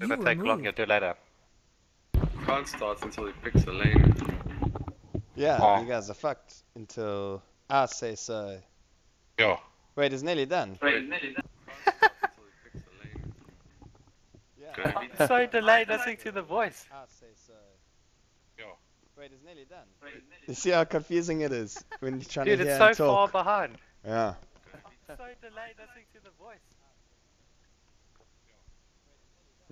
It'll You take long, removed. you'll do later. Can't start until he picks a lane. Yeah, Oh. you guys are fucked until I say so. Yo. Wait, it's nearly done. Wait, until he picks a lane. Yeah. Can I be- so delayed listening to the voice. I say so. Yo. Wait, it's nearly done. You see how confusing it is when you're trying Dude, to hear Dude, it's so far behind. Yeah. So delayed listening to the voice.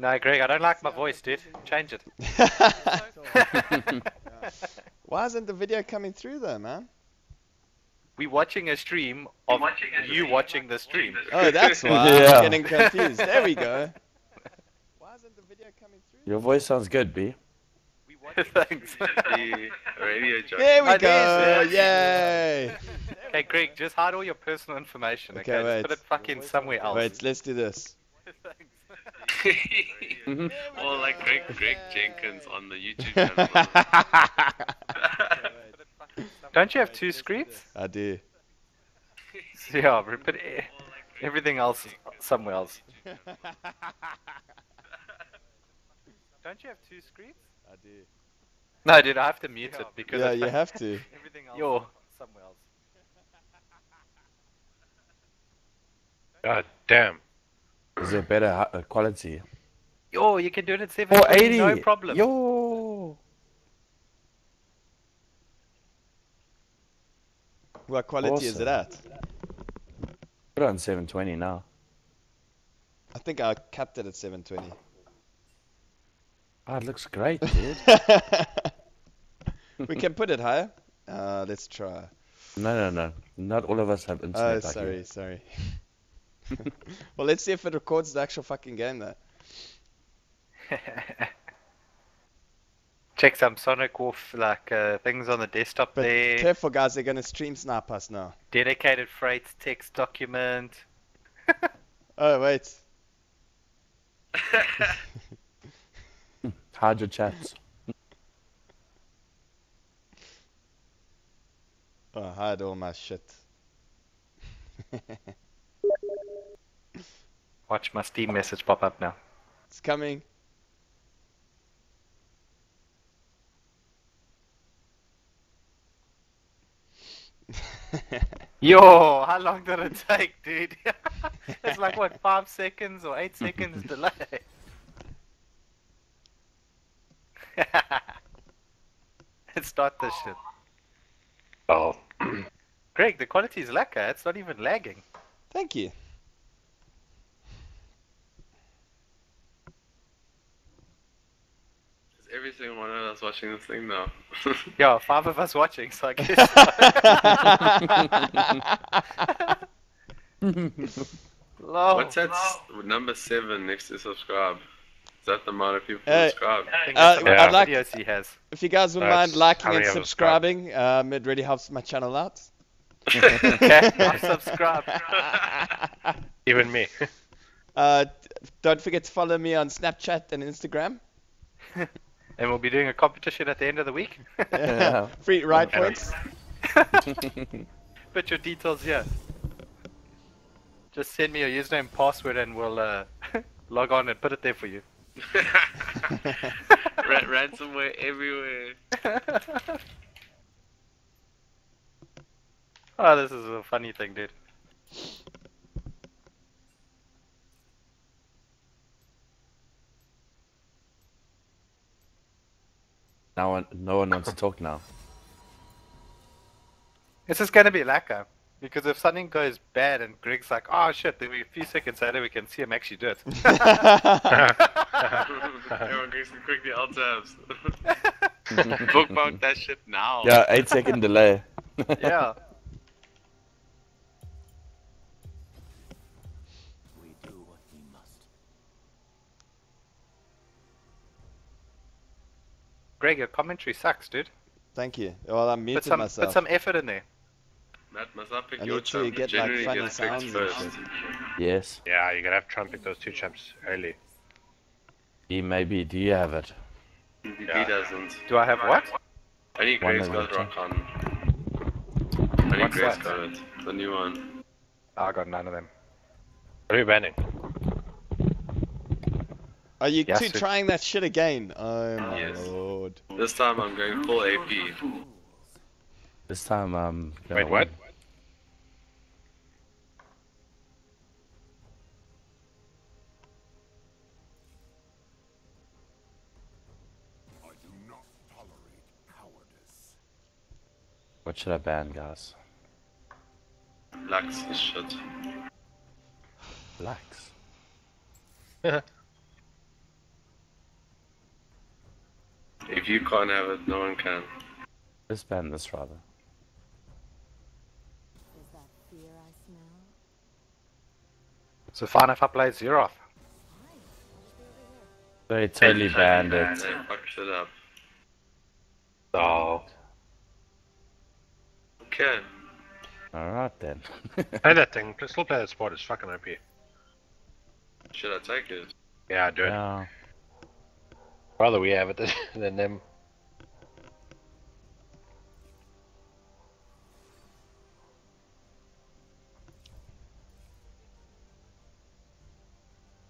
No, Greg, I don't like my voice, dude. Change it. Why isn't the video coming through though, man? We're watching a stream of you watching the stream. Oh, that's why Yeah. I'm getting confused. There we go. Why isn't the video coming through? Your voice sounds good, B. Thanks. the radio joke. There we go. there's Yay. Hey, Greg, just hide all your personal information, okay? Okay, Just put it fucking somewhere else. Wait, let's do this. Thanks. Mm-hmm. or like Greg, Greg Jenkins on the YouTube channel. Don't you have two screens? I do. Yeah, we put e- everything else somewhere else. Don't you have two screens? I do. No, dude, I have to mute it because Yeah, you have to. everything else. Yo, somewhere else. God damn. Is it better uh, quality? Yo, you can do it at 720, 480. no problem. Yo. What quality is it at? Put it on 720 now. I think I capped it at 720. Oh, it looks great, dude. we can put it higher. Uh, let's try. no, no, no. Not all of us have Oh, internet like sorry, you. sorry. well, let's see if it records the actual fucking game though. Check some Sonic Wolf like uh, things on the desktop But there. careful, guys, they're gonna stream snipe us now. Dedicated freight text document. Oh wait, Hide your chats. oh, I hide all my shit. Watch my Steam message pop up now. It's coming. Yo, how long did it take, dude? it's like what, five seconds or eight seconds delay. Let's start this shit. Oh. Greg, the quality is lacquer. It's not even lagging. Thank you. Every single one of us watching this thing now? Yeah, five of us watching, so I guess. Lol. What's that s- number seven next to subscribe? Is that the amount of people who Hey. subscribe? I think Uh, that's how I'd many like- videos he has. If you guys wouldn't mind liking and many of us subscribe. subscribing, um, it really helps my channel out. Okay, I'll subscribe. Even me. Uh, don't forget to follow me on Snapchat and Instagram. And we'll be doing a competition at the end of the week. Yeah. Free ride points. Put your details here. Just send me your username and password and we'll uh, log on and put it there for you. Ra- ransomware everywhere. oh, this is a funny thing, dude. No one, no one wants to talk now. This is gonna be lacquer. Because if something goes bad and Greg's like, oh shit, then we, a few seconds later we can see him actually do it. Everyone goes to quickly alt tabs. Bookmark that shit now. Yeah, eight second delay. yeah. Greg, your commentary sucks, dude. Thank you. Well, I Put muted some, myself. put some effort in there. Matt, must I pick I your need get, like, Generally funny gets sounds picked first. Yes. Yeah, you're gonna have to try and pick those two champs early. E maybe. Do you have it? He doesn't. Do I have what? Only One Greg's of got them, rock on. Only What's Greg's that? got it. The new one. Oh, I got none of them. What are you banning? Are you Yes, two sir. trying that shit again? Oh my Yes. lord. This time I'm going full AP. This time, um. Wait, no. what? What should I ban, guys? Lux is shit. Relax. If you can't have it, no one can. Let's ban this rather. Is that fear I smell? So fine if I play Zeroth. They totally banned They it. fucked it up. Oh. Okay. Alright then. Play that thing. Play- Still play that sport. It's fucking OP. Should I take it? Yeah, do it. yeah. Rather we have it than, than them.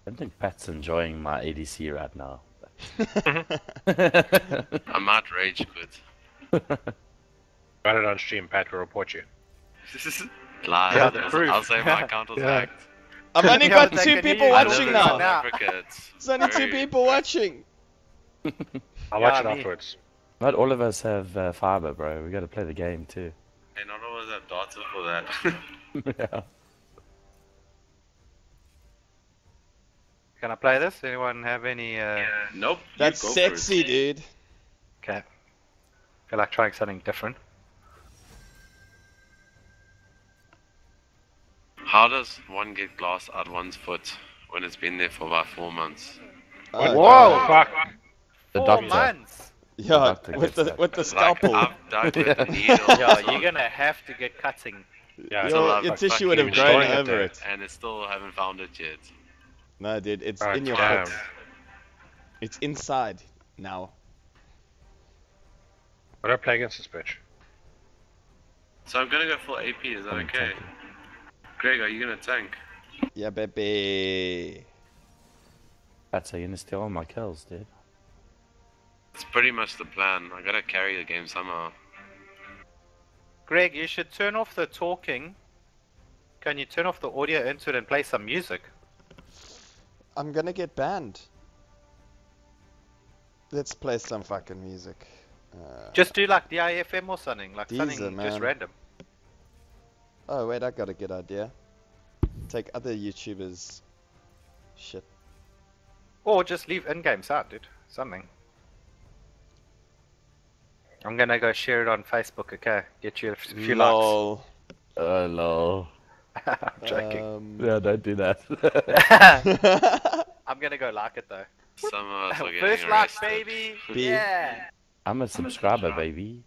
I don't think Pat's enjoying my ADC right now. I might rage quit. Got it on stream. Pat will report you. Live. Yeah, the proof. I'll say my account was Yeah. hacked. I've only got two people use I it. live watching now. South It's only two people watching. I'll watch Yeah, it me. afterwards. Not all of us have uh, fiber, bro. We gotta play the game too. Hey, not always have data for that. yeah. Can I play this? Anyone have any? Uh... nope. That's sexy, it. dude. Okay. Feel like trying something different. How does one get glass out one's foot when it's been there for about four months? Uh, Whoa! Fuck. The Four doctor. months. Yeah, doctor with the that. with the Like, scalpel. I've dug with the needle. Yeah, you're gonna have to get cutting. Yeah, Until Your, I've your like tissue would have grown storing it over it. And it still haven't found it yet. No, dude, it's Oh, in your damn. foot. It's inside now. What do I play against this bitch? So I'm gonna go full AP, is that I'm okay? tanking. Greg, are you gonna tank? Yeah, baby. That's how you gonna steal all my kills, dude? It's pretty much the plan. I gotta carry the game somehow. Greg, you should turn off the talking. Can you turn off the audio into it and play some music? I'm gonna get banned. Let's play some fucking music. Uh, Just do like DIFM or something, like Deezer, something man. just random. oh wait, I got a good idea. Take other YouTubers. Shit. Or just leave in-game sound, dude. Something. I'm gonna go share it on Facebook, okay? Get you a few likes. Lol. Oh, lol. I'm joking. Um, Yeah, don't do that. I'm gonna go like it though. Some of us are getting First like, baby. B. Yeah. I'm a subscriber, baby.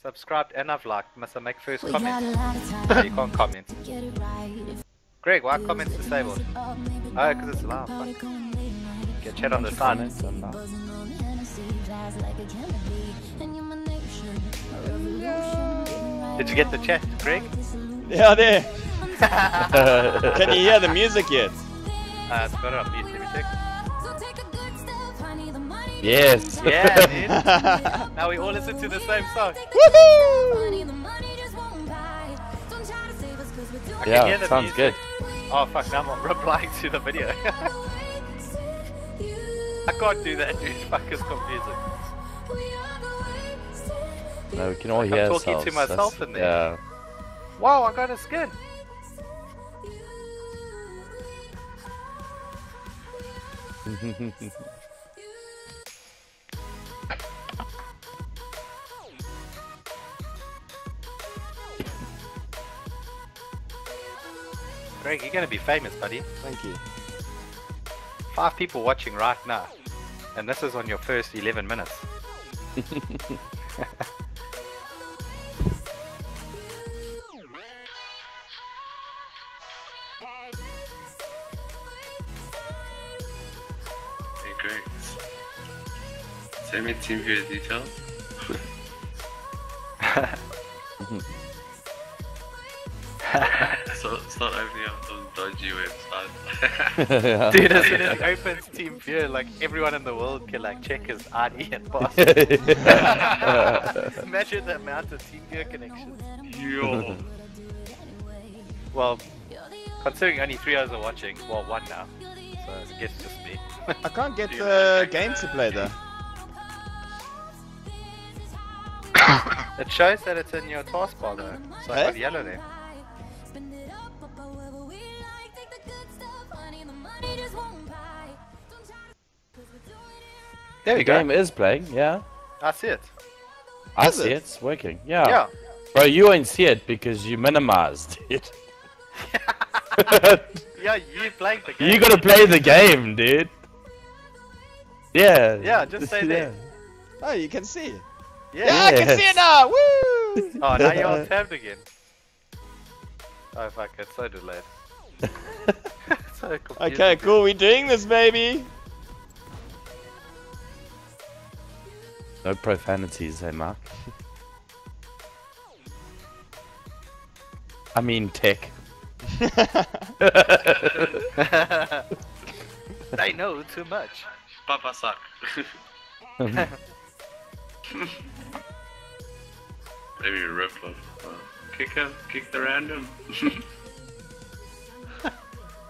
Subscribed and I've liked. Must I make first We got a comment? No, you can't comment. get it right. Greg, why comments disabled? up, Oh, because it's loud. party Fuck. going. Get chat on the side. Buzzing on Hennessy, flies like a Kennedy. And you're my nation, a revolution. Getting right Did you get the chat, Greg? yeah, there. Can you hear the music yet? Uh, it's got it on mute. Let me check. Take a good step, honey, the money Yes. Yeah, dude. Now we all listen to the same song. Honey, the money just won't buy. Don't try to save us 'cause we're doing I can hear Yeah, the sounds music. good. Oh fuck, now I'm replying to the video. I can't do that, dude. Fuck, it's confusing. No, we can all I'm hear talking to myself That's- in there. Yeah. Wow, I got a skin. Greg, you're gonna be famous, buddy. Thank you. Five people watching right now. And this is on your first 11 minutes. Send me team viewer details. so start opening up those dodgy PUBG website. yeah. Dude, as soon as he opens Team Viewer, like everyone in the world can like check his ID and pass. Imagine the amount of Team Viewer connections. Yo. Well, considering only three hours are watching, well, one now, so I guess just me. I can't get the game to play though. It shows that it's in your taskbar though, so I Eh? got yellow there. Spend it up, up however we like. Take the good stuff, honey, the money just won't buy. Don't try to- 'cause we're doing it right. There The we go. game is playing, yeah. I see it. I Is see it? it? it's working. Yeah. Yeah. Bro, you won't see it because you minimized it. Yeah, you playing the game. you gotta play the game, dude. Yeah. Yeah, just say that. Oh, you can see. Yeah. Yeah, I can see it now. Woo! Oh, now you're all tabbed again. Oh fuck, it's so delayed. so Okay, cool. we're doing this, baby. No profanities, hey Mark. I mean tech. they know too much. Papa suck. Maybe rip off. Uh, kick him, kick the random.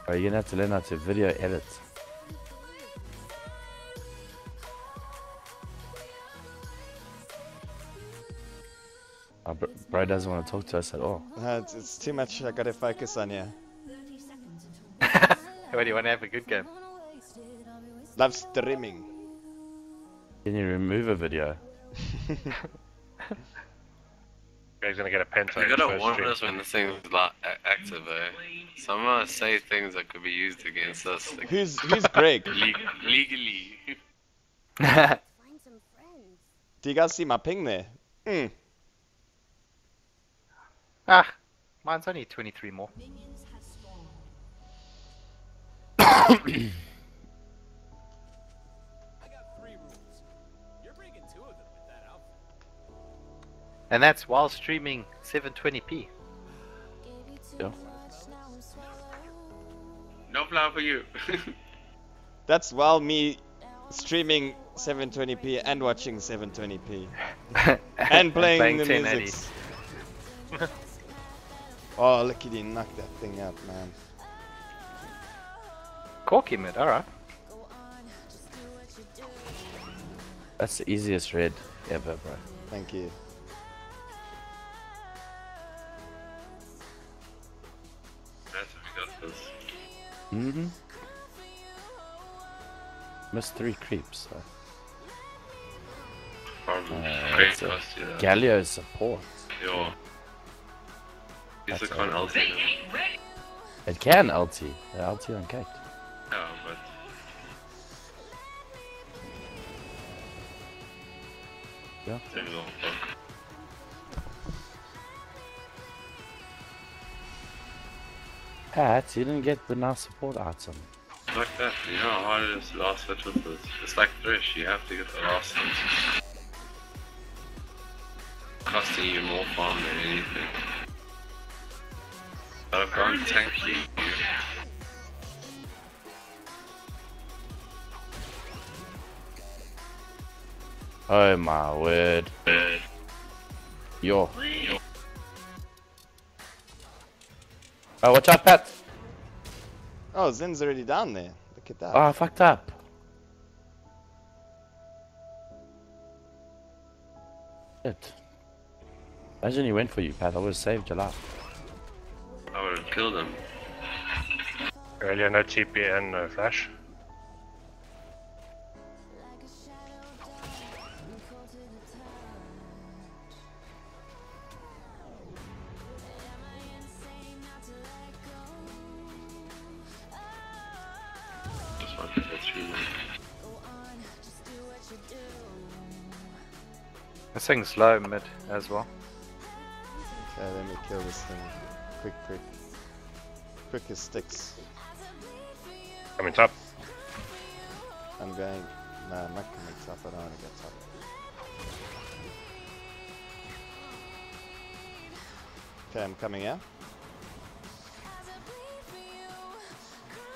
Bro, you're gonna have to learn how to video edit. Oh, bro, bro doesn't want to talk to us at all. Uh, it's, it's too much. I gotta focus on you. What do you want to have a good game? Love streaming. Can you remove a video? Greg's gonna get a penta. You in his gotta first warn stream. us when this thing's like active, eh? Some of us say things that could be used against us like, Who's who's Greg? le- legally. Find. Do you guys see my ping there? Mm. ah, mine's only 23 more. And that's while streaming 720p. Yeah. No flower for you. That's while me streaming 720p and watching 720p and playing, the music. oh, look at you knock that thing out, man. Corki mid, alright. That's the easiest red ever, bro. Thank you. Mm-hmm. Missed three creeps. So. Uh, Great a cost you that. Galio support. He's That's a con. LT. It can LT. The LT on cake. Yeah, but Yeah. Pat, you didn't get the nice support item. Like that, you know how hard it is to last with this. It's like Thresh, you have to get the last hit. Costing you more farm than anything. But I've gone tanky. Oh my word. Uh, Yo. Oh, watch out, Pat. Oh, Zen's already down there. Look at that. Oh, I fucked up. Shit. Imagine he went for you, Pat. I would have saved your life. I would have killed him. Earlier, no TP and no flash. This thing's low mid as well. Okay, let me kill this thing. Quick, quick. Quick as sticks. Coming top. I'm going. No, I'm not coming top. I don't want to get top. Okay, I'm coming out.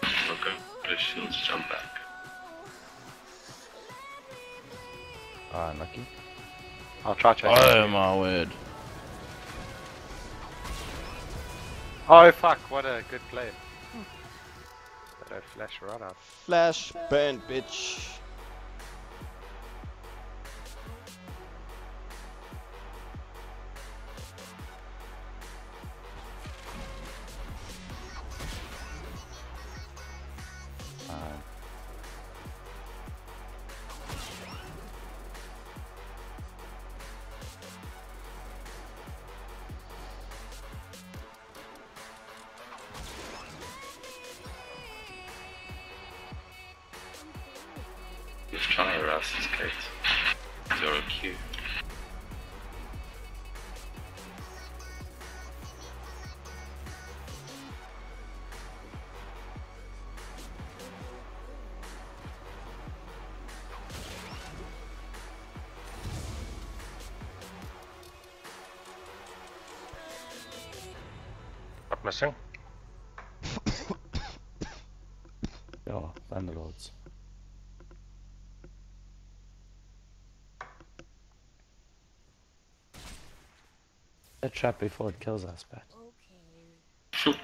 Okay, the shields jump back. Ah, unlucky. I'll try check. Oh my word. Oh fuck! What a good play. Hmm. But I flash right out. Flash burn, bitch. Trap before it kills us, Pat. Okay.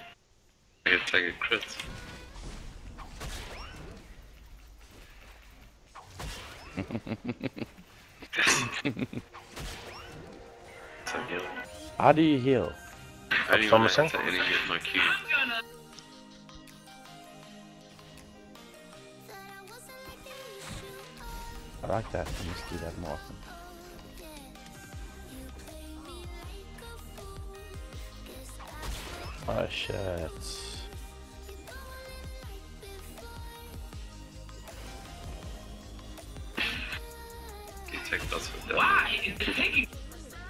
I can take a crit. How do you heal? How do you Some want to any get my Q? I like that. I must do that more often. Shit. Take those for.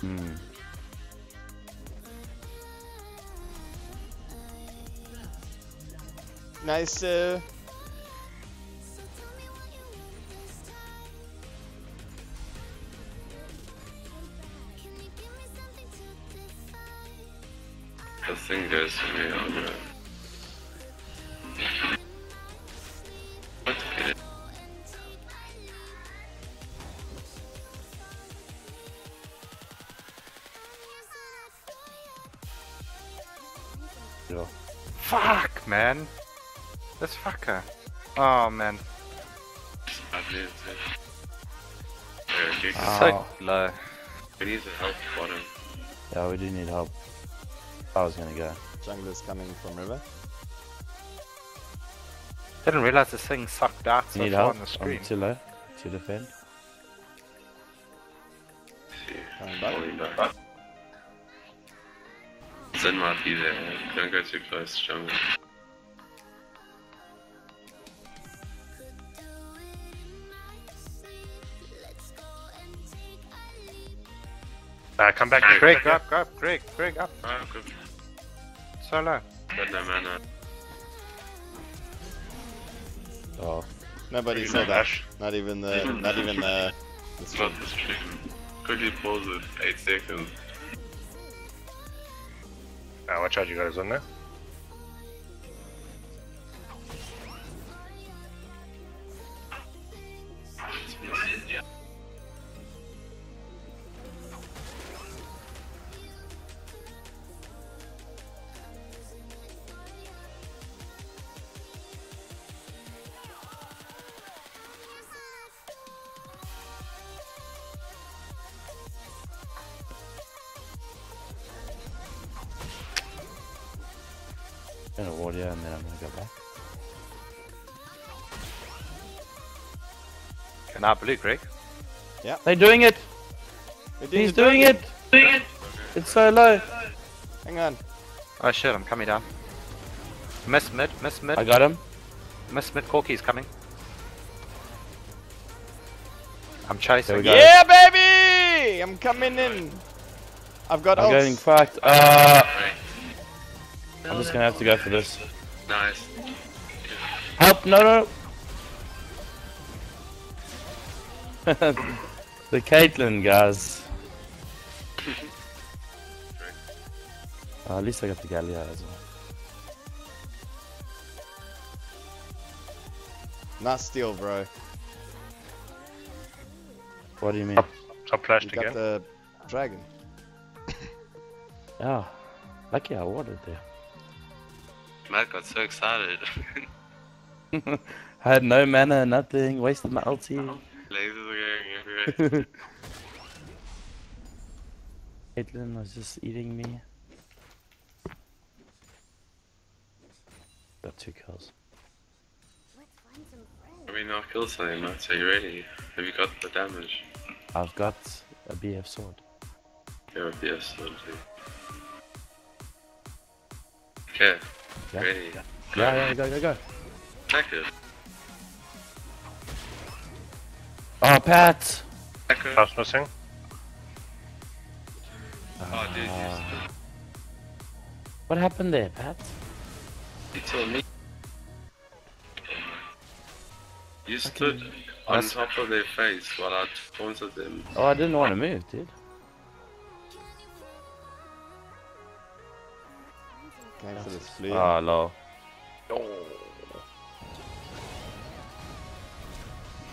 Hmm. Nice. Uh, Oh man. Bad news, yeah. Yeah, Geek is Ah. So low. We need to help bottom. Yeah, we do need help. I was gonna go. jungler's coming from river. Didn't realize this thing sucked out so need far help? on the I'm screen. too low to defend. See, Coming back. falling back. Zen might be there. Don't go too close, jungle. Uh, come back here. Greg, up, go up, Greg, Greg, up. Ah, good. So low. Got no mana. Oh, Nobody Maybe saw not that. Ash. Not even the. Not even the. the stream. Stop the stream. Quickly pause it. 8 seconds. here. Uh, watch out, you got his on there. Can I blue, Greg? Yeah. They're doing it! We're He's it, doing it! It's so low! Hang on. Oh shit, I'm coming down. Miss mid, miss mid, I got him. miss mid, Corki's coming. I'm chasing. Yeah, baby! I'm coming in. I've got I'm ults. getting fucked. Uh, I'm just gonna have to go for this. Nice. Help! No, no! the Caitlyn guys. Uh, at least I got the Galio as well. Not steal, bro. What do you mean? Up. Top flashed You got again. the dragon. Oh, lucky I watered there. Matt got so excited. I had no mana, nothing, wasted my ulti. Lasers are going everywhere. Caitlyn was just eating me. Got two kills. Let's find some friends. I mean, I'll kill something, Matt. Are you ready? Have you got the damage? I've got a BF sword. Yeah, with the S one too. Okay, Yeah, ready. yeah, yeah, go, go, go. Attack it. Oh, Pat! Attack it. House missing. Oh, dude, Ah. What happened there, Pat? you told me. You stood on That's- top of their face while I taunted them. Oh, I didn't want to move, dude. Came for this blue. Oh, lol.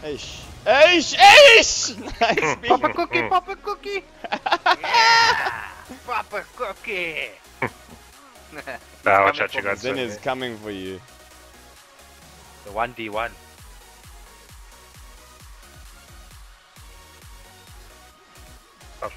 Eish. Eish! Eish! Nice beat. Pop a cookie, pop a cookie! yeah! Pop a cookie! Ah, watch out, you guys. Zen is coming for you. The 1v1. House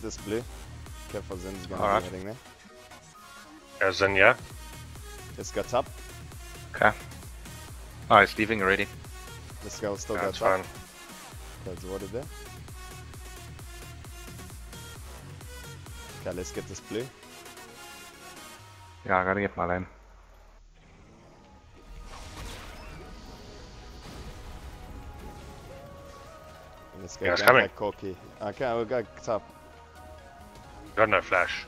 get this blue. Careful, Zen's gonna Alright. be heading there. Yeah, Zen, yeah. Let's go top. Okay. Oh, he's leaving already. Let's go, still Yeah, go That's top. fine. There's water there. Okay, let's get this blue. Yeah, I gotta get my lane. Let's go Yeah, it's gank coming. Corki. Okay, we'll go top. Got no flash.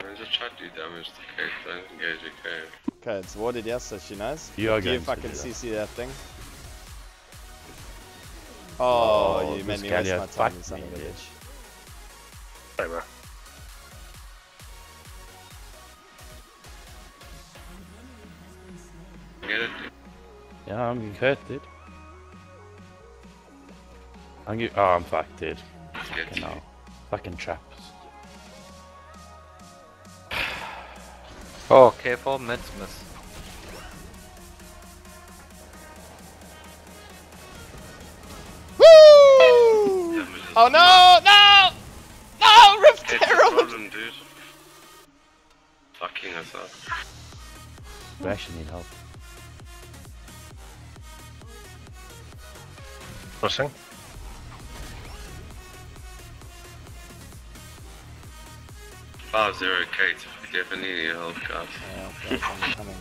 I just try to do damage to Kate, don't engage your Kate. Okay, it's watered, yes, so she knows. You are Do you to fucking do that. CC that thing? Oh, Oh, you made this me waste Galio my time, you son of a bitch. Hey, bro. It? Yeah, I'm getting hurt, dude. I'm get- Oh, I'm fucked, dude. Fucking hell. Fucking traps. Oh, careful, mids miss. Woo! Oh no, no! No, Rift It's Herald! problem, dude. Fucking us up. We actually need help. Missing. Five zero Kate. We definitely need your help, guys. Yeah, okay, I'm coming.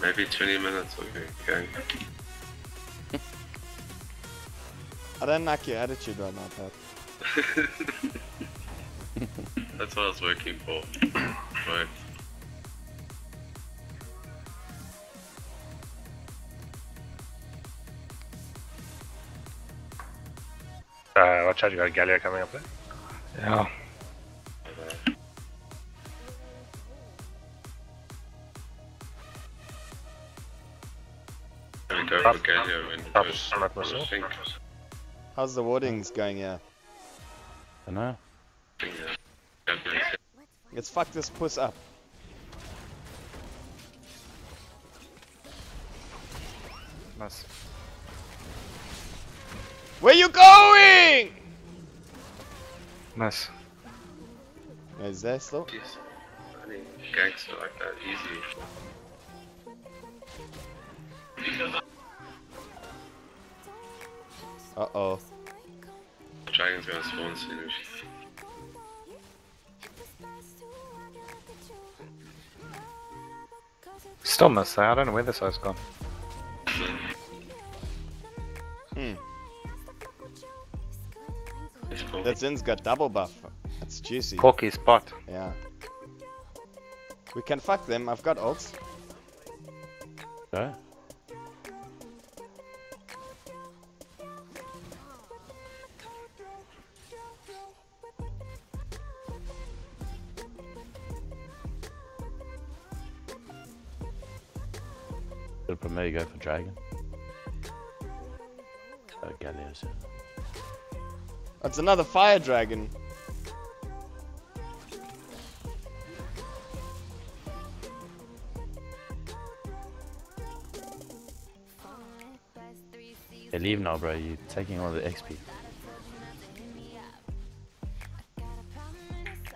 Maybe 20 minutes will be. I don't like your attitude right now, Pat. That's what I was working for. Right. Watch out, you got a Galio coming up there. Yeah. Gonna go Up. for Galio and Up. I'm not missing. Think. How's the wardings going here? I know. think, Let's fuck this puss up. Miss. Where you going? Miss. Is there still? Jeez. I mean, gangster like that, easy. Uh oh. Dragon's gonna spawn soon. Still miss. I don't know where this guy's gone. That Zin's got double buff. That's juicy. Corki spot. Yeah. We can fuck them. I've got ults. Go. Could have maybe go for dragon. Oh. That's another fire dragon. Hey, leave now, bro. You're taking all the XP.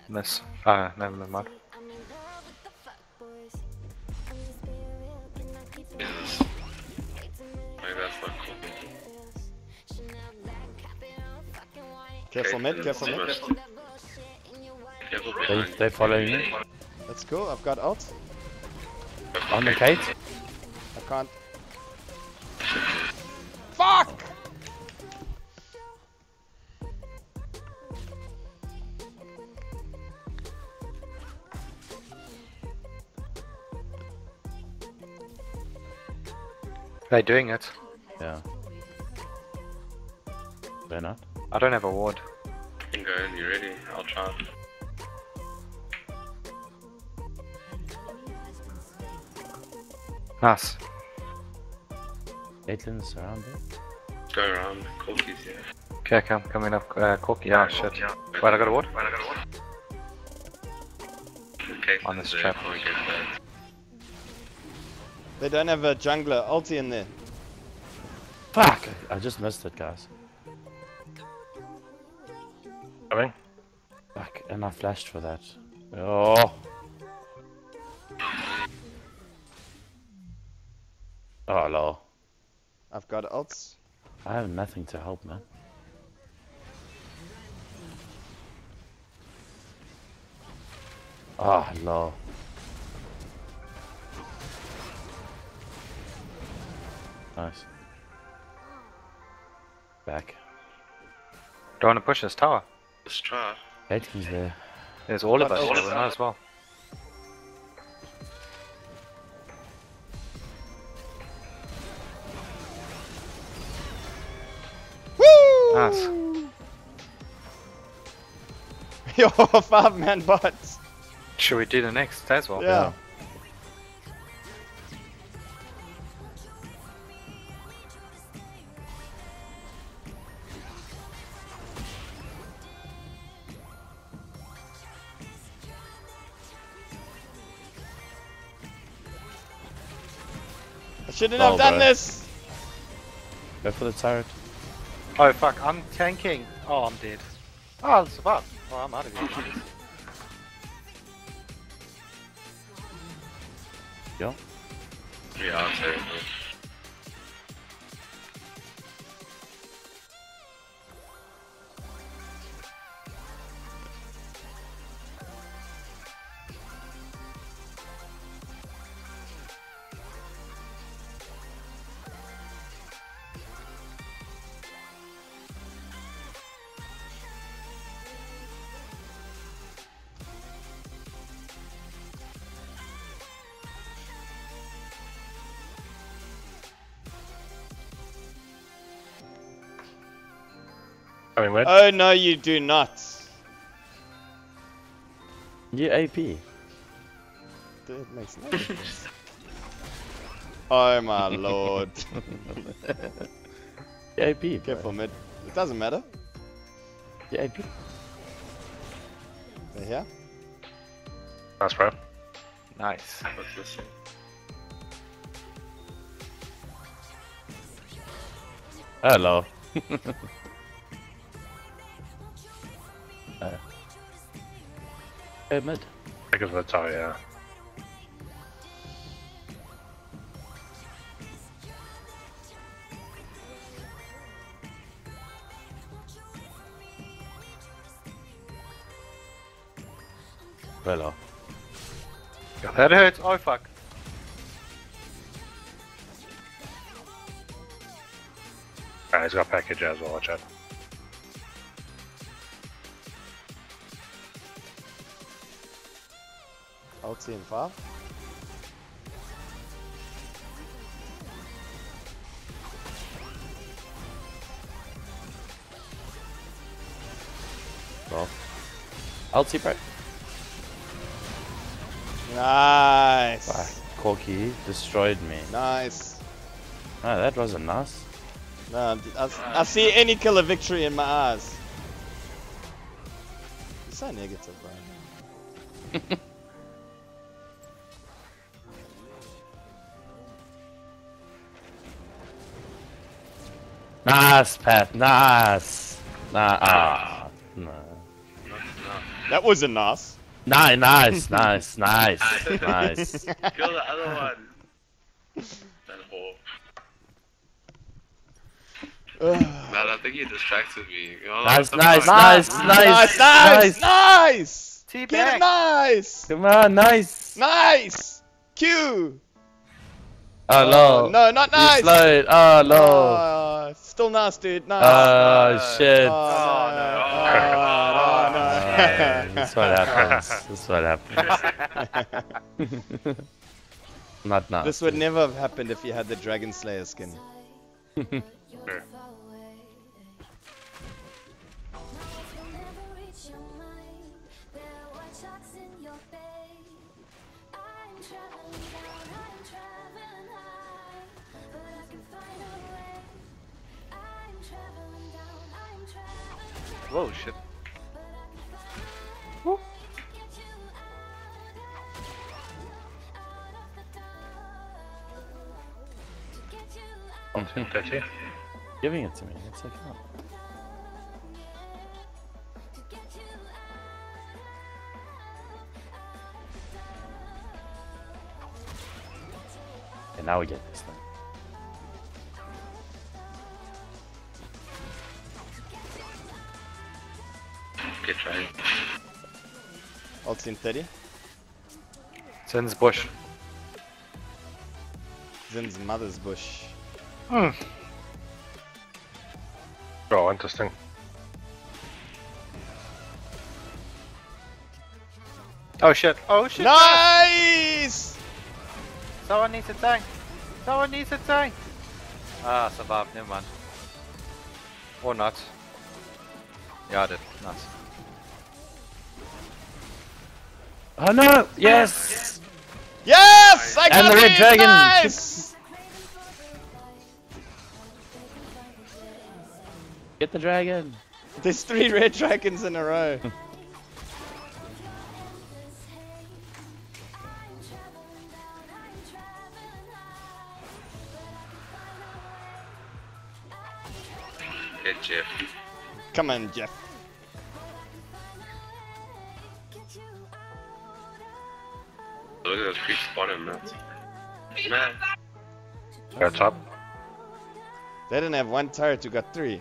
Miss. Ah, never mind. Careful mid, careful mid. first. Careful They, behind. they following me. Let's go, I've got ult. On the Kate. I can't. Fuck! They're doing it. Yeah. They're not. I don't have a ward. You can go in, you ready? I'll try. Nice. Caitlyn's around there. Go around. Corki's here. Okay, come coming up. Uh, Corki. Yeah, shit. Wait, I got a ward. Okay, On this there, trap. before we get back. They don't have a jungler ulti in there. Fuck! I just missed it, guys. And I flashed for that. Oh. Oh, lol. I've got ults. I have nothing to help, man. Ah, oh, lol. Nice. Back. Don't want to push this tower. Let's try. Caitlyn's there. There's all of us. Got so as well. Woo! Nice. Yo, five man bots. Should we do the next as well? Yeah. I shouldn't Oh, have done bro. this. Go for the turret. Oh fuck, I'm tanking. Oh, I'm dead. Oh, I'll survive. Oh, I'm out of here. Yo. Yeah, I'll take it. Oh no, you do not. You AP. Dude, it makes no difference. Oh my lord. You AP. bro. Careful mid. It doesn't matter. You AP. They're here. Nice, bro. Nice. What's this? one? Hello. Hey, mid. Because of the tower, yeah. Hello. That hurts. Oh fuck. Alright, he's got package as well, watch out. Ulti in five. Well. Ulti, bro. Nice. Corki destroyed me. Nice. No, that wasn't nice. No, I, I see any killer victory in my eyes. You're so negative, bro. Nice, Pat. Nice. Nah, ah, no. That wasn't nice. Nice, nice, nice, nice, nice. Kill the other one. That whore. Man, I think you distracted me. Oh, Nice, the nice, fuck? nice, nice, nice, nice, nice. Teabag. Get it, nice, Come on, nice. nice. Q. Oh, no. no, not You nice. slowed. Oh, no. Oh, still nice, dude. Nice. Oh, shit. Oh, Oh, no. no. Oh, no. Uh, that's what happens. That's what happens. Not nice. This would never have happened if you had the Dragon Slayer skin. You're to get you out. Ulti in 30. Giving it to me. It's okay. To get you And now we get this thing. Okay, try. Ulti in 30. Sends bush. Zin's mother's bush. Hmm. Oh, interesting. Oh shit. Oh shit. Nice! Someone needs a tank. Someone needs a tank. Ah, survived. Never mind. Or not. Yeah, I did. Nice. Oh no! Yes! Yes! I And got the red it! dragon. Nice! Get the dragon! There's three red dragons in a row. Get Jeff. Come on, Jeff. Look at those creeps spawning, man. Man. Go top. They didn't have one turret, you got three.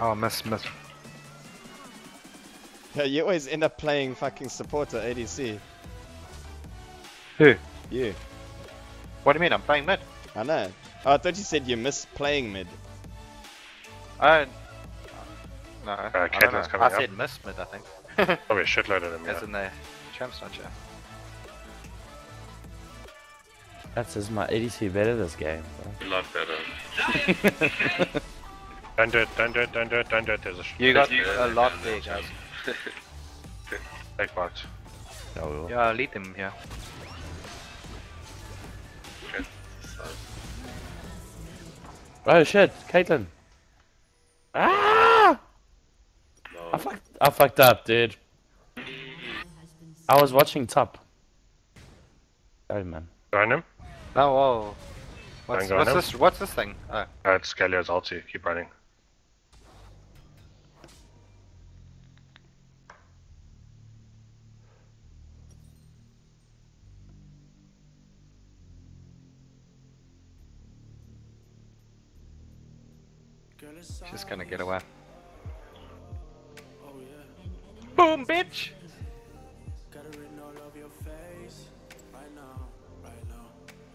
Oh, miss, miss. Yeah, you always end up playing fucking supporter ADC. Who? You. What do you mean? I'm playing mid. I know. Oh, I thought you said you miss playing mid. I. No, I, uh, don't Caitlyn's know. coming I up. said miss mid, I think. Probably a shitload of them. As Yeah. in the champs not yeah. That says my ADC better this game. A lot better. Don't do it, don't do it, don't do it, don't do it. There's a sh- You got You a lot are there, gonna guys. big box. Bro. Oh, Yeah, lead them here. Oh shit, Caitlyn. Ah! I fucked, I fucked up, dude. I was watching top. Oh man. Join him. Oh, whoa. What's, what's this? What's this thing? Oh, Uh, it's Galio's ulti. Keep running. Just gonna get away. Oh, yeah. Boom, bitch! Right now, right now.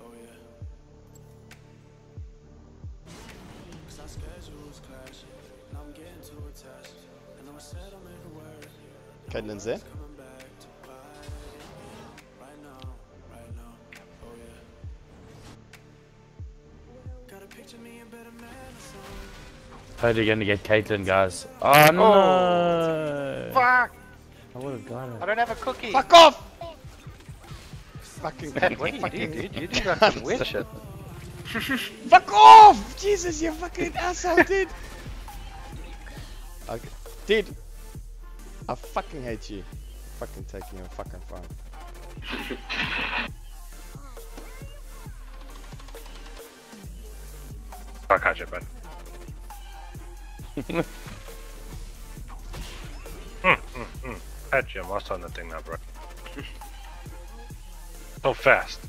Oh, yeah. Cause our schedules I'm getting too attached. And I'm word. Totally gonna get Caitlyn, guys. Oh, oh no! Fuck! I would have got I don't have a cookie. Fuck off! Fucking, Man, what do you do, fucking, dude? You do that some weird shit. fuck off! Jesus, you fucking asshole, dude. Okay. Dude, I fucking hate you. Fucking taking a fucking phone. I'll catch it, bud. Mm, mm, mm. Catch you. I'm lost on the thing now, bro. so fast.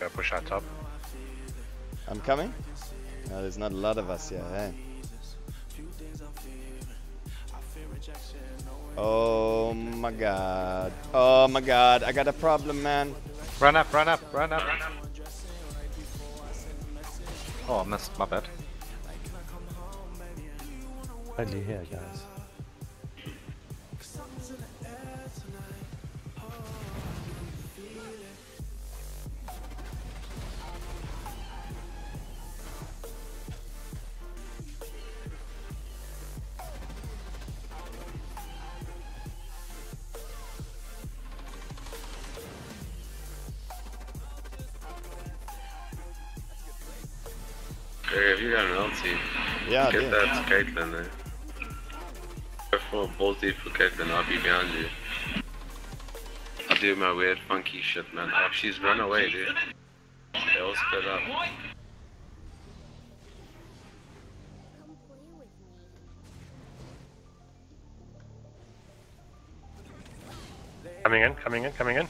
Gotta push on top. I'm coming? No, there's not a lot of us here, eh? Oh my god. Oh my god, I got a problem, man. Run up, run up, run up. Oh, I missed. My bad. Totally here, guys. Hey, have you got an ulti? Yeah, I Get do. that to Caitlyn there. Eh? Go for balls deep for Caitlyn, I'll be behind you. I'll do my weird funky shit, man. Oh, she's run away, dude. They all split up. Come play with me. Coming in, coming in, coming in.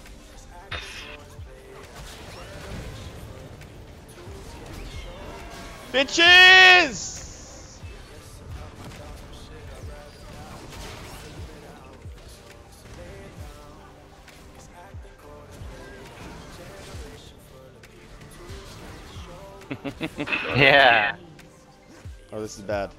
Bitches! Yeah. Oh, this is bad.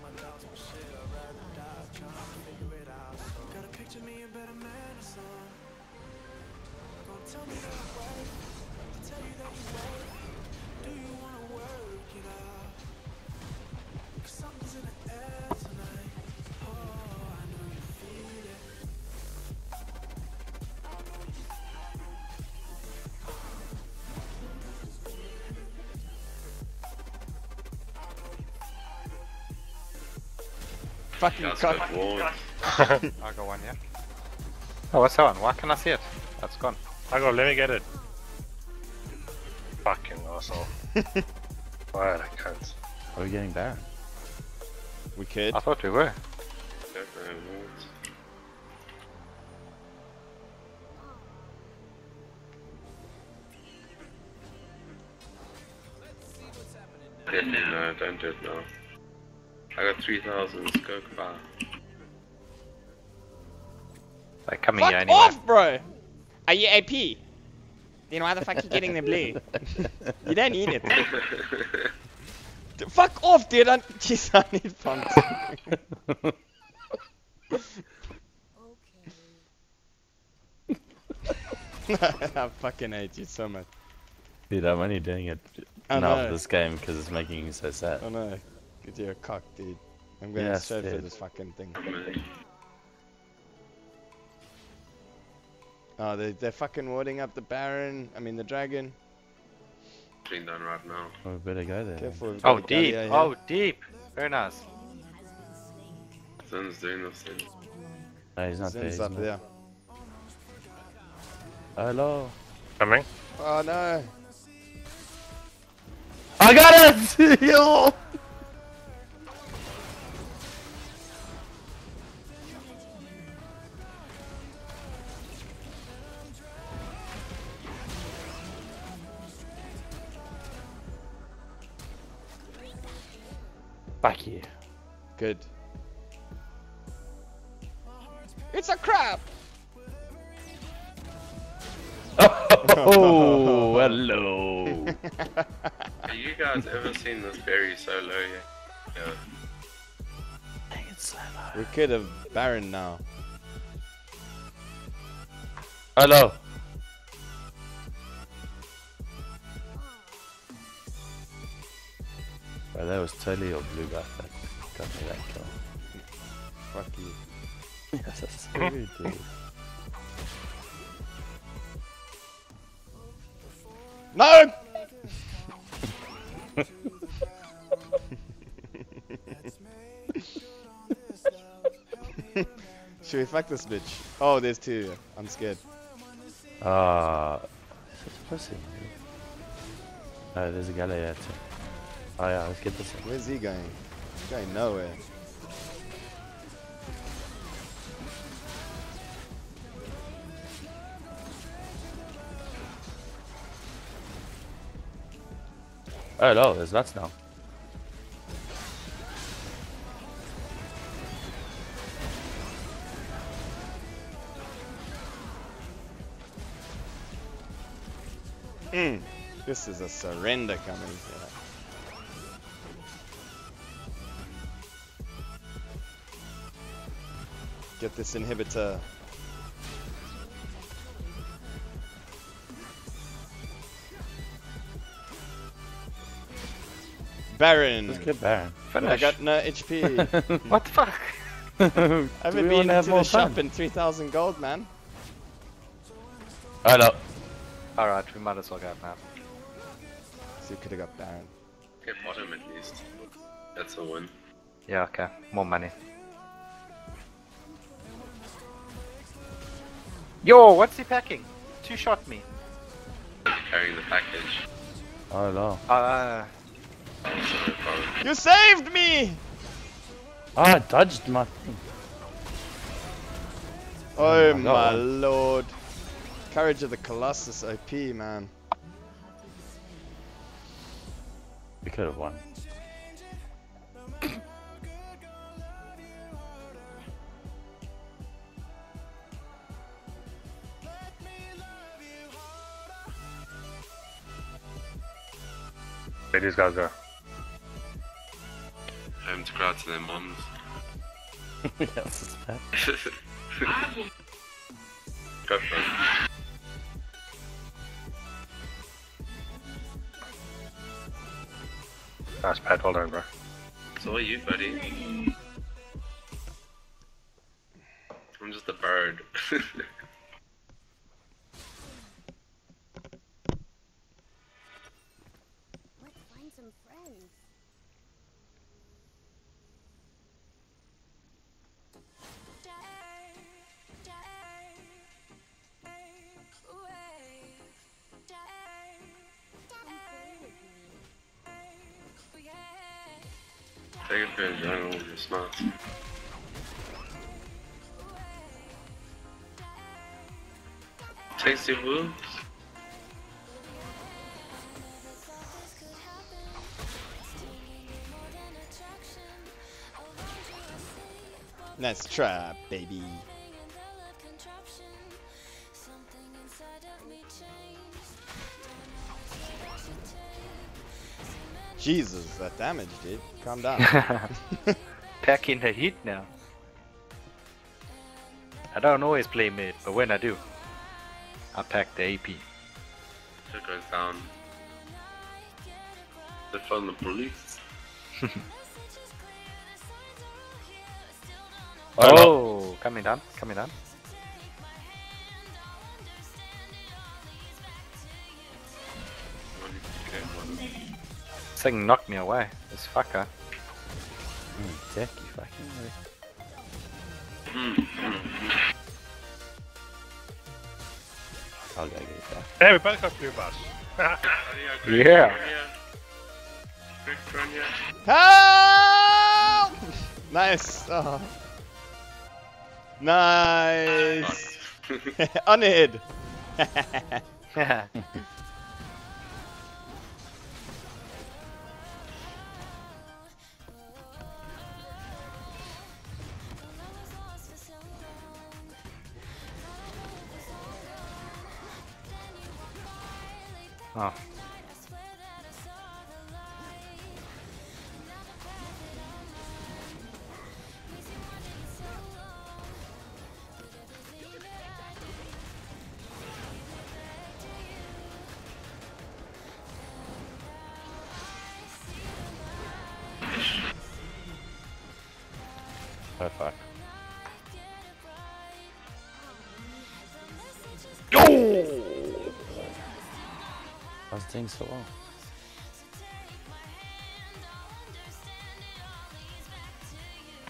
Fucking Guys cock. got. I'll go one, yeah. Oh, what's that one? Why can I see it? That's gone. I go, let me get it. Fucking asshole. What I can't. Are we getting Baron? We could. I thought we were. Definitely warned. No, don't do it now. I got 3000, let's go far. They're coming here Fuck anyway. off, bro! Are you AP? Then why the fuck you getting the blue? you don't need it. D- Fuck off, dude! I'm... jeez, I need pumps. I fucking hate you so much. Dude, I'm only doing it I now for this game because it's making me so sad. Oh no, get your cock, dude. I'm going Yes, straight for this fucking thing. Oh, they, they're fucking warding up the Baron. I mean, the dragon. being done right now. Oh, we better go there. Careful. Oh, deep. Galio here. Oh, deep. Very nice. Zen's doing this thing. No, he's not there. Zen's he's up not. there. Hello. Coming. Oh no. I got it! Yo! Back here. Good. It's a crab! Oh, hello! Have you guys ever seen this berry so low yet? Yeah. So low. We could have Baron now. Hello. Well, that was totally your blue buff that got me that kill. Fuck you. That's so rude, dude. No! Should we fuck this bitch? Oh, there's two. I'm scared. Ah, such a pussy. Oh, there's a galley here too. Oh yeah, let's get this one. Where's he going? He's going nowhere. Oh no, there's nuts now. Mm. This is a surrender coming. Yeah. Get this inhibitor. Baron. Let's get Baron. Finish. I got no HP. What the fuck? I haven't we been wanna have into the shop fun? in 3,000 gold, man. Oh no. Alright, we might as well go now. So you could have got Baron. Get bottom at least. That's a win. Yeah, okay. More money. Yo, what's he packing? Two shot me. Carrying the package. Oh no. Uh, Oh, sorry, bro. You saved me! Oh, I dodged my thing. Oh my my God. lord. Courage of the Colossus OP, man. We could have won. Where these guys go? Home to crowd to their moms. yes, it's bad. Go for it. Nice pad, well done, bro. It's all you, buddy. I'm just a bird. Take it for a jungle with your smarts. Tasty wolves. Nice trap, baby. Jesus, that damage, dude. Calm down. packing the heat now. I don't always play mid, but when I do, I pack the AP. It goes down. They found the police. Oh. Oh, coming down, coming down. Thing knocked me away. This fucker. Mm, Jack, you fucking. I'll go get it back. Hey, we both got blue bars. Yeah. Quick Help! Nice. Oh. Nice. Unhid. so well.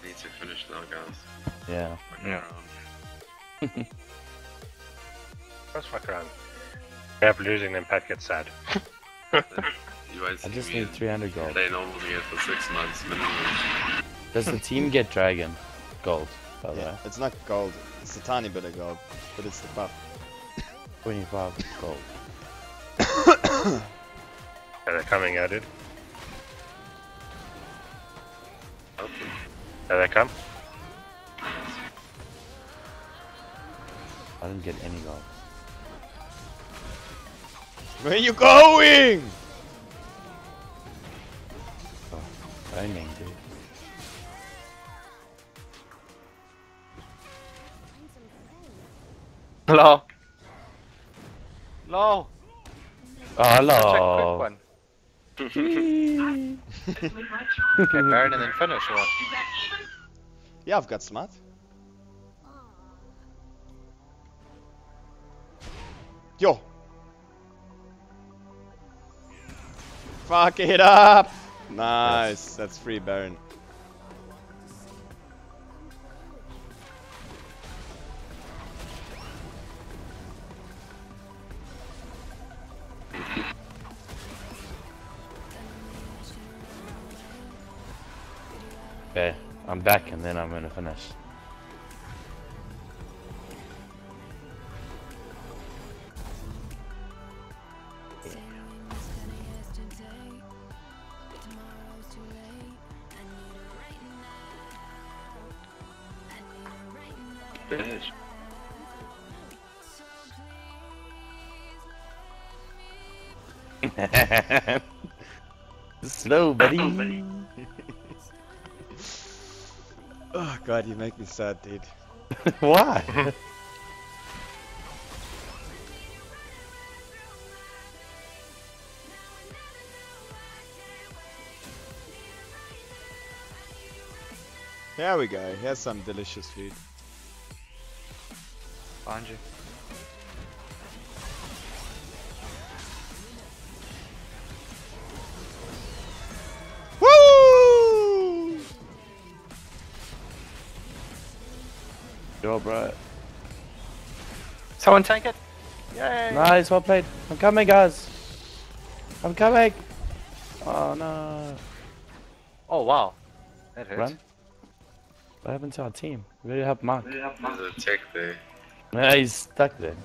Need to finish now, guys. Yeah. Yeah. around. Let's fuck around. We have losing, then Pat gets sad. You guys I just need 300 gold. Playing only here for six months minimum. Does the team get dragon gold? By the Yeah, way, it's not gold. It's a tiny bit of gold, but it's the buff. 25 gold. Yeah, they're coming at it. There they come. I didn't get any gold. Where are you going? Oh, Raining, dude. Oh, Such a uh, quick hello. one. Okay, Baron and then finish or what? Yeah, I've got smart. Yo. Fuck it up. Nice. That's free Baron. I'm back and then I'm gonna finish. Finish. Slow, buddy. God, you make me sad, dude. Why? Here we go. Here's some delicious food. Behind you. Bro. Someone tank it. Yay. Nice, well played. I'm coming, guys. I'm coming. Oh no. Oh wow. That hurt. Run. What happened to our team? We really have Mark. There's a tech there. Yeah, he's stuck there.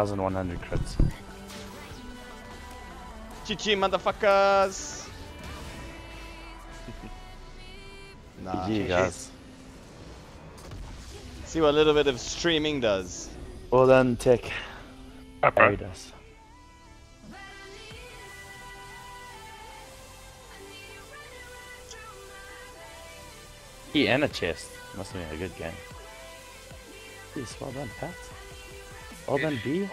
Thousand one hundred crits. GG, motherfuckers! nah. GG, guys. See what a little bit of streaming does. Well done, Tech. Up, bro. Buried us. Key and a chest. Must have been a good game. Yes, well done, Pat. Well done, B.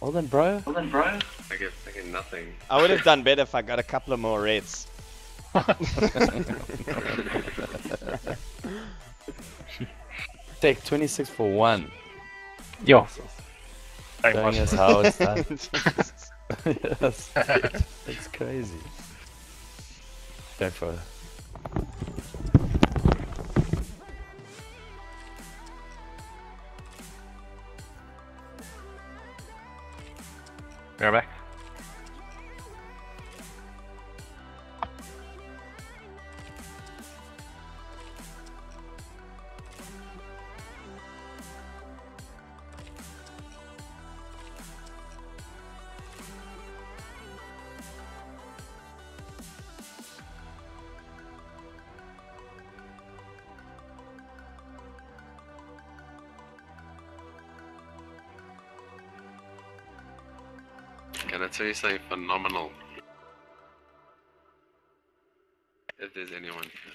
Well done, bro. All them bro? I guess I get fucking nothing. I would have done better if I got a couple of more reds. Take 26 for 1. Yo. Thank Showing you. us how it's done. yes, it's crazy. Go for it. Something phenomenal? If there's anyone here.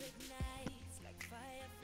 Nights like fireflies,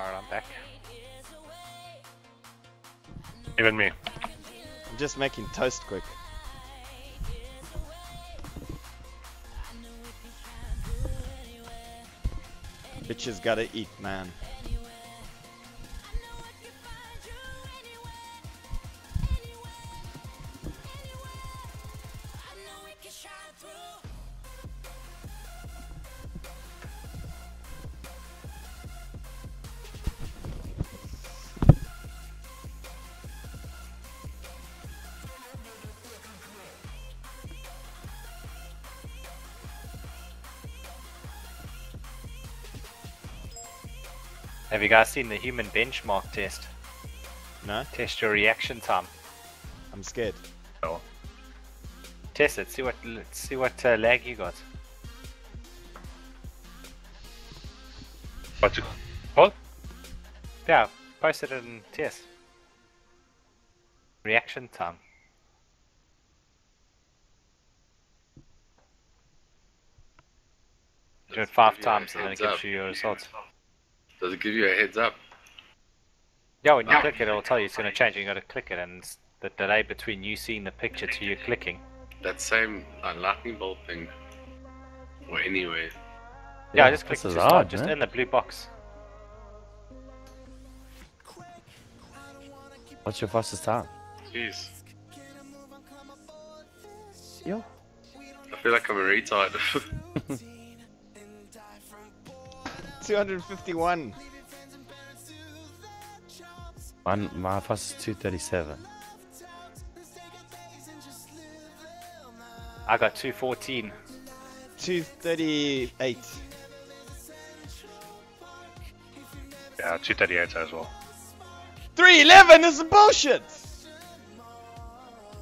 Alright, I'm back. Even me. I'm just making toast quick. Bitches gotta eat, man. Guys seen the human benchmark test? No? Test your reaction time. I'm scared. Oh. Test it. See what let's see what uh, lag you got. What's it? What? Yeah, post it in test. Reaction time. Do it five Give you a times and then it gives you your results. Does it give you a heads up? Yeah, when you click it, it'll tell you it's going to change. You've got to click it, and it's the delay between you seeing the picture to you clicking. That same uh, lightning bolt thing. Or anyway. Yeah, I just click this to is start, odd, just man. in the blue box. What's your fastest time? Jeez. Yo. I feel like I'm a retard. 251. Mine, my fastest is 237. I got 214. 238. Yeah, 238 as well. 311 is bullshit!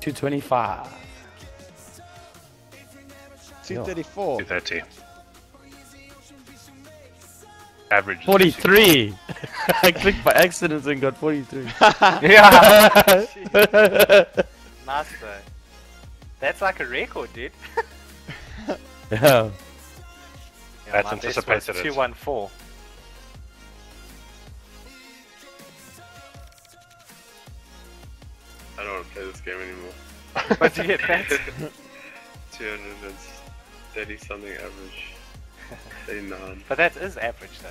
225. 234. 230. Average. 43! I clicked by accident and got 43. yeah. nice though. That's like a record, dude. yeah. Yeah, That's my best was anticipated 214. I don't want to play this game anymore. What did you get, Pat? 230 something average. 39. Um, but that is average though.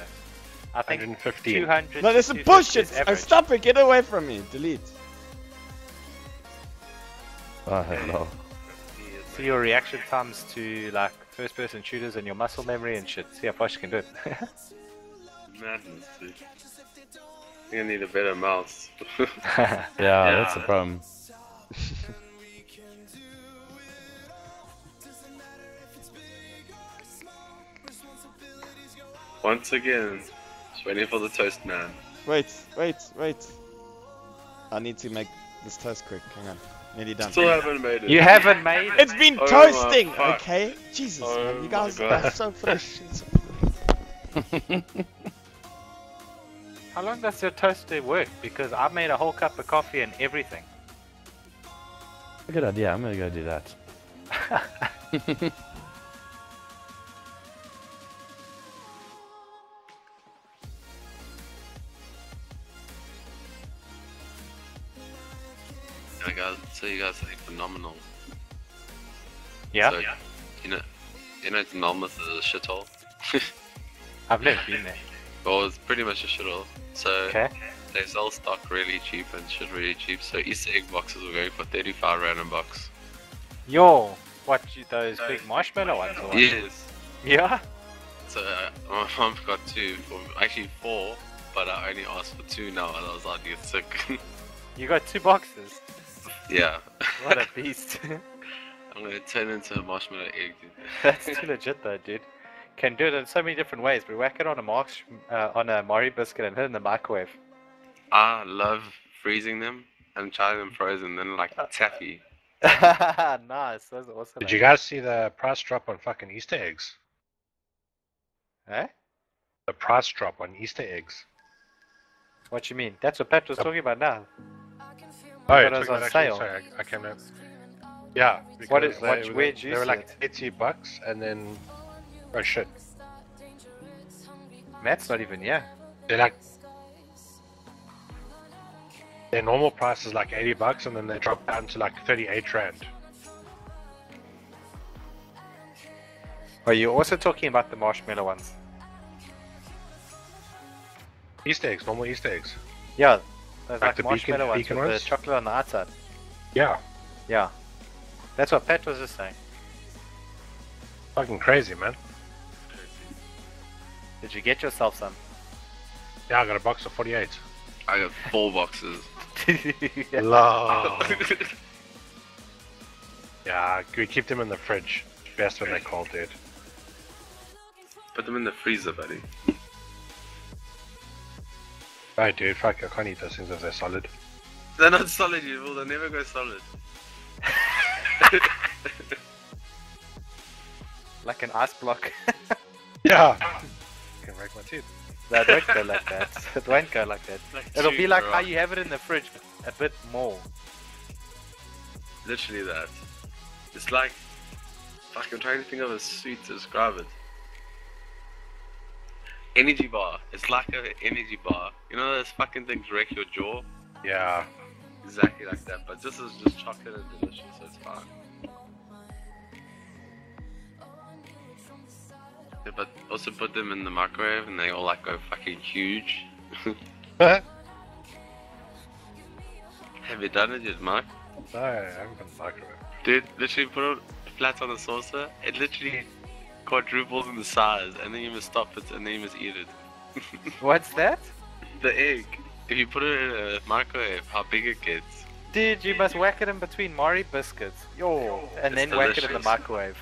I think 115. 200. No, to this is 250 bullshit! is Oh, stop it! Get away from me! Delete. Ah, oh, hello. See your reaction times to like first person shooters and your muscle memory and shit. See how fast you can do it. Madness, dude. You're gonna need a better mouse. Yeah, that's the problem. Once again, just waiting for the toast man. Wait, wait, wait. I need to make this toast quick. Hang on. Nearly done. Still haven't made it. you haven't made it. It's been Oh toasting, okay? Jesus, Oh man, you guys God. are so fresh. How long does your toaster work? Because I made a whole cup of coffee and everything. Good idea. I'm gonna go do that. I got so you guys are like phenomenal. Yeah, So, you know, you know, Monmouth is a shithole. I've never been there. well, it's pretty much a shithole. So Okay. they sell stock really cheap and shit really cheap. So Easter egg boxes were going for 35 rand a box. Yo, what those big marshmallow ones? Or? Yes. Yeah. So uh, my mom got two, for, actually four, but I only asked for two now, and I was like, "You're sick." You got two boxes. Yeah. What a beast. I'm gonna turn into a marshmallow egg. Dude. That's too legit though, dude. Can do it in so many different ways. We whack it on a marsh, uh, on a Marie biscuit and hit it in the microwave. I love freezing them and trying them frozen, then like taffy. nice. That's awesome. Did you guys see the price drop on fucking Easter eggs? Eh? The price drop on Easter eggs. What you mean? That's what Pat was talking about now. Oh, thought it it was took on that sale. Sorry, I, I can't remember. Yeah. What is? because is- they, what- they, where'd you they were like it? 80 bucks and then. Oh shit. Matt's not even yeah. They're like Their normal price is like 80 bucks and then they drop down to like 38 rand. Oh, Are you also talking about the marshmallow ones? Easter eggs, normal Easter eggs. Yeah, those Like like the beacon- marshmallow ones beacon with ones? the chocolate on the outside. Yeah, Yeah, that's what Pat was just saying. fucking crazy, man. Did you get yourself some? Yeah, I got a box of 48. I got four boxes. Yeah. Love. yeah, we keep them in the fridge. Best when they're cold, dude. Put them in the freezer, buddy. Right, dude, fuck, I can't eat those things if they're solid. They're not solid, you fool. They'll never go solid. like an ice block. Yeah! can break my teeth. no, it won't go like that. It won't go like that. Like It'll be like a how you have it in the fridge, a bit more. Literally that. It's like. Fuck, I'm trying to think of a sweet to describe it. Energy bar. It's like an energy bar. You know those fucking things wreck your jaw? Yeah. Exactly like that, but this is just chocolate and delicious, so it's fine. Yeah, but also put them in the microwave and they all like go fucking huge. Have you done it yet, Mark? I haven't been microwave. Dude, literally put it flat on the saucer. It literally quadruples in the size, and then you must stop it, and then you must eat it. What's that? the egg. If you put it in a microwave, how big it gets. Dude, you must whack it in between Marie biscuits. Yo, and It's then whack it in the microwave.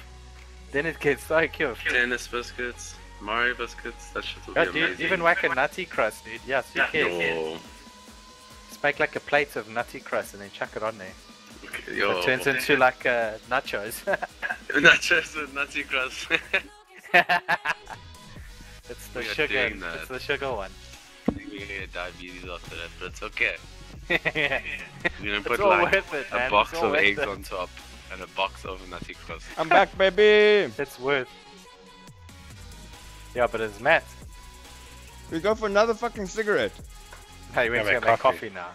Then it gets so cute. Tennis biscuits, Mario biscuits, that shit will Yeah, be dude, amazing. even whack a Nuttikrust, dude. Yes, you can. Yo, Just make like a plate of Nuttikrust and then chuck it on there. Yo. It turns into like uh, nachos. nachos with Nuttikrust. it's the We sugar. doing. It's the sugar one. I think we're gonna get diabetes after that, but it's okay. yeah. We're gonna It's put like it, a man. box of eggs it. on top and a box of nutty crust. I'm back, baby. It's worth. Yeah, but it's Matt. We go for another fucking cigarette. Hey, we're gonna make make coffee. coffee now.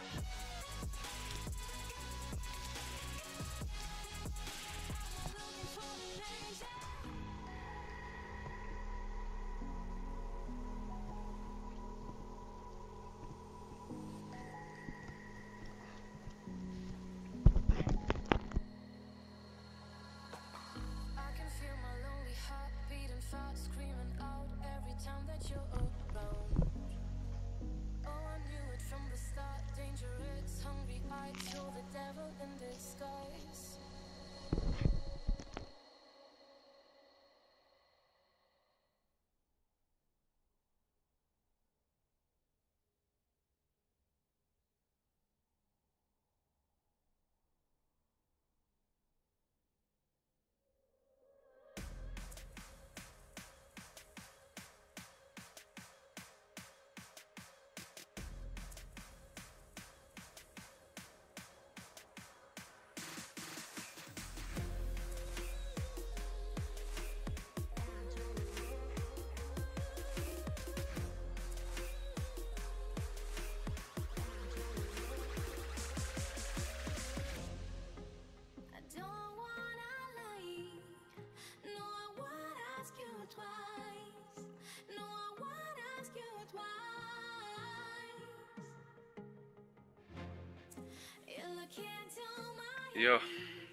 Yo,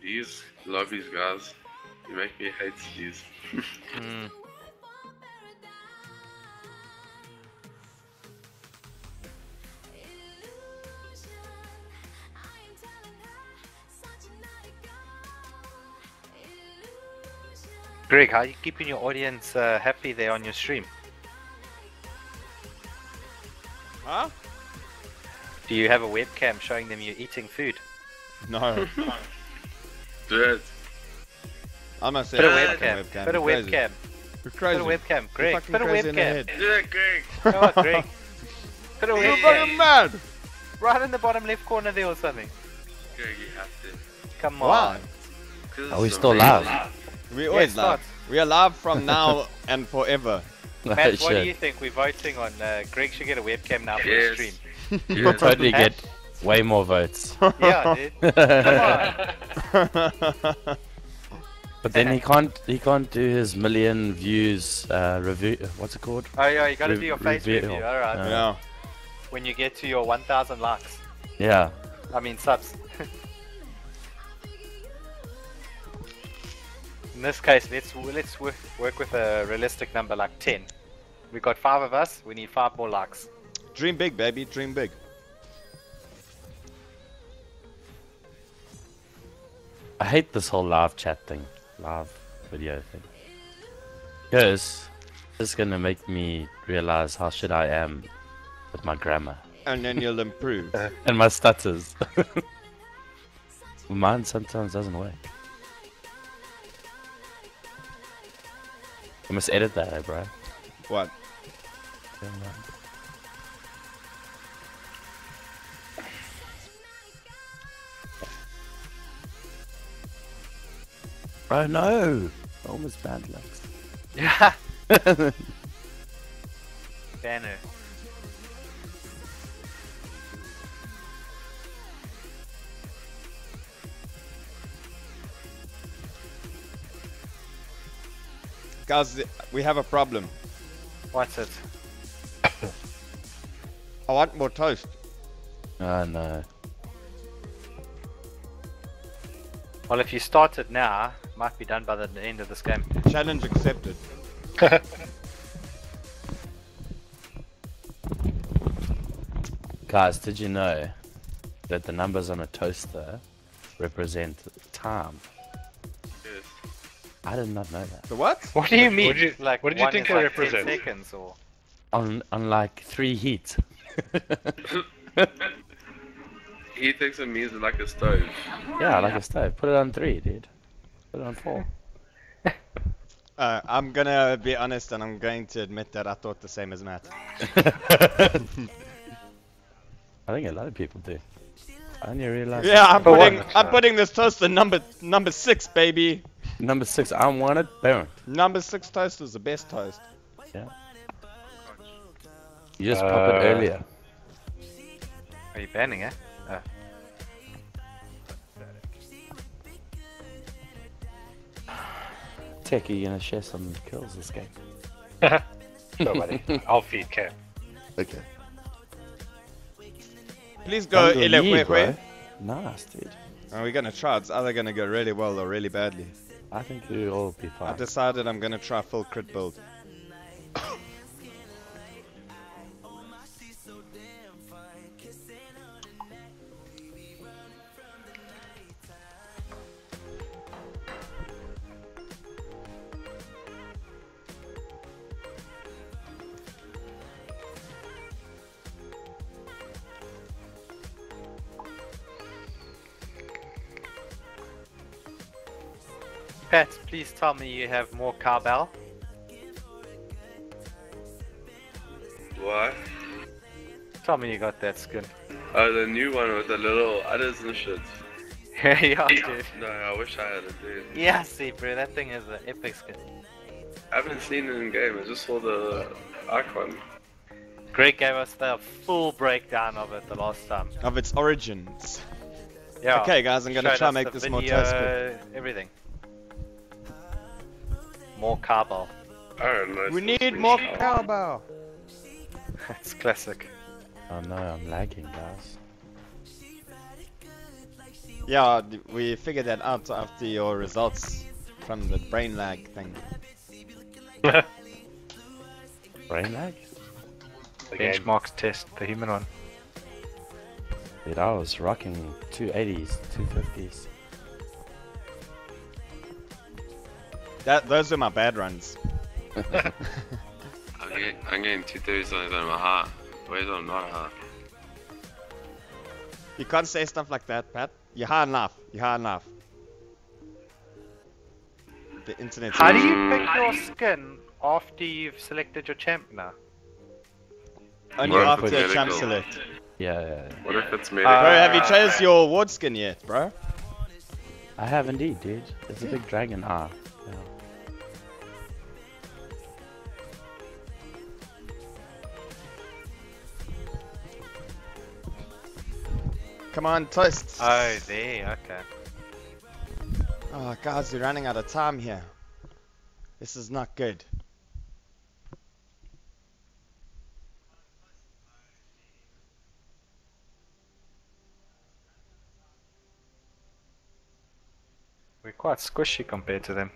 these lobbies, guys, you make me hate these. Mm. Greg, how are you keeping your audience uh, happy there on your stream? Huh? Do you have a webcam showing them you're eating food? No. Do it. I'm gonna say Put a fucking webcam. Put a You're crazy. webcam. You're Put a webcam. You're Greg, put a crazy in the webcam. Do it, Greg. Come on, Greg. Put a webcam. You're webcam. fucking mad. Right in the bottom left corner there or something. Greg, you have to. Come on. Why? 'Cause Are we still live? We always start. live. We are live from now and forever. Matt, what do you think? We're voting on uh, Greg should get a webcam now for Yes. the stream. We'll totally Huh? get Way more votes. Yeah, dude. Come on. But then he can't he can't do his million views uh, review. What's it called? Oh yeah, you gotta Re- do your face reveal. review. Alright. Uh, yeah. When you get to your 1,000 likes. Yeah. I mean subs. In this case, let's let's work, work with a realistic number like 10. We got five of us. We need five more likes. Dream big, baby. Dream big. I hate this whole live chat thing, live video thing. Because it's gonna make me realize how shit I am with my grammar And then you'll improve. and my stutters. Mine sometimes doesn't work. I must edit that, eh, bro. what? Yeah, man. Bro, no! Almost bad luck. Yeah. Banner. Guys, we have a problem. What's it? I want more toast. Oh no. Well, if you start it now, it might be done by the end of this game. Challenge accepted. Guys, did you know that the numbers on a toaster represent time? Yes. I did not know that. The what? What do you mean? What did you- like what did you think is they like represent? 10 seconds or On on like three heat. He thinks it means like a stove. yeah, like a stove. Put it on three, dude. Put it on four. Uh, I'm gonna be honest and I'm going to admit that I thought the same as Matt. I think a lot of people do. I only realized. Yeah, I'm putting what? I'm putting this toaster number number six, baby. Number six, I want it. Boom. Number six toast is the best toast. Yeah. You just pop it Uh, earlier. are you banning it? Oh. Tech, are you gonna share some kills this game? Nobody. I'll feed Cam. Okay. Please go Jungle Ile Yi, Hue bro. Nice, dude. Oh, are we gonna try? It's either gonna go really well or really badly. I think we'll all be fine. I've decided I'm gonna try full crit build. Pat, please tell me you have more cowbell. Why? Tell me you got that skin. Oh, the new one with the little udders and shit. yeah, dude. No, I wish I had it, dude. Yeah, see, bro, that thing is an epic skin. I haven't seen it in game. I just saw the icon. Greg gave us the full breakdown of it the last time. Of its origins. Yeah. Okay, guys, I'm gonna showed try us make the this more video, tasteful. Everything. More cowbell. Alright, nice. We need more cowbell. That's classic. Oh no, I'm lagging, guys. Yeah, we figured that out after your results from the brain lag thing. Brain lag? The game. Test, the human one. Dude, I was rocking 280s, 250s. That those are my bad runs. I'm getting, I'm getting two thirties on my heart. Where's on not heart? You can't say stuff like that, Pat. You're high enough. You're high enough. The internet. How do you pick your skin after you've selected your champ now? Only Well, after a champ select. Yeah, yeah, yeah. What if it's made? Uh, Bro, have you chose your ward skin yet, bro? I have indeed, dude. It's a big dragon eye. Come on, toast. Oh, there, okay. Oh, guys, we're running out of time here. This is not good. We're quite squishy compared to them.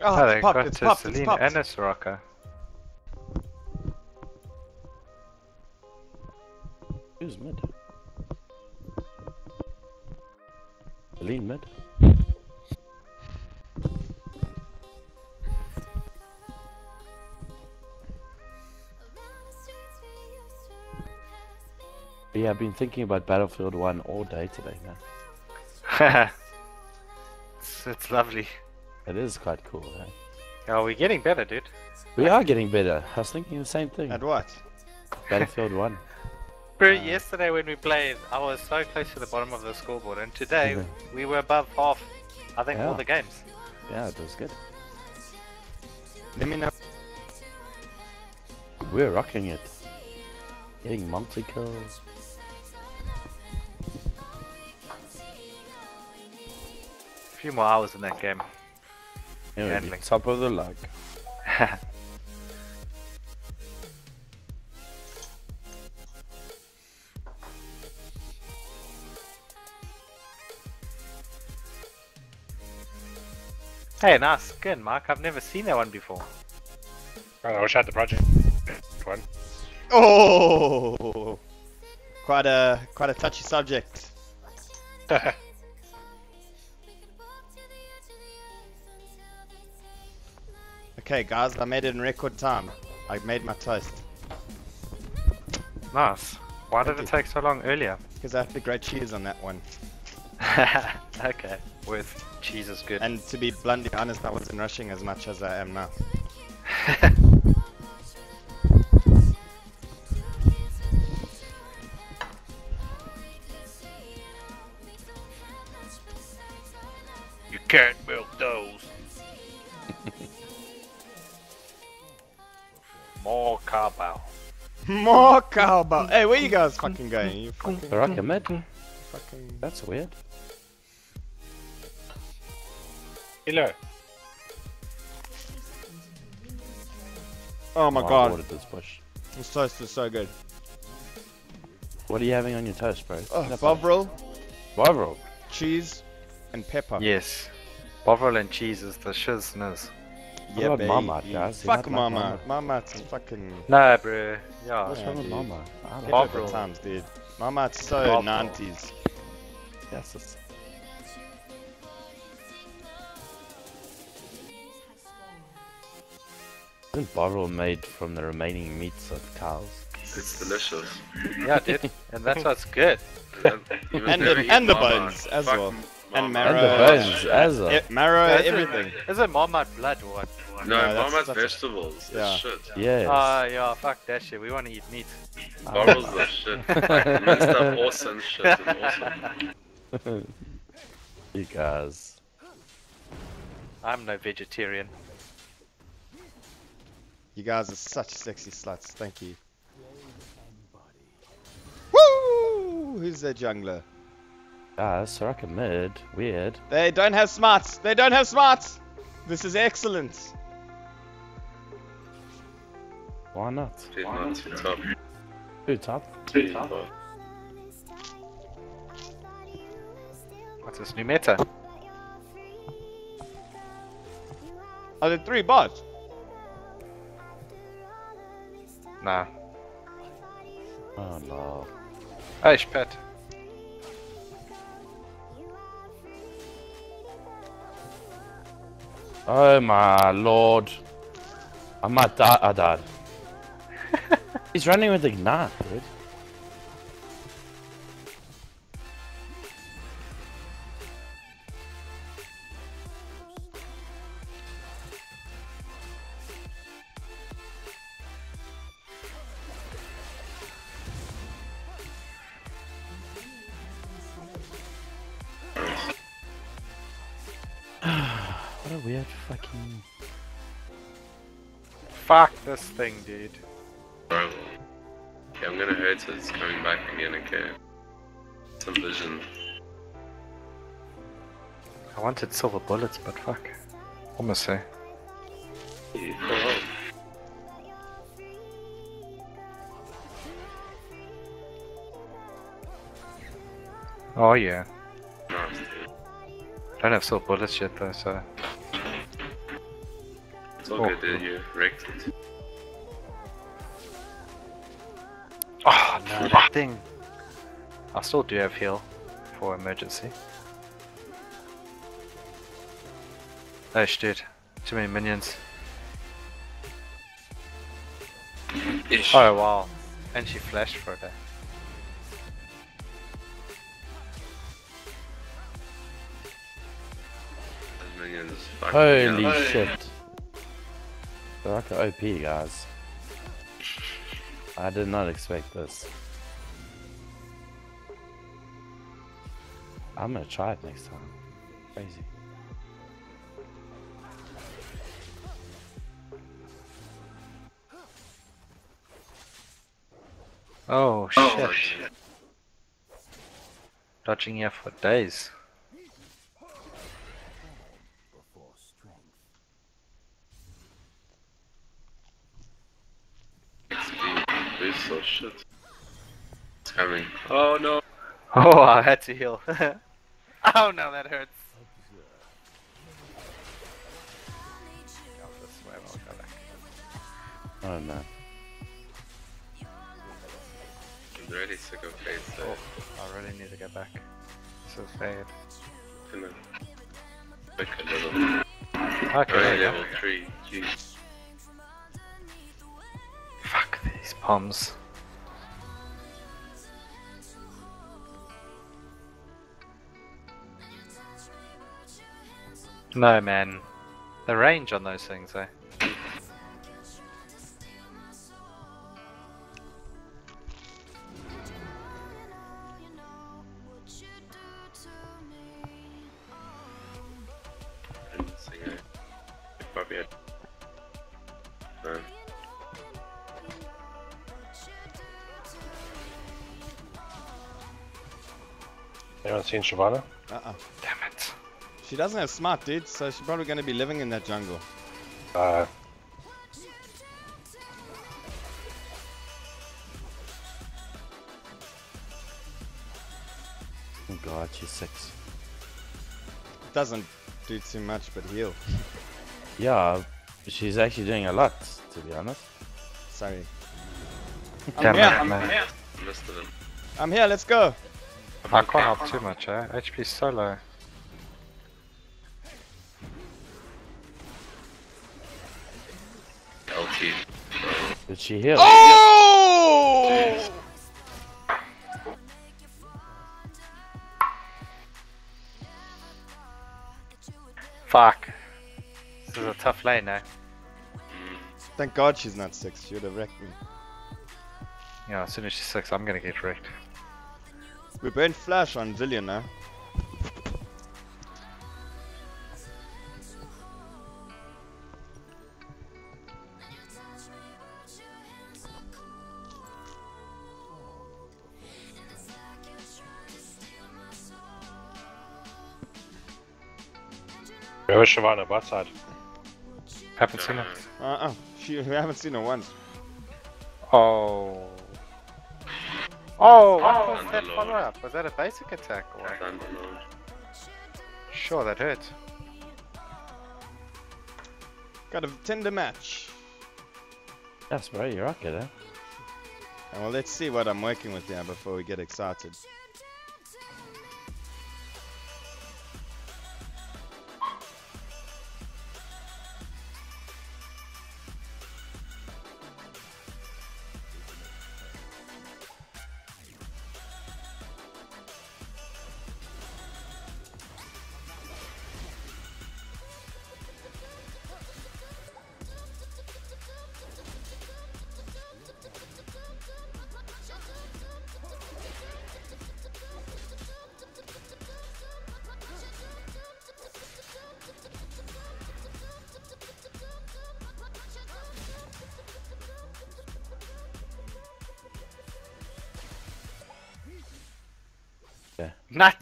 Oh, oh they it's popped, got it's to popped, it's popped. and a Soraka. Who's mid? Lean mid. Yeah, I've been thinking about Battlefield 1 all day today, man. it's, it's lovely. It is quite cool, eh? Yeah, we're getting better, dude. We are getting better. I was thinking the same thing. At what? Battlefield 1. Bro, yesterday when we played, I was so close to the bottom of the scoreboard, and today Yeah. we were above half. I think all the games. Yeah, it was good. Let me know. We're rocking it. Getting multi kills. A few more hours in that game. Anyway, Handling. top of the log. hey, nice skin, Mark. I've never seen that one before. Oh, I wish I had the project one. Oh, quite a quite a touchy subject. Okay, guys, I made it in record time. I made my toast Nice. Why did Thank it take so long earlier? because I have the great cheese on that one. okay, with cheese is good. And to be bluntly honest, I wasn't rushing as much as I am now. you can't milk those. More cowbell. More cowbell. Hey, where you guys fucking going? You fucking, Baraka mid? fucking. That's weird. Hello. Oh my Oh, I god, ordered this bush. this toast is so good. What are you having on your toast, bro? Oh, bovril, Bovril. cheese, and pepper. Yes. Bovril and cheese is the shizness. Yeah, about baby. Marmite, guys? Fuck not like Mama. Marmite? Marmite's fucking. Nah, bro. Yeah. What's Yeah, wrong with dude. Mama? I like Get Bovril. times, dude. Mama's so Bovril. 90s. Yes, Isn't Bovril made from the remaining meats of cows? It's delicious. Yeah, dude. and that's what's good. Even And the- you and the bones as well. mama. And And marrow. the Uh, bones, as a... Eh, marrow, Is it- everything. Is it Marmite blood or what? No, No, that's- mama's that's vegetables. yeah. It's shit. Yes. Ah, yeah, fuck that shit. We want to eat meat. Bubbles the shit. Like, minced up awesome shit and awesome. you guys. I'm no vegetarian. You guys are such sexy sluts. Thank you. Woo! Who's their jungler? Guys, Soraka mid. Weird. They don't have smarts. They don't have smarts. This is excellent. Why not? Dude, not top. Who top? Too top. What's this new meta? Oh, are there three bots? Nah. Oh no. Ah, hey, Spet. Oh my lord. I might die. I died. He's running with Ignite, dude. What fucking. Fuck this thing, dude. Bro. Okay, I'm gonna hurt so it's coming back again, okay? Some vision. I wanted silver bullets, but fuck. Almost say. Oh, Oh yeah. I don't have silver bullets yet though, so. It's all Oh, good, dude. You wrecked it. Oh no, ah, that thing. I still do have heal for emergency. Oh shit, too many minions. Ish. Oh wow, and she flashed for that. Those minions fucking Holy hell. Baraka OP, guys. I did not expect this. I'm gonna try it next time. Crazy. Oh shit. Oh, shit. Dodging here for days. XP. Boost or shit. It's coming. Oh no. Oh, I had to heal. oh no, that hurts. Go this way, I'll go back. Oh no. I'm really sick of face so Oh, I really need to get back. This is bad. I'm gonna quick a little. Okay, there Alright, go. level 3. Jeez. These. No man, the range on those things, eh? Anyone seen Shyvana? Uh-uh. Damn it. She doesn't have smart, dude, so she's probably gonna be living in that jungle. Uh, Oh god, she's six. Doesn't do too much but heal. Yeah, she's actually doing a lot, to be honest. Sorry. Damn here, it, I'm man. Missed. I'm here, let's go. I can't help too much, eh? HP is so low. LT. Did she heal? Oh! Fuck. This is a tough lane now. Thank God she's not six. She would have wrecked me. Yeah, as soon as she's six, I'm gonna get wrecked. We burn flash on Zilean now. where was Shyvana? What side? Haven't seen it. Uh-uh. She, we haven't seen her once. Oh. Oh, what was that Thunderlord. follow up? Was that a basic attack? Or... Thunderlord. Sure, that hurt. Got a tender match. That's bro, you rock it, eh? And well, let's see what I'm working with now before we get excited.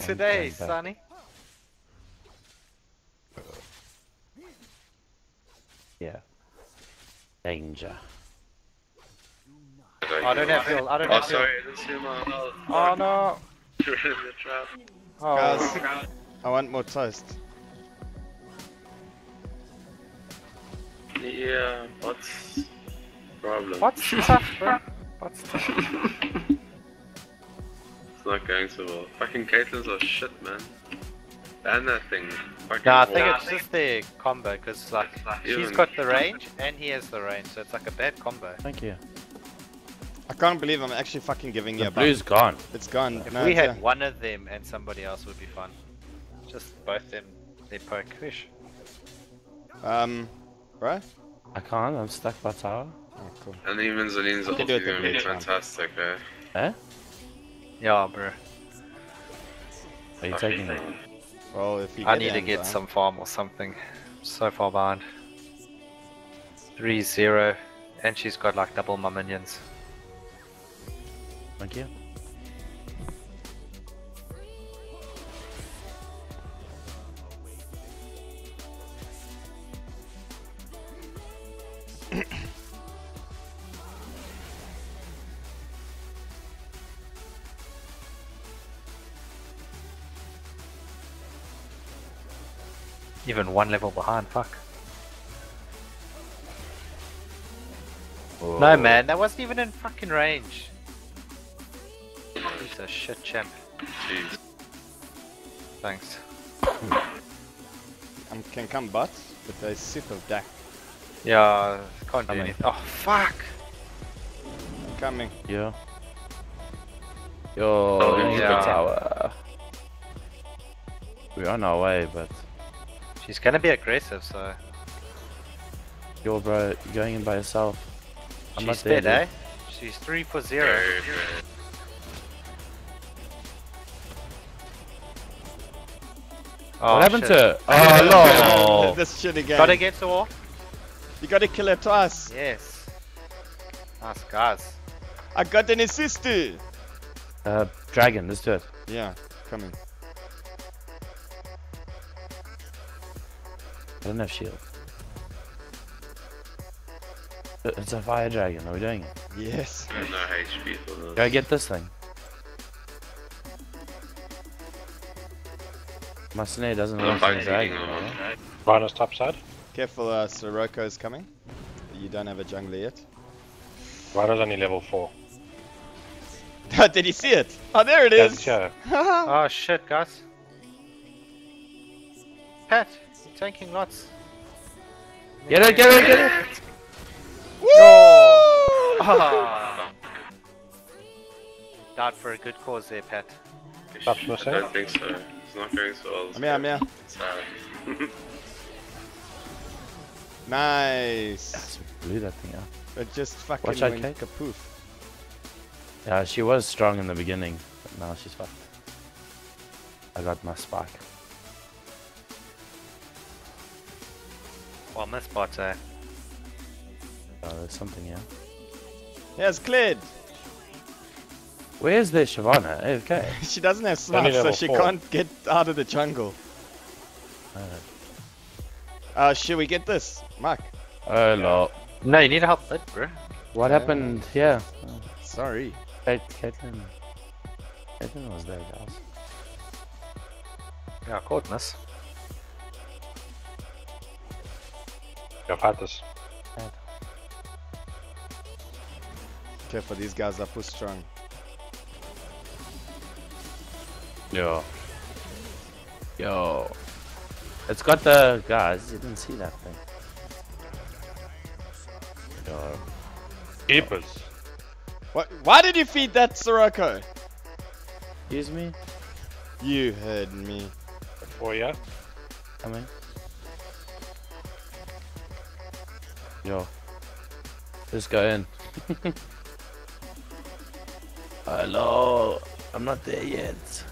Today, going. Sonny. Yeah. Danger. I don't have heal. I don't Oh, have heal. sorry, I didn't see my oh, health. Oh no. You're in the trap. Oh. Guys, I want more toast. Yeah, what's problem? What's tough, bro? What's tough? It's not going so well. Fucking Caitlyn's are shit, man. Ban that thing. Fucking No, I think wall. it's just their combo, because like she's Even- got the range and he has the range, so it's like a bad combo. Thank you. I can't believe I'm actually fucking giving you The a buff. blue's gone. It's gone. If No, we had a- one of them and somebody else would be fun. Just both them, they poke fish. Um, bro? I can't. I'm stuck by tower. Oh, cool. And even Zilean's can ulti do it is gonna be fantastic, eh? Eh? Yeah, bro. Are you taking it? hell. Well, if you I need to get on- some farm or something. So far behind. 3-0. And she's got like double my minions. Thank you. Even one level behind, fuck. No man, that wasn't even in fucking range. He's a shit champ. Jeez. Thanks. Um, can come bot, but they super deck Yeah, can't do Coming. anything. Oh fuck! coming. Yeah. Yo, Oh, yeah. tower. We're on our way, but She's gonna be aggressive, so yo, bro, you're going in by yourself. I'm she's dead, eh? She's three for zero. Very. Oh, what happened shit. to her? Oh, no. this shit again. Gotta get to wall. You gotta kill her twice. Yes. Nice guys. I got an assist. Uh, dragon, let's do it. Yeah, coming. I don't have shield. It's a fire dragon. Are we doing it? Yes. I no HP for this. Go get this thing. My snare doesn't I'm work on fighting dragon. him. right? Rhino's top side. Careful, uh, Soraka is coming. You don't have a jungler yet. Rhino's only level 4. Did you see it? Oh, there it That's is. yeah. Oh shit, guys. Pat, you're tanking lots. Get it, get it, get it! Ah. Died for a good cause there, Pat. Stop I missing. don't think so. It's not going so well. I'm here, I'm here. Sad. Nice. Yes, we blew that thing out. It just fucking Watch out, went Kate. kapoof. Yeah, she was strong in the beginning, but now she's fucked. I got my spike. Well, miss bot, eh? Oh, there's something here. Yeah, it's cleared. Where's the Shyvana? Okay. She doesn't have Only so she four. can't get out of the jungle. Uh, should we get this? Mark. Oh, no. No, you need to help it, bro. What happened here? Oh, Sorry. Kate, Caitlyn. Caitlyn was there, guys. Yeah, caught miss. Go fight this. Careful, these guys are push strong. Yo. Yo. It's got the guys. You didn't see that thing. Yo. Keepers. What? Why did you feed that Soraka? Excuse me. You heard me. Oh, For ya. Come Coming. Yo. Just go in. Hello. I'm not there yet.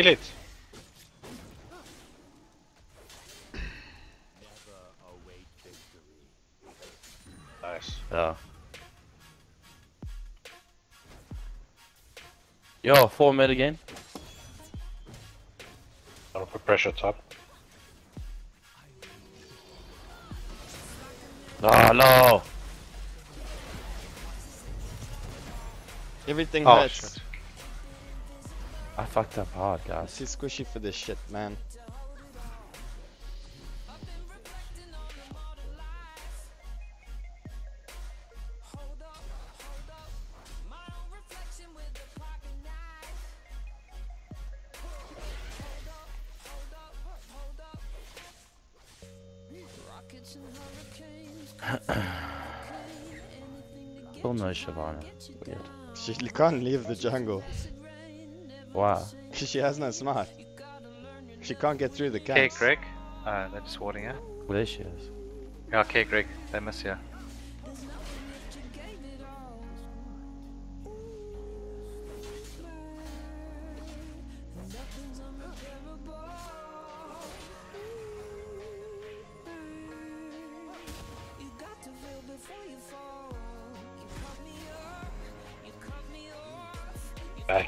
Kill it! Nice. Yeah. Yo, four mid again. I'll put pressure top. Oh no! Everything Oh, hurts. shit. I fucked up hard, guys. Too squishy for this shit, man. Still no Shyvana. Weird. She can't leave the jungle. Wow. She has no smart. She can't get through the Okay, camps. Greg. Uh, they're just warding you. Well, there she is. Yeah, okay, Greg. They miss you.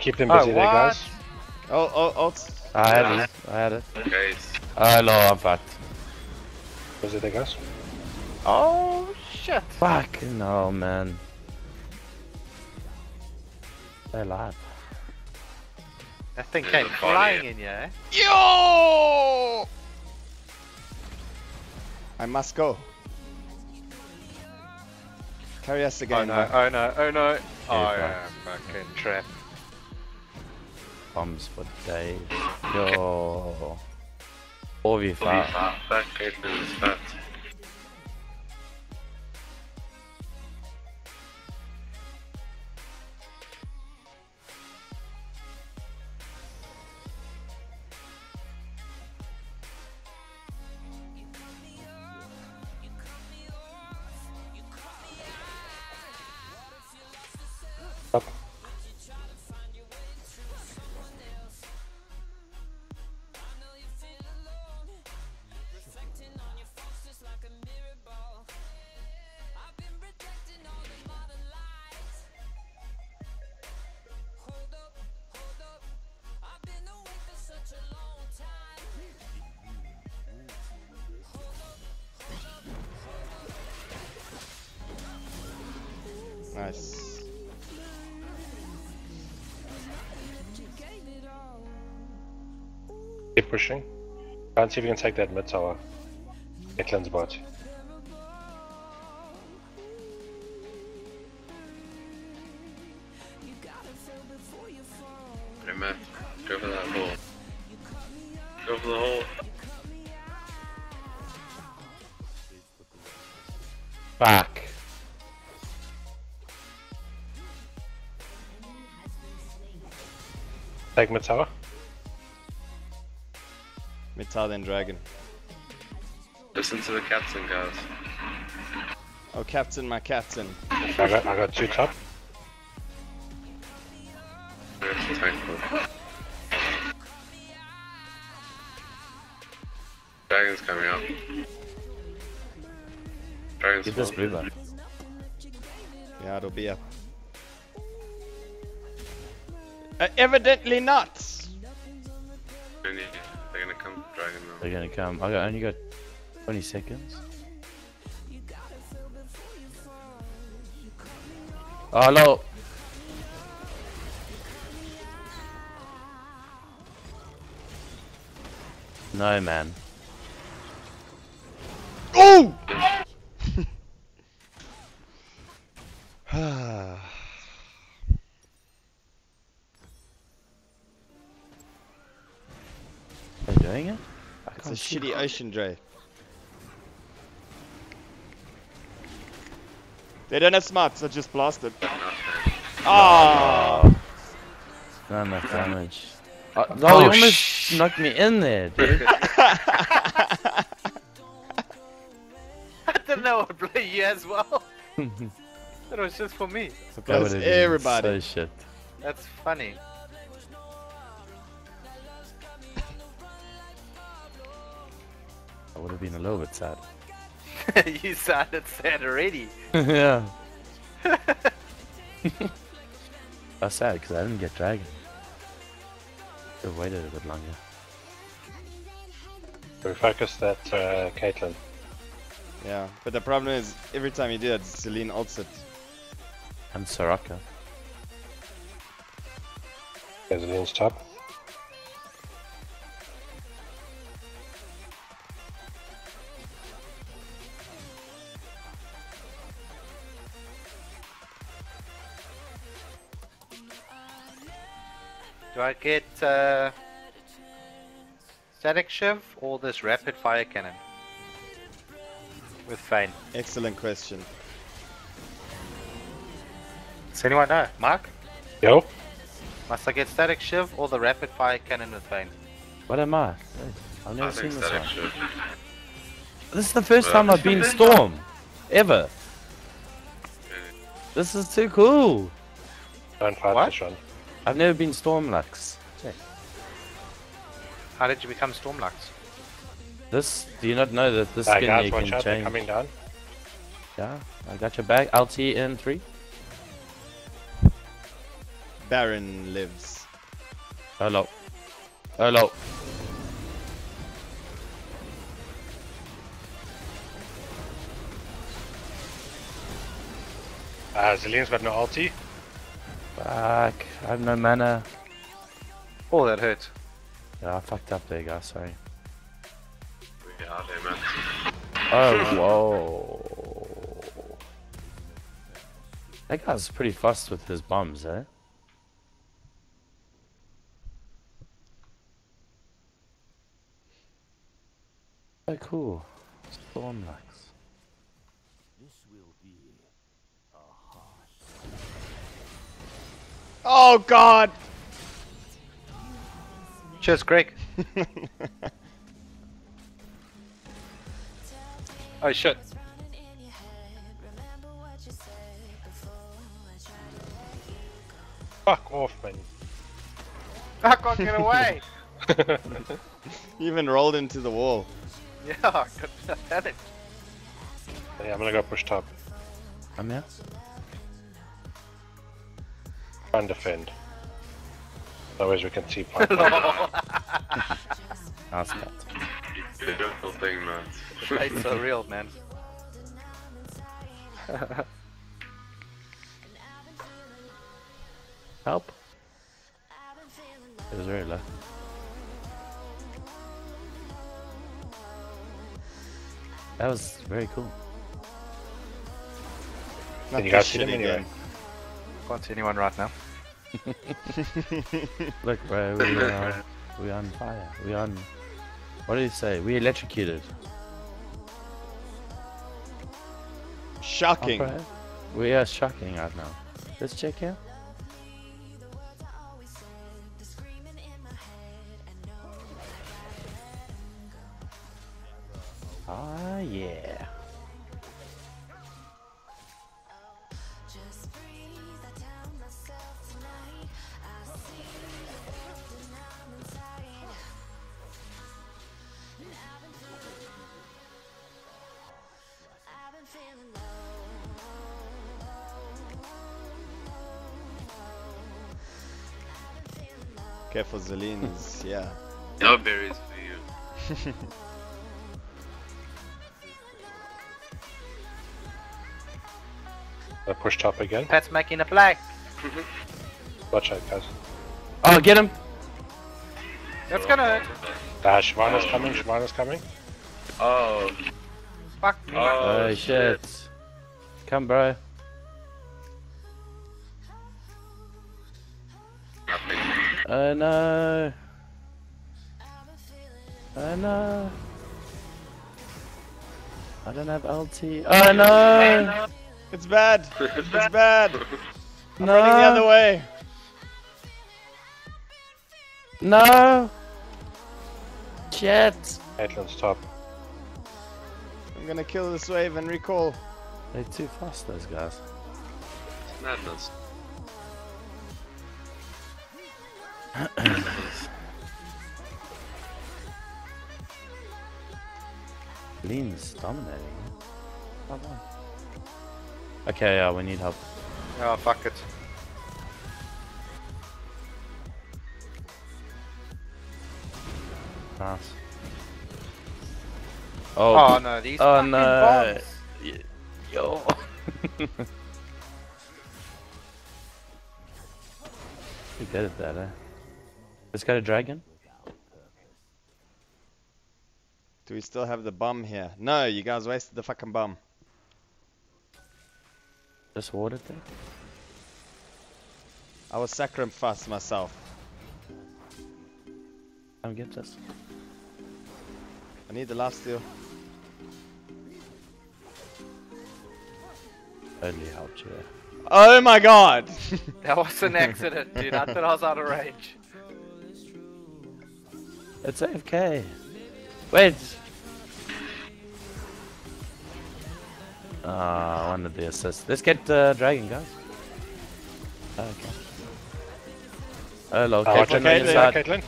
Keep them Oh, busy there, guys. Oh, oh, oh. I had it. I had it. Guys, Oh no, I'm fucked. Busy there, guys. Oh, shit. Fuck no, man. They're alive. That thing There's came flying in you, eh? Yo! I must go. Carry us Oh again. no, man. oh no, oh no. Oh, Yeah, yeah, fucking trap. Bombs for days. Yo. 4v5. Holy fuck, that Caitlyn is fat. Try and see if we can take that mid tower. Caitlyn's bot. Hey, Matt, go for that hole. Go for the hole. Fuck. Take mid tower. Mital then Dragon. Listen to the captain, guys. Oh, Captain, my Captain. I got, I got two top. There's the tank one. Dragon's coming up. Dragon's Get this blue one. Yeah, it'll be up. Uh, evidently not. They're gonna come. I got, only got 20 seconds. Oh, no. No, man. Oh! They're doing it? I a can't shitty ocean dray. They don't have smarts, so just blast it. Nothing. Ah! Not enough damage. Uh, oh, Oh, you almost sh- knocked me in there, dude. I didn't know I'd play you as well. That was just for me. That Because would've everybody. So shit. That's funny. Would have been a little bit sad. you sounded sad already. yeah. I was sad because I didn't get dragon. i've waited a bit longer. Refocus that uh, Caitlyn. Yeah, but the problem is, every time you do that, Zilean ults it. And Soraka. There's Leon's top. I get uh, static shiv or this rapid fire cannon? With Fane. Excellent question. Does anyone know? Mark? Yo, Must I get static shiv or the rapid fire cannon with Fane? What am I? I've I never seen this static one. should. This is the first Well, time I've been Storm. Ever. This is too cool. don't fight What? this one. I've never been Stormlux. Check. How did you become Stormlux? This, do you not know that this Uh, skin guys, you watch can out, they're change? coming down. Yeah, I got your back. LT in three. Baron lives. Hello. Hello. Uh, Zilean's got no ulti. Fuck. I have no mana. Oh, that hurt. Yeah, I fucked up there, guys. Sorry. We are there, man. Oh, whoa. That guy's pretty fast with his bombs, eh? Oh, cool. Stormlux. Oh god! Cheers, Greg. oh shit. Fuck off, man. I can't get away. He even rolled into the wall. yeah, I got had it. Yeah, I'm gonna go push top. I'm here. Try and defend. Otherwise we can see point. Nice cut. Beautiful thing, man. It's so real, man. Help. It was very low. That was very cool. Not Can you guys this see them shitty anyway? Game. Can't see anyone right now. Look, bro, we are we on fire. We are on. What did he say? We electrocuted. Oh, Shocking. bro. We are shocking right now. Let's check here. Ah, yeah. Careful, Zilean is, yeah. No berries for you. I push top again. Pat's making a play. Watch out, guys. Oh, get him! That's gonna hurt. Ah, Shyvana's coming, Shyvana's coming. Oh, Fuck me. oh, Oh, shit. Come, bro. Nothing. Oh no. Oh no. I don't have LT. Oh no! It's bad. It's bad. No! Running the other way. No! Shit! Caitlyn's top. I'm gonna kill this wave and recall. They're too fast, those guys. It's Madness. Lean's dominating. Well done. Okay, uh, we need help. Oh, fuck it. Nice. Oh, Oh no, these Oh, fucking no. bombs. yo. You're good at that, eh? Let's go to dragon. Do we still have the bomb here? No, you guys wasted the fucking bomb. Just water thing? I was sacrificed myself. Come get this. I need the last steal. Only helped you. Oh my god! That was an accident, dude. I thought I was out of range. It's AFK. Wait. Ah, I wanted the assist. Let's get uh, dragon, guys. Okay. Hello, Oh, Caitlyn it, on Caitlyn.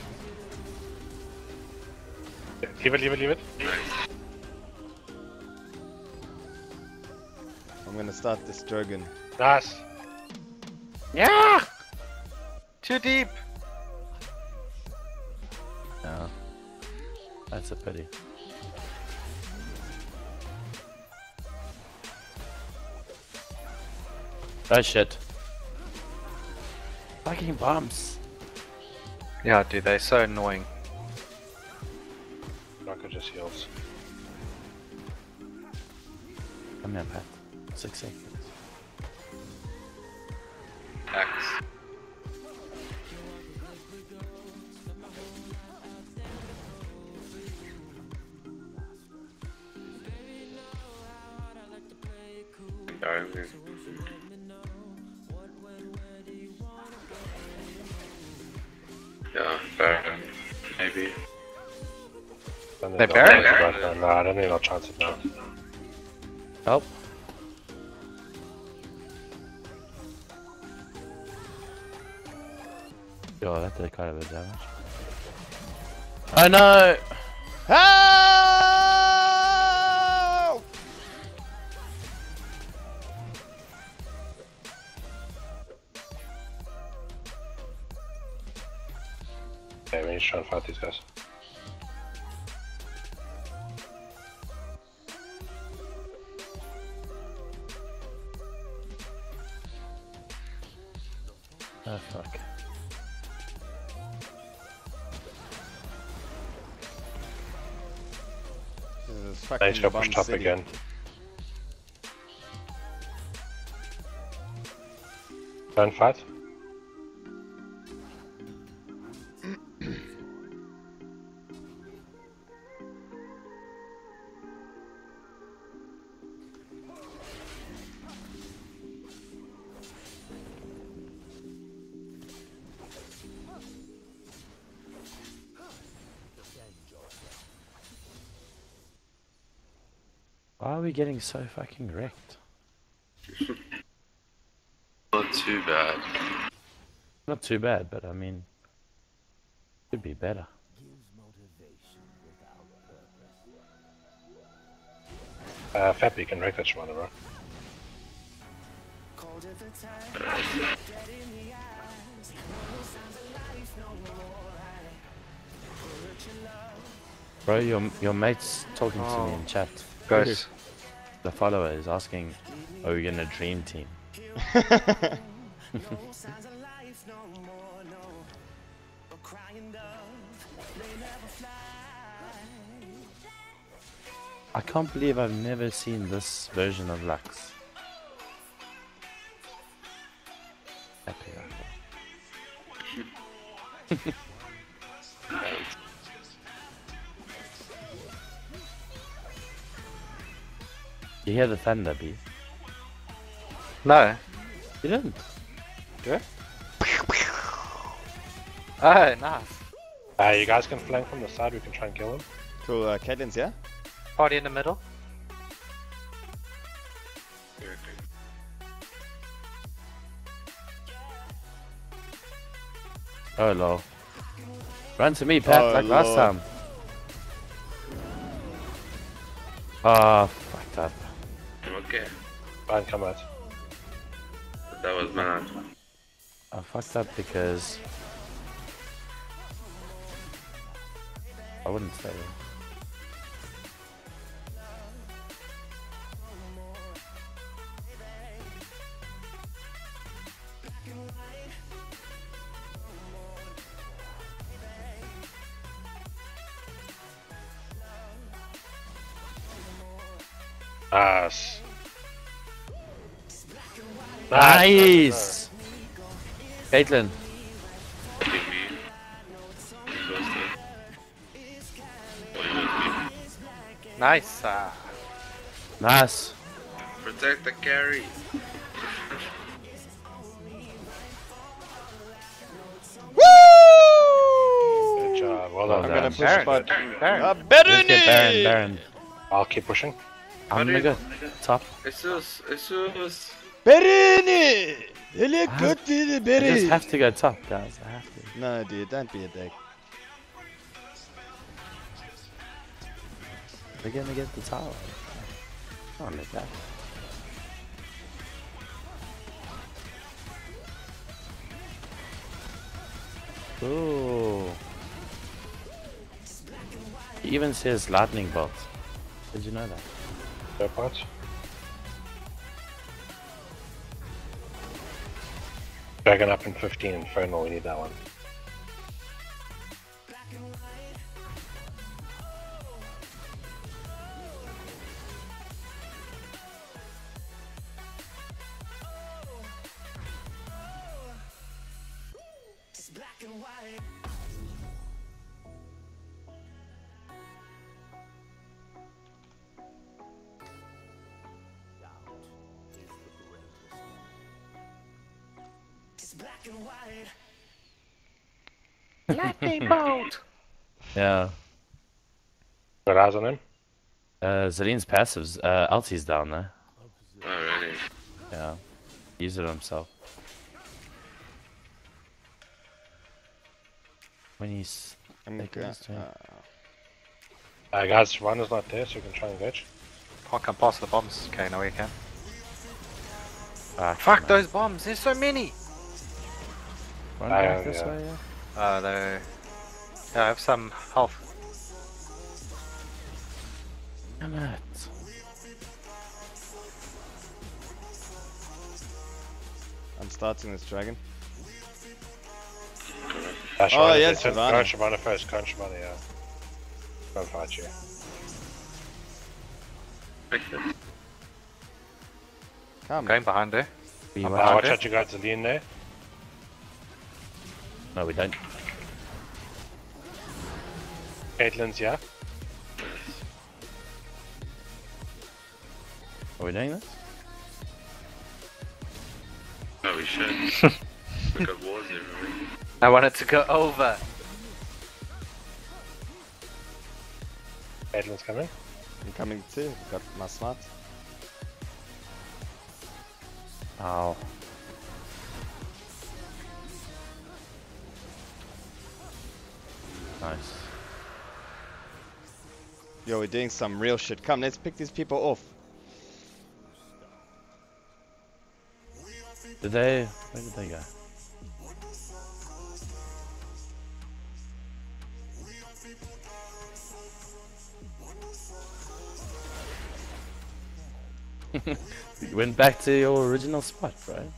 Yeah. Caitlyn. Leave it, leave it, leave it. I'm gonna start this dragon. Nice. Yeah! Too deep. No. That's a pity. Oh shit. Fucking bombs. Yeah, dude, they're so annoying. Rocco just heals. Come here, Pat. Six seconds. Oh no! Is They fucking need to go push bomb top city. again. Try and fight. Getting so fucking wrecked? Not too bad. Not too bad, but I mean, could be better. Uh, Fappy can wreck that Shimano, bro. Bro, your your mate's talking to me in chat. Guys, The follower is asking, "Are we in a dream team?" I can't believe I've never seen this version of Lux. You hear the thunder, B? no. You didn't? Oh, nice. Uh, you guys can flank from the side, we can try and kill him. Cool, uh, Caitlyn's, yeah? Party in the middle. Oh lol. Run to me, Pat, Oh, like last time. Ah, fucked up. Okay. Fine, come out. That was mad. I fucked up because I wouldn't stay was me. Nice. Uh, nice. Protect the carry. Woo! Good job. Well done. I'm gonna guys. push Baron. but Baron. uh, Let's get Baron, Baron! Baron. I'll keep pushing. I'm gonna go top. Jesus, Jesus. Baron! Hele I- kötü I just have to go top, guys. I have to. No, dude, don't be a dick. We're gonna get the tower. Come on, like that. Ooh. He even says lightning bolt. Did you know that? Fair point. Dragon up in 15, Infernal, we need that one. Zilean's passives. Uh, ulti's down there. Already. Yeah. Use it himself. When he's. I'm Take gonna, his turn. uh, Uh, guys, run is not there, so we can try and glitch. Can't come past the bombs. Okay, now we can. Back, Fuck those bombs. There's so many. Run I back this yeah. way, yeah. Uh, they. Yeah, I have some health. Damn it. I'm starting this dragon. Uh, Shyvana, yes, turn- Shyvana. Go on first, go on yeah. Don't fight you. Come. Going behind there. We I'm won't- Uh, behind watch out, you got Zilean there. No, we don't. Caitlyn's, yeah. Are we doing this? No, we should. we got wars everywhere. I wanted to go over. Caitlyn's coming. I'm coming too. Got my smart. Ow. Nice. Yo, we're doing some real shit. Come, let's pick these people off. Did they? Where did they go? you went back to your original spot, right?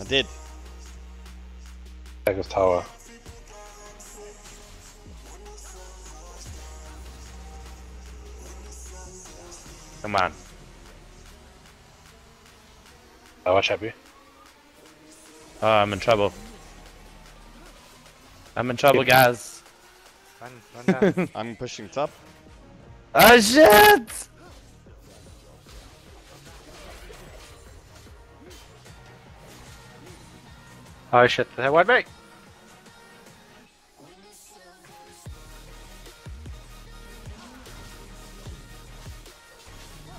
I did. Take his tower. Come on. I watch happy. Oh, uh, I'm in trouble. I'm in trouble, Keep guys. Run, run down. I'm pushing top. Oh shit! Oh shit, that won't!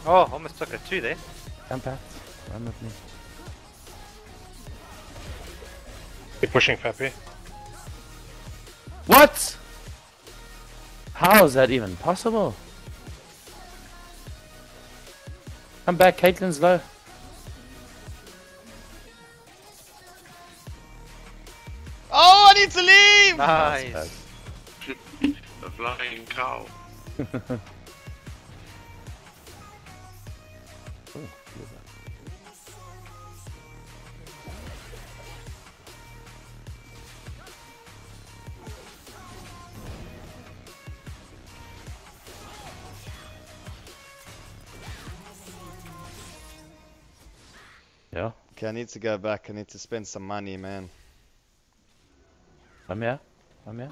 Oh, almost took a two there. Jump out. Run with me. Keep pushing, Fappy. What? How is that even possible? Come back, Caitlyn's low. Oh, I need to leave! Nice. The flying cow. Okay, I need to go back. I need to spend some money, man. I'm here. I'm here.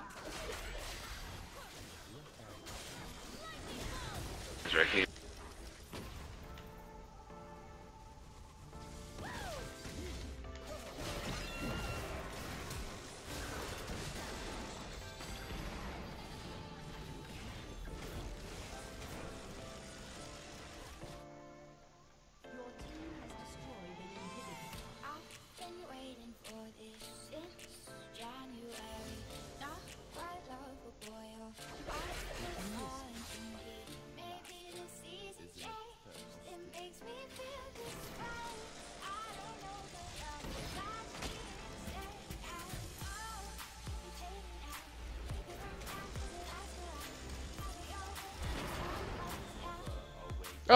He's right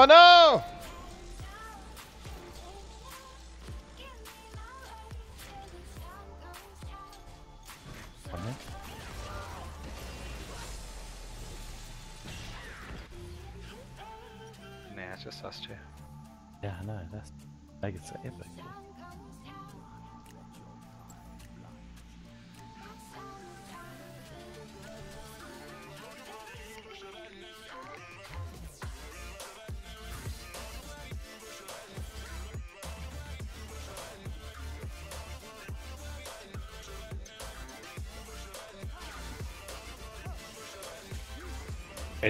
Oh no! I'm here. Nah, it's just us two. Yeah, I know. That's make it so epic.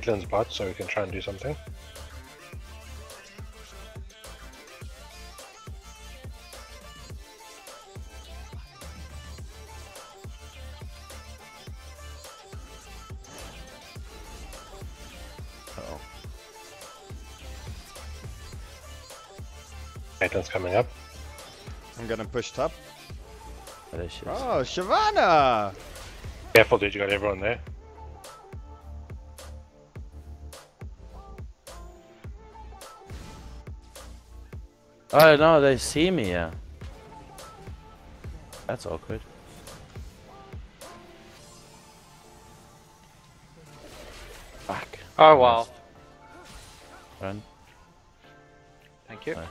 Caitlyn's bot, so we can try and do something. Uh-oh. Caitlyn's coming up. I'm gonna push top. Oh, there she is. Shyvana! Careful, dude, you got everyone there. Oh no, they see me, yeah. That's awkward. Fuck. Oh wow. Run. Thank you. Nice.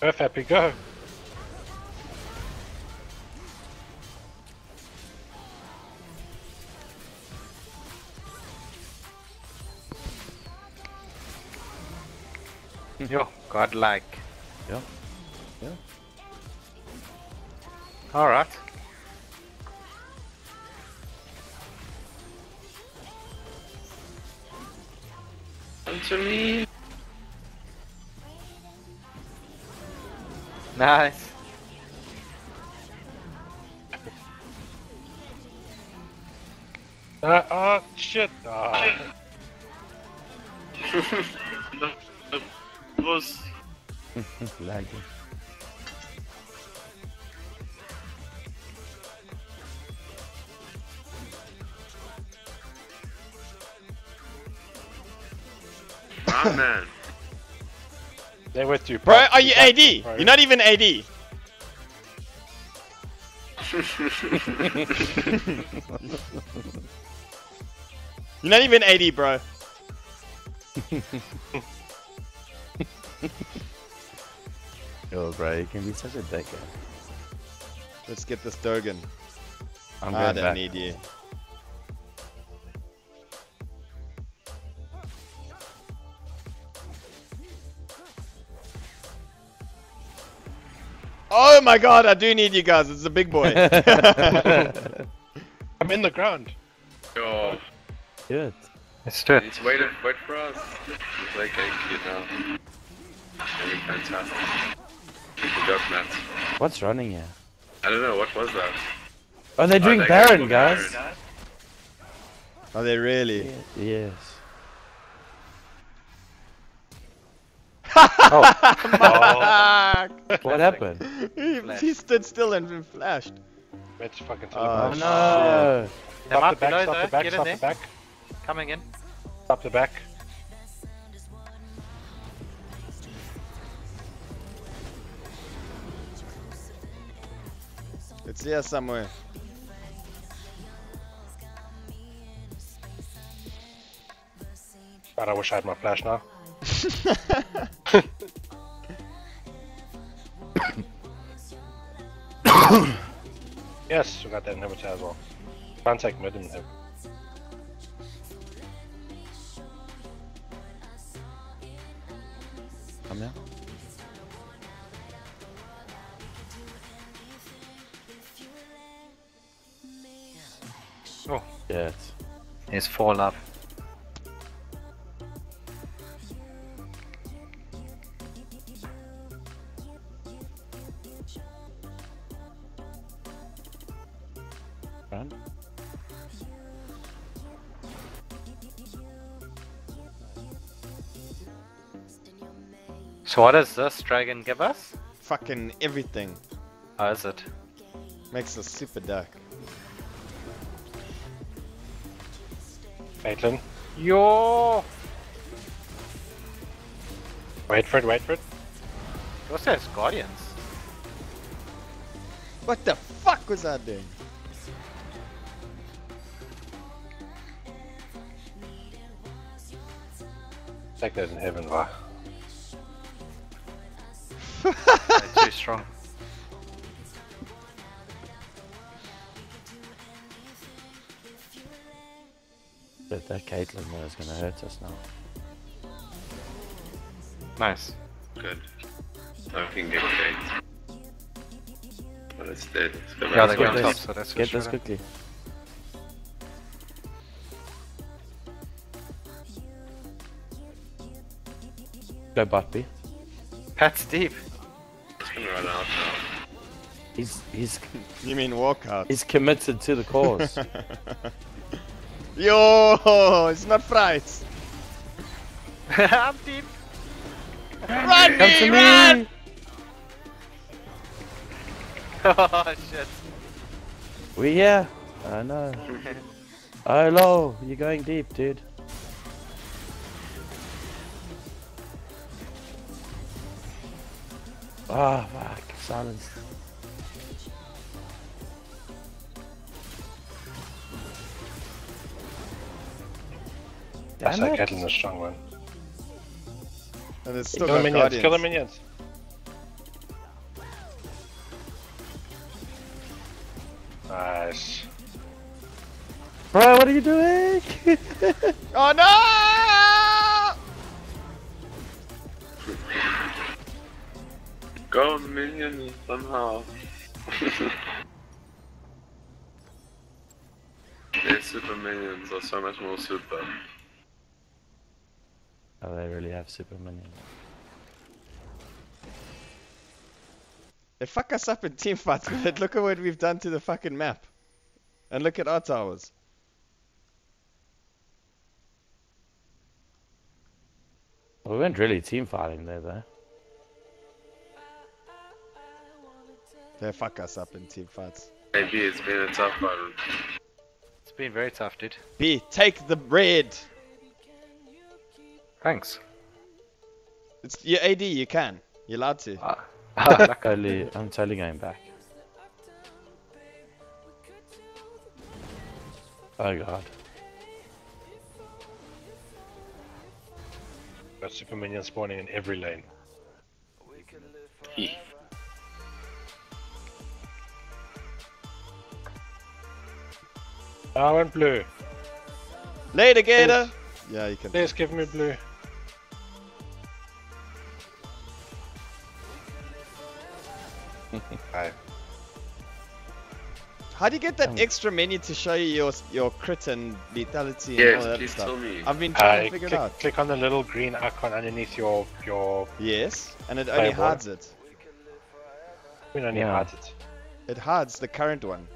Go, Fappy, go! Yo, godlike. Yeah. Yeah. Alright. Come to me. Nice. Uh, oh, shit! Ah. Lagging. man. They're with you, Bro, are you AD? bro. You're not even AD. You're not even AD, bro. Yo, bro, you can be such a dickhead. Eh? Let's get this Durgan. I'm I don't back. need you. Oh my god, I do need you guys. It's a big boy. I'm in the ground. Yo, Good. Let's do it. He's waiting, wait for us. He's like AQ now. Very What's running here? I don't know, what was that? Oh, they're oh, doing they got Baron, guys. Baron. Are they really? Yes. Oh. Fuck! What happened? he, he stood still and flashed. It's fucking Oh, Oh teleported. no! They Stop the back, below stop though. the back, Get in stop there. the back. Coming in. Stop the back. It's here somewhere. God, I wish I had my flash now. yes, we got that inhibitor as well. Can't take mid inhib. Come here. Oh. Yes. He's fall up. Run. So what does this dragon give us? Fucking everything. How is it? Makes us super dark. Caitlyn, Yo! wait for it, wait for it. He also has guardians. What the fuck was I doing? Take that in heaven, va. They're too strong. But that Caitlyn there is gonna hurt us now. Nice. Good. Now we can get Kate. But it's dead. It's gonna Yeah, they're be going fine. top, so that's Get this quickly. Go bot B. Pat's deep. It's gonna run out now. He's he's You mean walkout? he's committed to the cause. Yo, it's not fright. I'm deep. Run Come me, to run! me. oh shit. We here. I know. Oh, low. You're going deep, dude. Ah, fuck. Silence. That's Damn like it. Caitlyn is strong, one. And it's still Kill the got minions, guardians. kill the minions. Nice. Bro, what are you doing? Oh no! Go minion somehow. Their super minions are so much more super. Oh, they really have super minions. They fuck us up in team fights, but look at what we've done to the fucking map. And look at our towers. We weren't really team fighting there, though. They fuck us up in team fights. Maybe it's been a tough one. It's been very tough, dude. B, take the red. Thanks. It's your AD, you can. You're allowed to. Ah, Totally, I'm totally going back. Oh god. Got super minions spawning in every lane. Hee. I want blue. Later, Gator. Yeah, you can. Please give me blue. Hi. How do you get that Um, extra menu to show you your your crit and lethality and Yes, all that please stuff? tell me. I've been trying Uh, to figure click, it out. click on the little green icon underneath your your. Yes, and it only Playable. hides it. We don't Yeah. hides it. It hides the current one.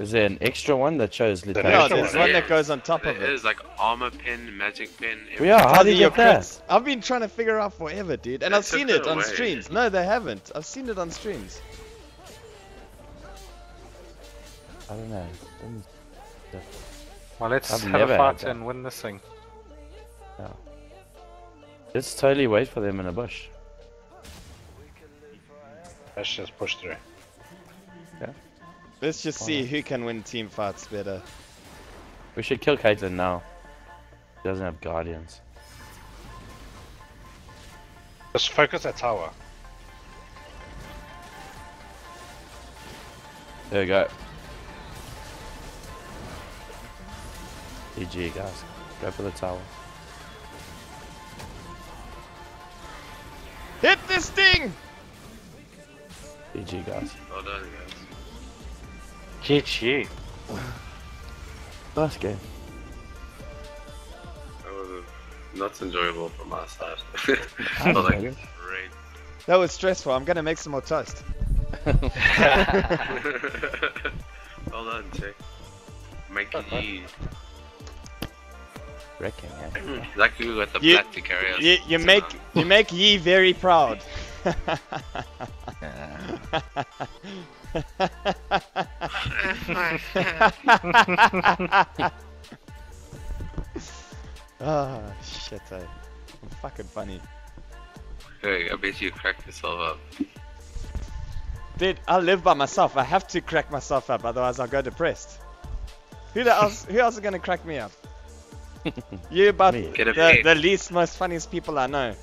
Is there an extra one that shows The No, extra lethality? there's one, one yeah. that goes on top There of it. is like armor pin, magic pin. Yeah, how Tell do you you get that? crits. I've been trying to figure out forever, dude, and They I've seen it it on streams. No, they haven't. I've seen it on streams. I don't know. Well, let's I've have a fight and win this thing. Let's totally wait for them in a bush. Let's just push through. Let's just see who can win team fights better. We should kill Caitlyn now. He doesn't have guardians. Just focus that tower. There we go. GG guys. Go for the tower. Hit this thing! GG guys. Well done, guys. GG. Nice game. That was not enjoyable from my side. But like, great. That was stressful. I'm gonna make some more toast. well done, Jay. Make it easy. Reckon, yeah. Lucky we got the You- plat to carry us. You, you make them. you make Yi very proud. Ah, shit, eh. I'm fucking funny. Hey, I bet you cracked yourself up. Dude, I live by myself. I have to crack myself up, otherwise I'll go depressed. Who the else? Who else is gonna crack me up? You about Me. Get the, the least, most funniest people I know.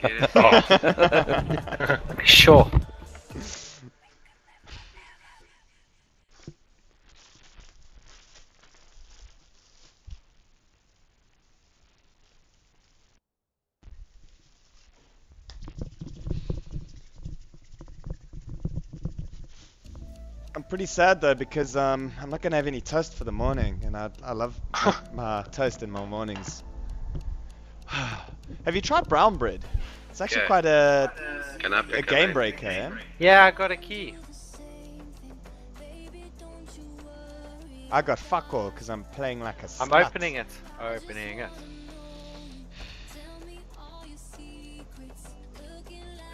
Get? Oh, Sure. I'm pretty sad though because um, I'm not gonna have any toast for the morning, and I I love my, my toast in my mornings. have you tried brown bread? It's actually Yeah. quite a Can I a pick game up breaker. Eh? Yeah, I got a key. I got fuck all because I'm playing like a I'm slut. opening it. Opening it.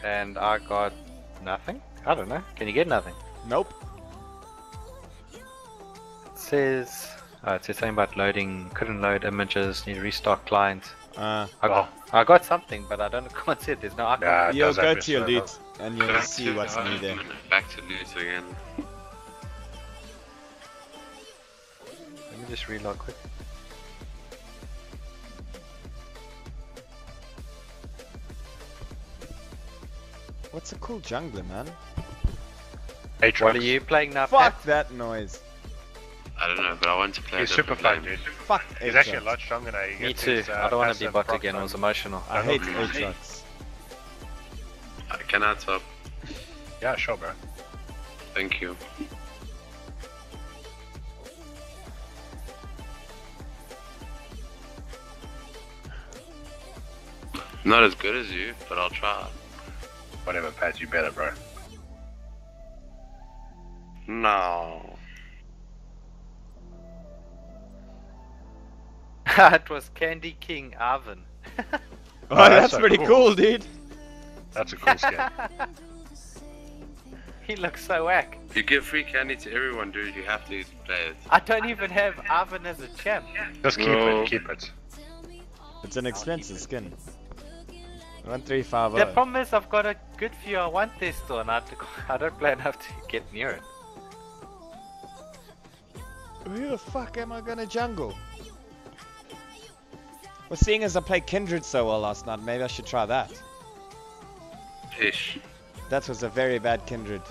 And I got nothing? I don't know. Can you get nothing? Nope. It says. Oh, it says something about loading. Couldn't load images. Need to restart client. Uh, I got, I got something, but I don't can't see it. There's no icon. Nah, you'll go to your loot and you'll Back see what's new there. Back to loot again. Let me just reload quick. What's a cool jungler, man? Aatrox. What are you playing now? Fuck Pat? that noise. I don't know, but I want to play. He's a super fun, dude. Fuck He's actually a lot stronger now. You Me get too. his, uh, I don't want to be passive bot proc again. I stun. was emotional. I hate Jungle Blue. Aatrox. Uh, Can I top? Yeah, sure, bro. Thank you. Not as good as you, but I'll try. Whatever, Pat, you better, bro. No. it was Candy King Ivern. Oh, Oh, that's, that's so pretty cool. cool, dude. That's a cool skin. he looks so whack. You give free candy to everyone, dude. You have to play it. I don't even have Ivern as a champ. Just keep No. it, keep it. It's an expensive skin. One three five The zero. problem is I've got a good view I want this store and I, I don't plan enough to get near it. Who the fuck am I gonna jungle? Well, seeing as I played Kindred so well last night, maybe I should try that. Ish. That was a very bad Kindred.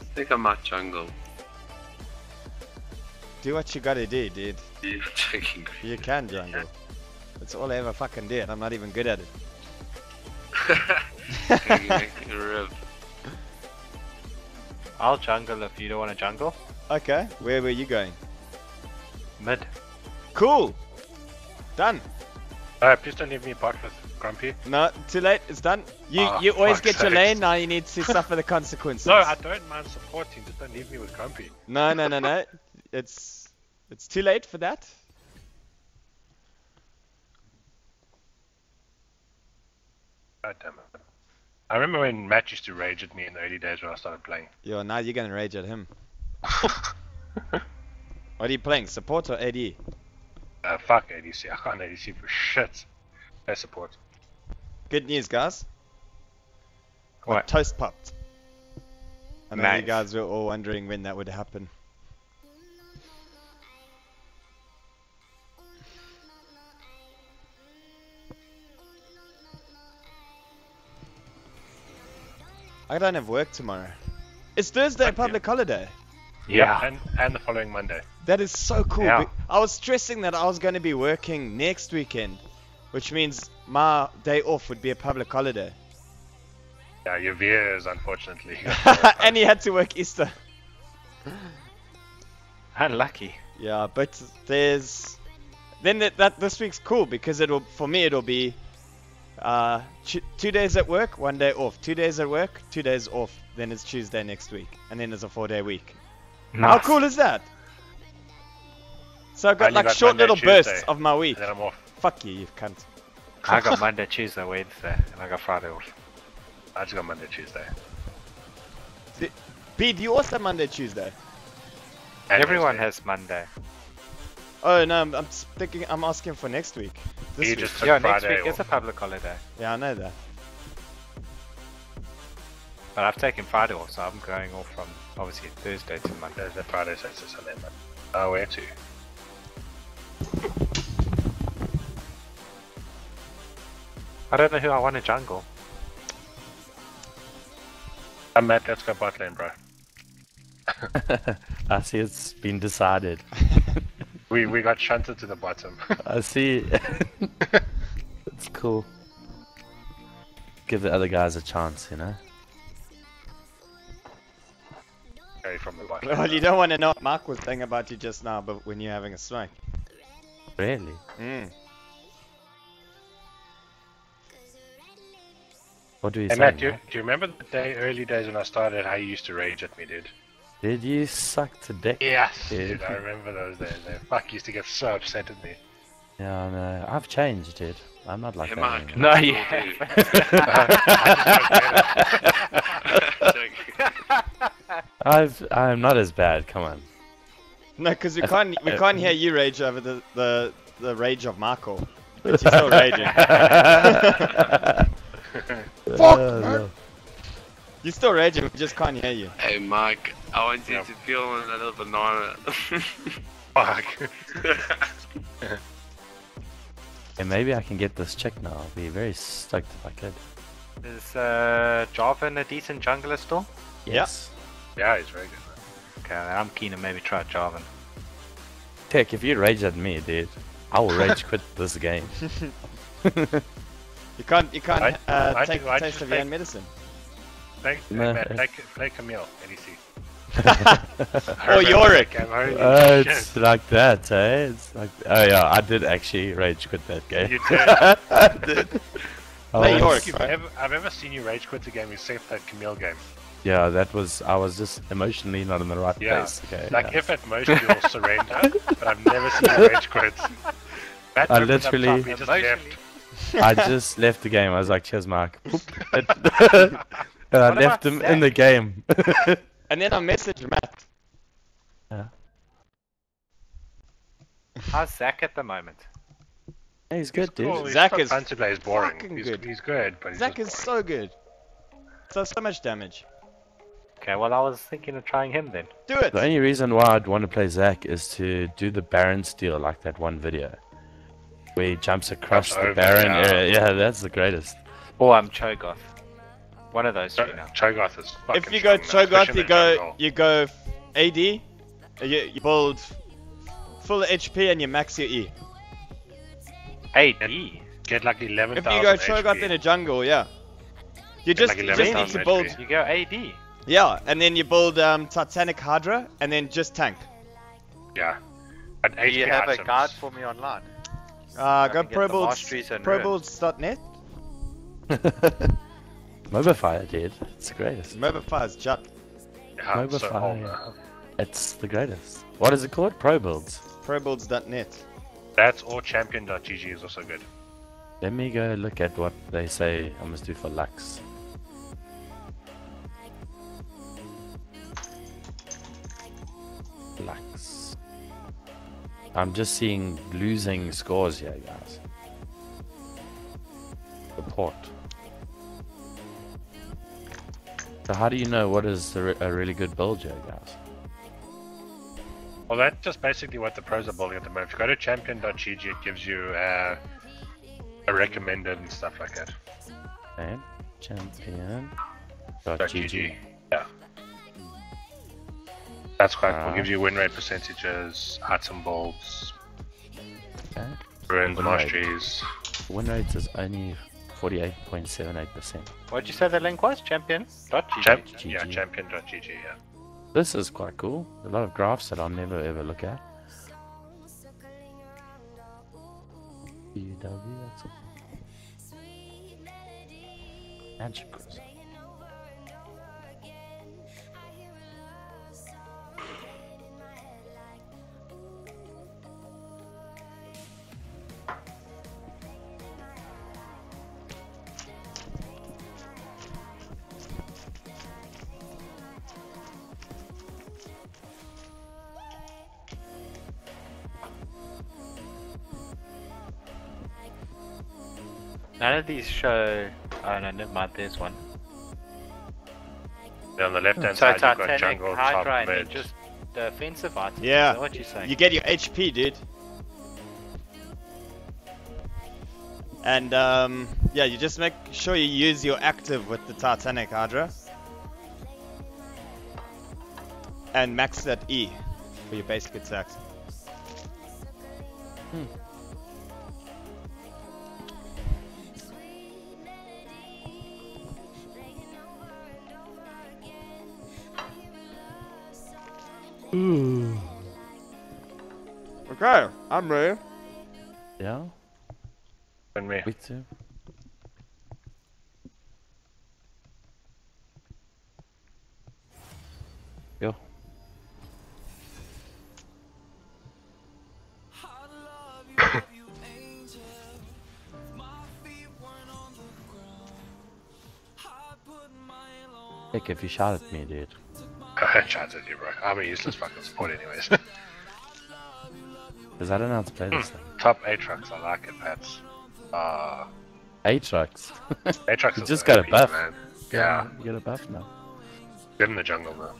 I think I might jungle. Do what you gotta do, dude. You can jungle. That's all I ever fucking did. I'm not even good at it. Taking a rip. I'll jungle if you don't want to jungle. Okay, where were you going? Mid. Cool. Done. Uh, please don't leave me apart with Grumpy. No, too late. It's done. You Oh, you always fuck's get your lane. Now you need to suffer the consequences. No, I don't mind supporting. Just don't leave me with Grumpy. no, no, no, no. It's it's too late for that. God damn it. I remember when Matt used to rage at me in the early days when I started playing. Yo, now you're gonna rage at him. what are you playing? Support or AD? Uh, fuck ADC. I can't ADC for shit. No support. Good news, guys. What? Toast popped. I know you guys were all wondering when that would happen. I don't have work tomorrow. It's Thursday, Fuck you. public holiday. Yeah. And, and the following Monday. That is so cool. Yeah. I was stressing that I was going to be working next weekend, which means my day off would be a public holiday. Yeah, your veers, unfortunately. and he had to work Easter. Unlucky. Yeah, but there's then that, that this week's cool because it'll for me it'll be uh two days at work, one day off. Two days at work, two days off. Then it's Tuesday next week, and then it's a four-day week. How cool is that? So I've got And like got short Monday, little bursts of my week. and then I'm off. Fuck you, you cunt. I got Monday, Tuesday, Wednesday, and I got Friday off. I just got Monday, Tuesday. Pete, you also Monday, Tuesday. And Everyone Wednesday. has Monday. Oh no, I'm, I'm thinking. I'm asking for next week. This You week. just took Yeah, next Friday week is a public holiday. Yeah, I know that. But I've taken Friday off, so I'm going off from obviously Thursday to Monday. Thursday, Friday, Saturday, Sunday, Monday. Oh, where to? I don't know who I want to jungle. I'm Matt, let's go bot lane, bro. I see it's been decided. We we got shunted to the bottom. I see. it's cool. Give the other guys a chance, you know? Carry from the bot. Well, you don't want to know what Mark was saying about you just now, but when you're having a smoke. Really? Mm. What do you Hey say? Matt, do you, do you remember the day, early days when I started, how you used to rage at me, dude? Did you suck to dick? Yes, Dude. dude, I remember those days. They fuck used to get so upset at me. Yeah, no. I've changed, dude. I'm not like Hey, that Mark. anymore. No, you I've, I'm not as bad. Come on. No, because we can't we uh, can't hear you rage over the the, the rage of Marco. But you're still raging. Fuck, man. You're still raging. We just can't hear you. Hey, Mike, I want you Yeah. to feel a little banana. Fuck. Hey, maybe I can get this chick now. I'll be very stoked if I could. Is uh, Jarvan a decent jungler still? Yes. yeah, he's very good. Okay, I'm keen to maybe try Jarvan. Tech, if you rage at me, dude, I will rage quit this game. You can't you can't Why- uh, why take do- the why taste do of your own take- medicine. Thank, No, hey, Matt, play, play Camille, ADC. Or Yorick. Holy Uh, it's like that, eh? It's like, oh yeah, I did actually rage quit that game. You did. I did. I was- Yorick. Ever, I've ever seen you rage quit a game except that Camille game. Yeah, that was. I was just emotionally not in the right Yeah. place. Okay. Like yeah. if at most you'll surrender, but I've never seen you rage quit. Matt I opened up top, literally- just I just left the game. I was like, "Cheers, Mark." And I left him in the game. And then I messaged Matt. Yeah. How's Zac at the moment? Yeah, he's good, dude. Cool, he's Zac is fun. He's boring. He's good. He's good, but he's Zac is so good. So so much damage. Okay, well I was thinking of trying him then. Do it. The only reason why I'd want to play Zac is to do the Baron steal like that one video. Where he jumps across Jumps the Baron yeah. area. Yeah, that's the greatest. Or I'm Cho'Gath. One of those two now. Cho'Gath is fucking If you go strong, man, Cho'Gath, you go jungle. you go AD. uh, You, you build full HP and you max your E. AD. Get like 11,000 If you go Cho'Gath HP. in a jungle, yeah. You just, like you just need to build, HP. You go AD. yeah, and then you build um, Titanic Hydra, and then just tank. Yeah. But Do you HP have a items. guide for me online? Uh, go can get probuilds, masteries and runes. probuilds.net. Mobify, dude. It's the greatest. MOBAFire's jut. Yeah, I'm so Mobify. It's the greatest. What is it called? Pro builds. Probuilds.net. That's or champion.gg is also good. Let me go look at what they say I must do for Lux. Lux. I'm just seeing losing scores here, guys. Report. So how do you know what is a, re- a really good build here, guys? Well, that's just basically what the pros are building at the moment. If you go to champion.gg, it gives you uh, a recommended and stuff like that. Okay. Champion. Dot Dot .gg. GG. Yeah. That's quite cool. Alright. Gives you win rate percentages, item builds, Okay. runes, Win rate. masteries. Win rate is only 48.78%. What'd you say the link was? Champion? Dot GG. Champ- GG. yeah, champion.gg, yeah. This is quite cool. A lot of graphs that I'll never ever look at. UW, that's all. Magic None of these show. Oh no, never mind. There's one. Then on the left hand So side, you've got Titanic, jungle, Hydra, top, and just the offensive items. Yeah. Is what you're saying? You get your HP, dude. And um, yeah, you just make sure you use your active with the Titanic Hydra. And max that E for your basic attacks. Okay, I'm ready. Yeah, And me. me too. Yo. Heck, if you shot at me, dude. Chance at you, bro. I'm a useless fucking support, anyways. Because I don't know how to play this thing. top Aatrox, I like it, Pats. Uh, Aatrox. Aatrox You is just the got a buff. Man. Yeah, You get a buff now. good in the jungle, though.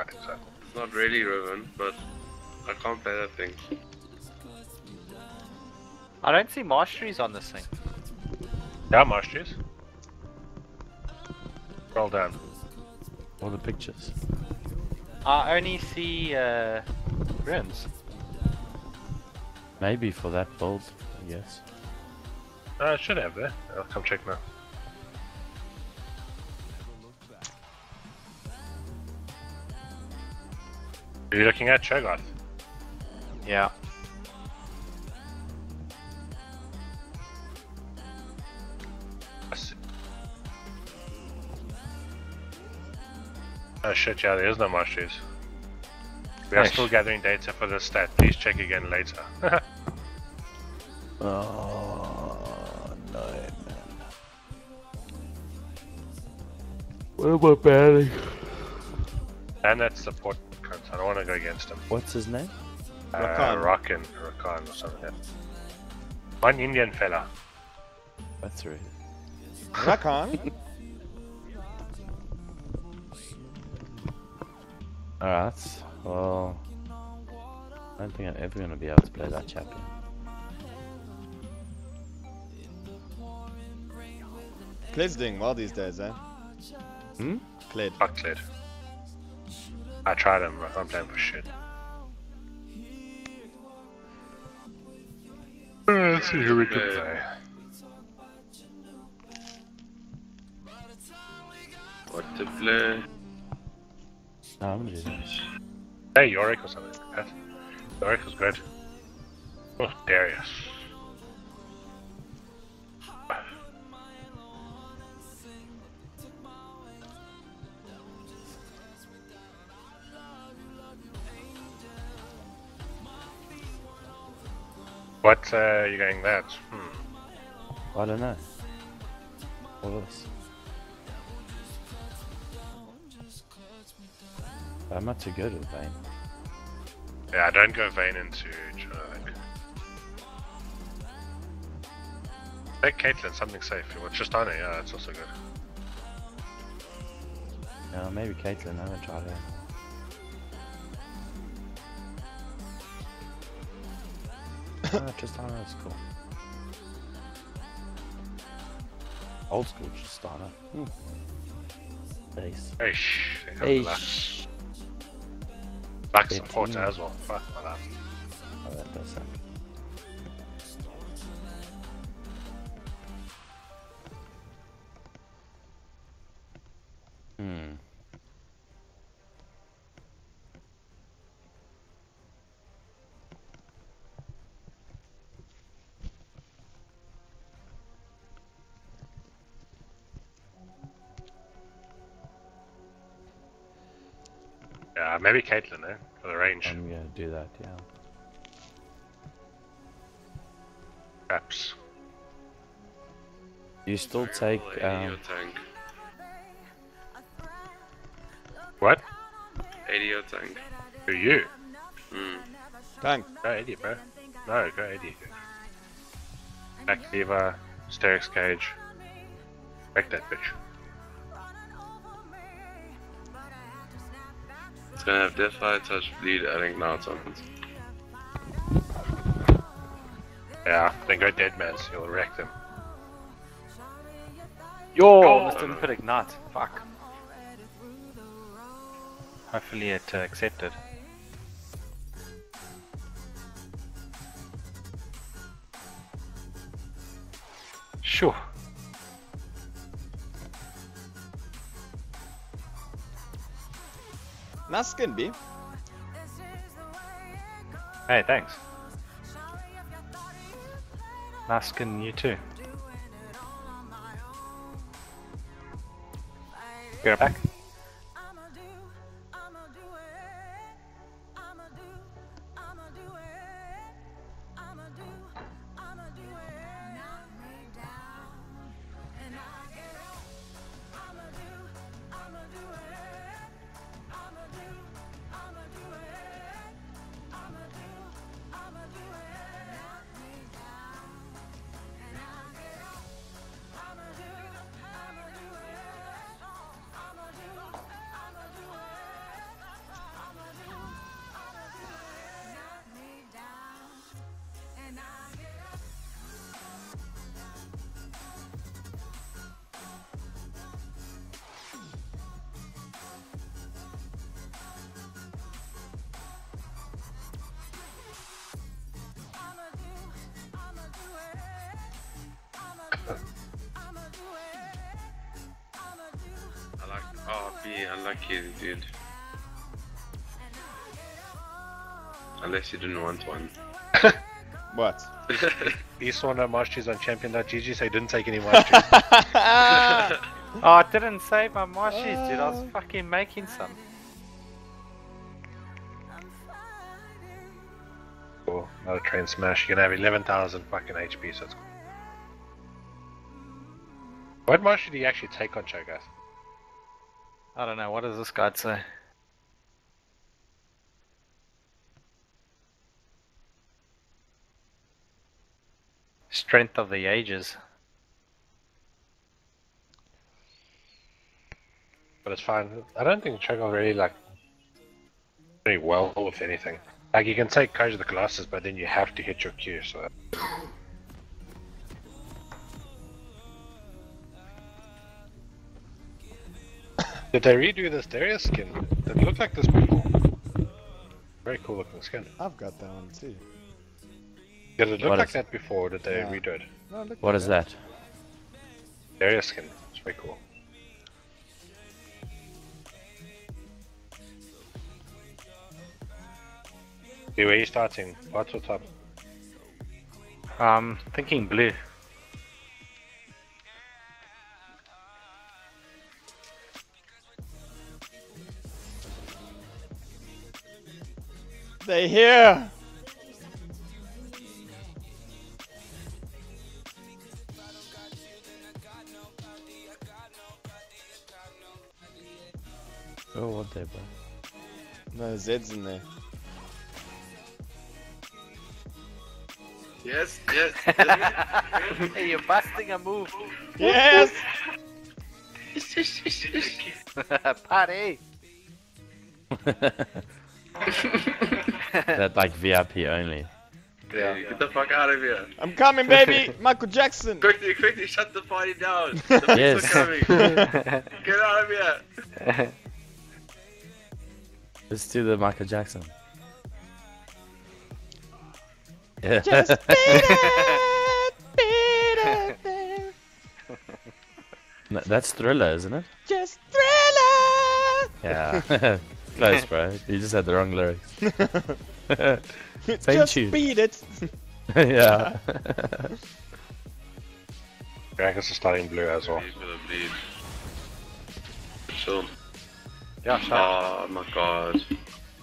I think. Not really Riven, but I can't play that thing. I don't see masteries on this thing. Yeah, masteries. Roll down. All the pictures. I only see uh, runes. Maybe for that build, I guess. Uh, I should have there. I'll come check now. Are you looking at Cho'Gath? Yeah. Oh shit, yeah, there is no masteries. We are Nice. still gathering data for this stat. Please check again later. Oh no, man. What am I banning? and that's support cunt. I don't want to go against him. What's his name? Uh, Rakan. Rakan. Rakan or something. One Indian fella. That's right. Rakan. Alright, well, I don't think I'm ever going to be able to play that champion. Kled's doing well these days, eh? Hmm? Kled. Fuck Kled. I tried him, but I'm playing for shit. Uh, let's see who we can play. What to play? No, I'm gonna do this. Hey, Yorick or something. Pat. Yorick was good. Oh, Darius. What uh, you going that? Hmm. I don't know. What else? I'm not too good with Vayne. Yeah, don't go Vayne into Chinook. Take Caitlyn, something safe. Well, Tristana, yeah, that's also good. No, maybe Caitlyn. I haven't tried her. ah, Tristana is cool. Old school Tristana. Hmm. Base. Hey, shh. Porta team. as well. Fuck life. Oh, that does sound. Maybe Caitlyn, eh? For the range. I'm gonna do that, yeah. Perhaps. You still take, Or um, ADO tank. What? ADO tank. Who you? Hmm. Tank. Go 80, bro. No, go 80. Back Diva, Sterak's Gage. Wreck that bitch. It's gonna have Deathfire, Touch, Bleed, I think now it's on. Yeah, then go Dead Man's, you'll wreck them. Yo, Oh. almost didn't put ignite. Fuck. Hopefully it uh, accepted. Sure. Nice skin, B. Hey, thanks. Nice skin, you too. Get back. Unless you didn't want one. What? He saw no Marshis on champion.gg, so he didn't take any Marshis. Oh, I didn't save my marshes, dude. I was oh. fucking making some. cool. Another train smash. You're gonna have 11,000 fucking HP, so it's cool. What Marsh did he actually take on Cho'Gath? I don't know. What does this guy say? Strength of the ages. But it's fine. I don't think Cho'Gath really like very well with anything. Like you can take Courage of the Colossus, but then you have to hit your Q. So did they redo this Darius skin? It looked like this before. Very cool looking skin. I've got that one too. Did it look What like is- that before? or Did they Yeah. redo it? No, look What at is that? Area skin. It's very cool. Okay, where are you starting? What's or top? Um, thinking blue. They here. Oh, what there, bro? No Zeds in there. Yes, yes. yes. hey, you're busting a move. Yes. Party. that like VIP only. Hey, get the fuck out of here. I'm coming, baby. Michael Jackson. Quickly, quickly, shut the party down. The Yes. are coming. Get out of here. Let's do the Michael Jackson. Yeah. Just beat it, beat it, there. No, that's Thriller, isn't it? Just thriller. Yeah. Close, bro. You just had the wrong lyrics. Same Just tune. beat it. yeah. Dragons are starting blue as well. He's gonna bleed. Sure. Yeah, shut Oh my god.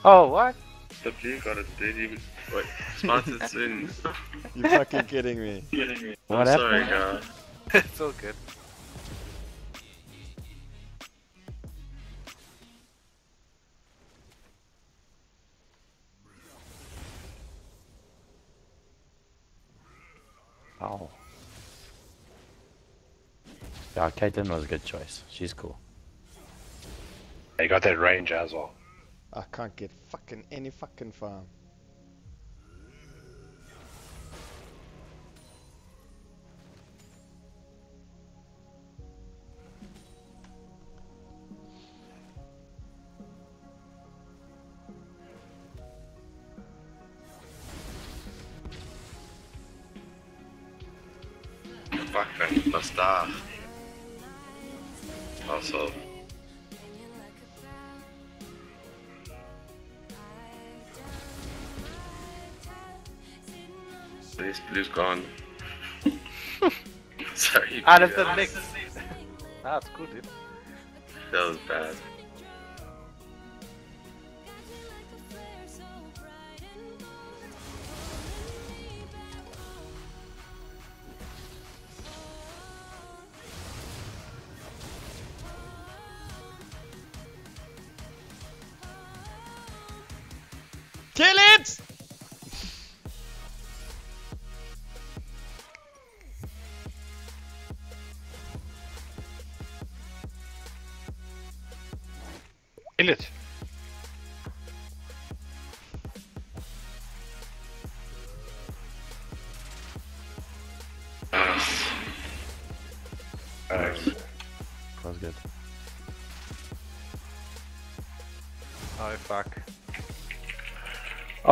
Oh, what? The blue got a dirty. Wait, smarted soon. You're fucking kidding me? What I'm sorry, happened? guy. it's all good. Oh. Yeah, Caitlyn was a good choice. She's cool. You got that range as well. I can't get fucking any fucking farm. Fuck, man. My star. Also, this blue's gone. sorry. Ah, Out of dude, the that mix. was- it's cool, dude. That was bad.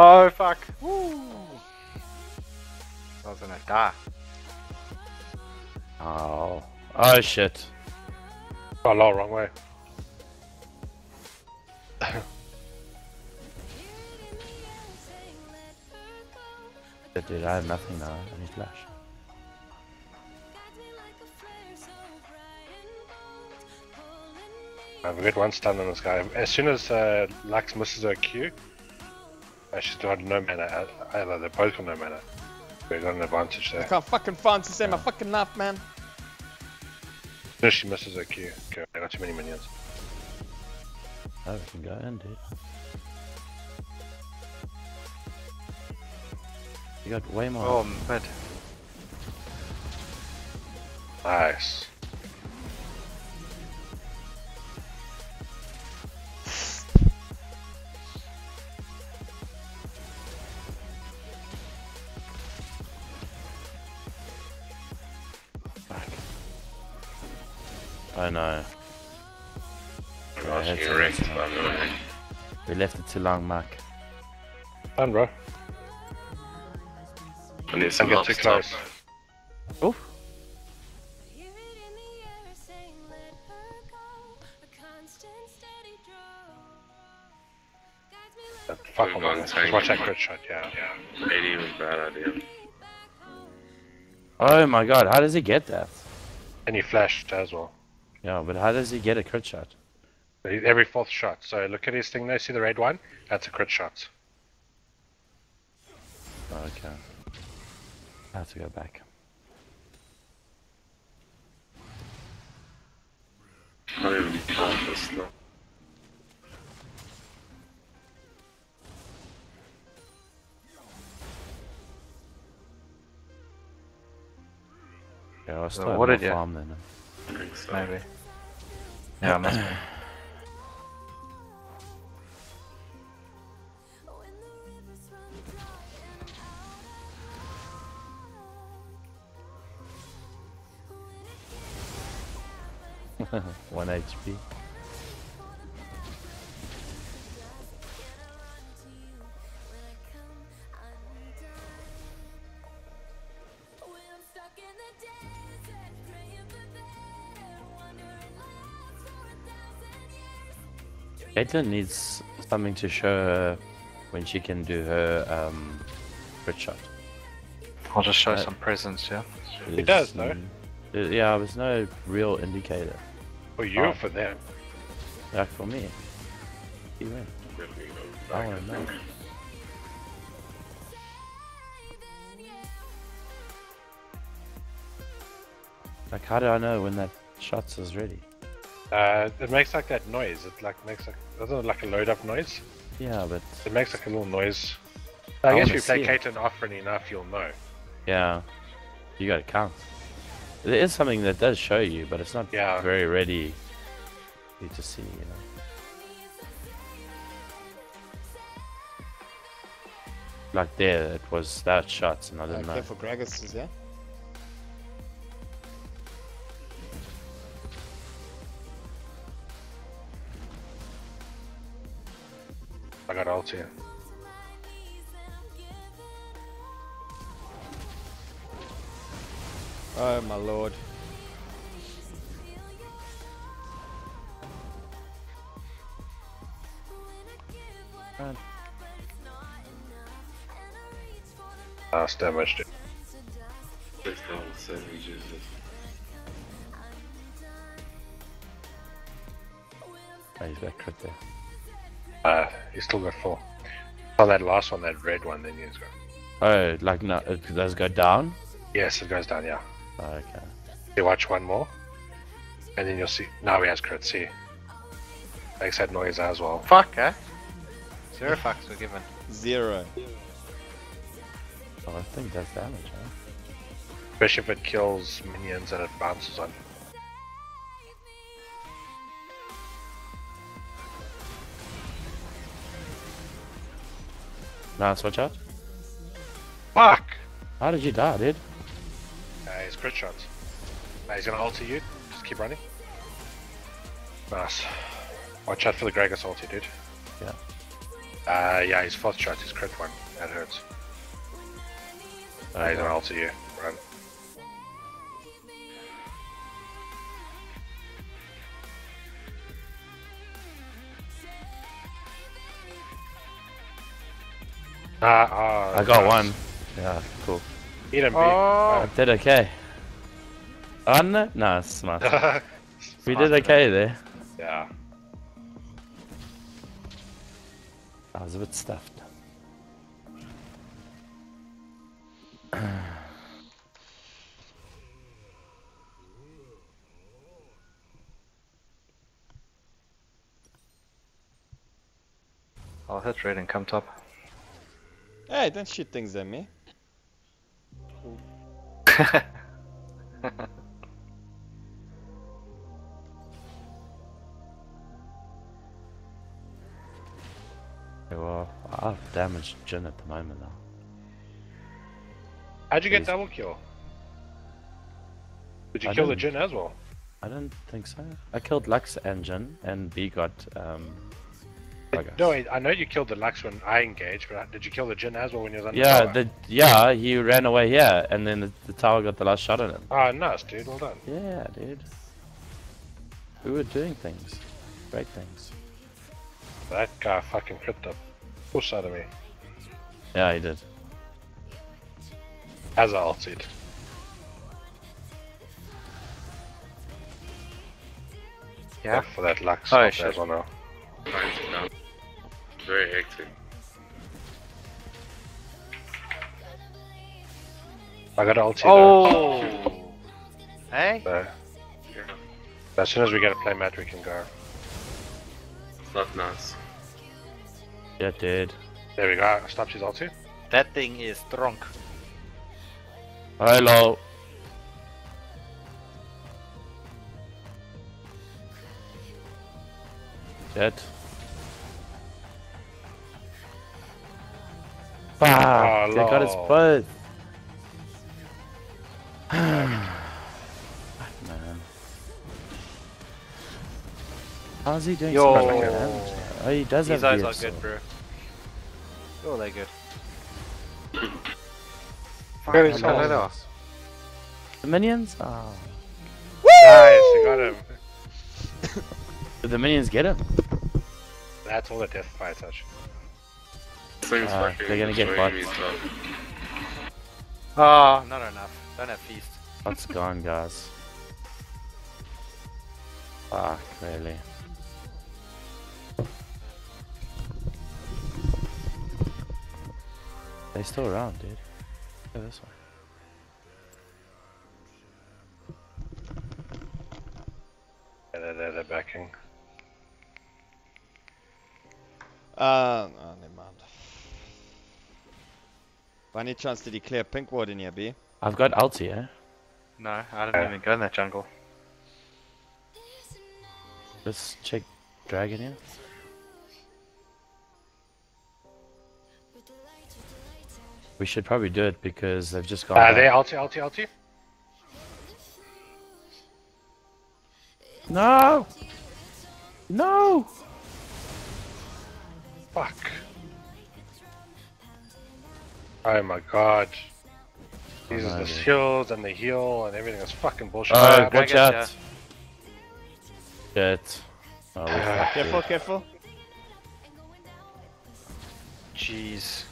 Oh, fuck. Woo. I was gonna die. Oh. Oh shit. Oh, no, wrong way. Shit, Dude, I have nothing now. I need flash. I have a good one stun on this guy. As soon as uh, Lux misses her Q, uh, she's got no mana. Either they're both got no mana. We got an advantage there. I can't fucking find to say my fucking life, man. No, she misses her Q, okay, I got too many minions. Oh, we can go in, dude. You got way more. Oh, mid. Nice. No. I'm Yeah, asking it's you a- ranked, it's a- by the way. We left it too long, Mark. Done, bro. I need Don't some get help. too close. Oof. Hear it in the air saying, let her go. A constant, steady draw. Guides me like That a fuck We've on gone Just tank. watch that crit shot, yeah. 80 was a bad idea. Oh my god, how does he get that? And he flashed as well. Yeah, but how does he get a crit shot? Every fourth shot. So look at his thing there. See the red one? That's a crit shot. Okay. I have to go back. Not even half this slow. Yeah, I'll So start what more did you- farm then. I think so. Maybe. Yeah, must be. when the Caitlyn needs something to show her when she can do her um, crit shot. I'll just show Uh, some presents, yeah? It does, is, though. mm, uh, Yeah, there's no real indicator. For you Oh. or for them? Like for me. You win. There we go. I wanna know. Like how do I know when that shots is ready? Uh, it makes like that noise. It like makes like doesn't like a load up noise? Yeah, but It makes like a little noise. I I, guess if you play see it. Caitlyn often enough, you'll know. yeah, you gotta count. There is something that does show you, but it's not Yeah. very ready you to see, you know. Like there, it was that shots, and I didn't Okay, know. for Gragas, yeah? I got ult here. Oh my lord. Last damaged it. Six level oh, he's got crit there. Uh, he's still got four. On that last one, that red one, then he's got. Oh, like no, it does go down. Yes, it goes down. Yeah. Oh, okay. You watch one more, and then you'll see. Now he has crit. See, makes that noise as well. Fuck, eh? Zero fucks were given. Zero. Oh, I think that's damage, huh? Especially if it kills minions and it bounces on. Now switch out. Fuck! How did you die, dude? Uh, he's crit shots. Now he's gonna ulti you. Just keep running. Nice. Watch out for the Gragas ulti, dude. Yeah. Uh, yeah, his fourth shot, his crit one. That hurts. Oh, Uh, he's gonna no. ulti you. Run. Ah, ah, I got nice. one. Yeah, cool. Eat him, Oh. I did okay. Oh no, no, smart. B. We did okay there. yeah. I was a bit stuffed. I'll hit red and come top. Hey, don't shoot things at me. Okay, well, I've damaged Jhin at the moment now. How'd you get Please. double kill? Did you I kill the didn't. Jhin as well? I don't think so. I killed Lux and Jhin, and B got um. Did bugger. No, I I know you killed the Lux when I engaged, but uh, did you kill the Jhin as well when you was on Yeah, the tower? the yeah, he ran away here, and then the, the tower got the last shot on him. Oh, nice, dude. Well done. Yeah, dude. We were doing things, great things. That guy fucking crit the push out of me. Yeah, he did. As I ulted. Yeah. For that Lux. Oh, up shit. there as well now. Mine's down. Very hectic. I got ulti Oh! hey? though. So, as soon as we get a play mat, we can go. It's not nice. Yeah, dude. There we go. Stopped his ulti. That thing is drunk. Hello. Jet. Fuck, Oh, they got us lol. both. Fuck, man. How's he doing Yo. so much damage? Oh, he does These have eyes BF are good, bro. Oh, they're good. Where is Fuck, all The minions? Oh. Nice, you got him. Did the minions get him? That's all the Deathfire Touch. This thing's Uh, they're gonna get destroying me, bots. Oh, not enough. Don't have feast. What's gone, guys? Fuck, really. They still around, dude. Look at this one. Yeah, they're, they're, they're backing. Uh, oh, never mind. By any chance did he clear pink ward in here, B? I've got ulti, eh? No, I didn't even go in that jungle. Let's check dragon here. We should probably do it because they've just gone. Uh, they ulti, ulti, ulti. No! No! Fuck. Oh my god. These no, are the dude. shields and the heal and everything is fucking bullshit. Oh, Uh, watch dragon, out! Shit. Oh, we fucked Careful, careful. Jeez.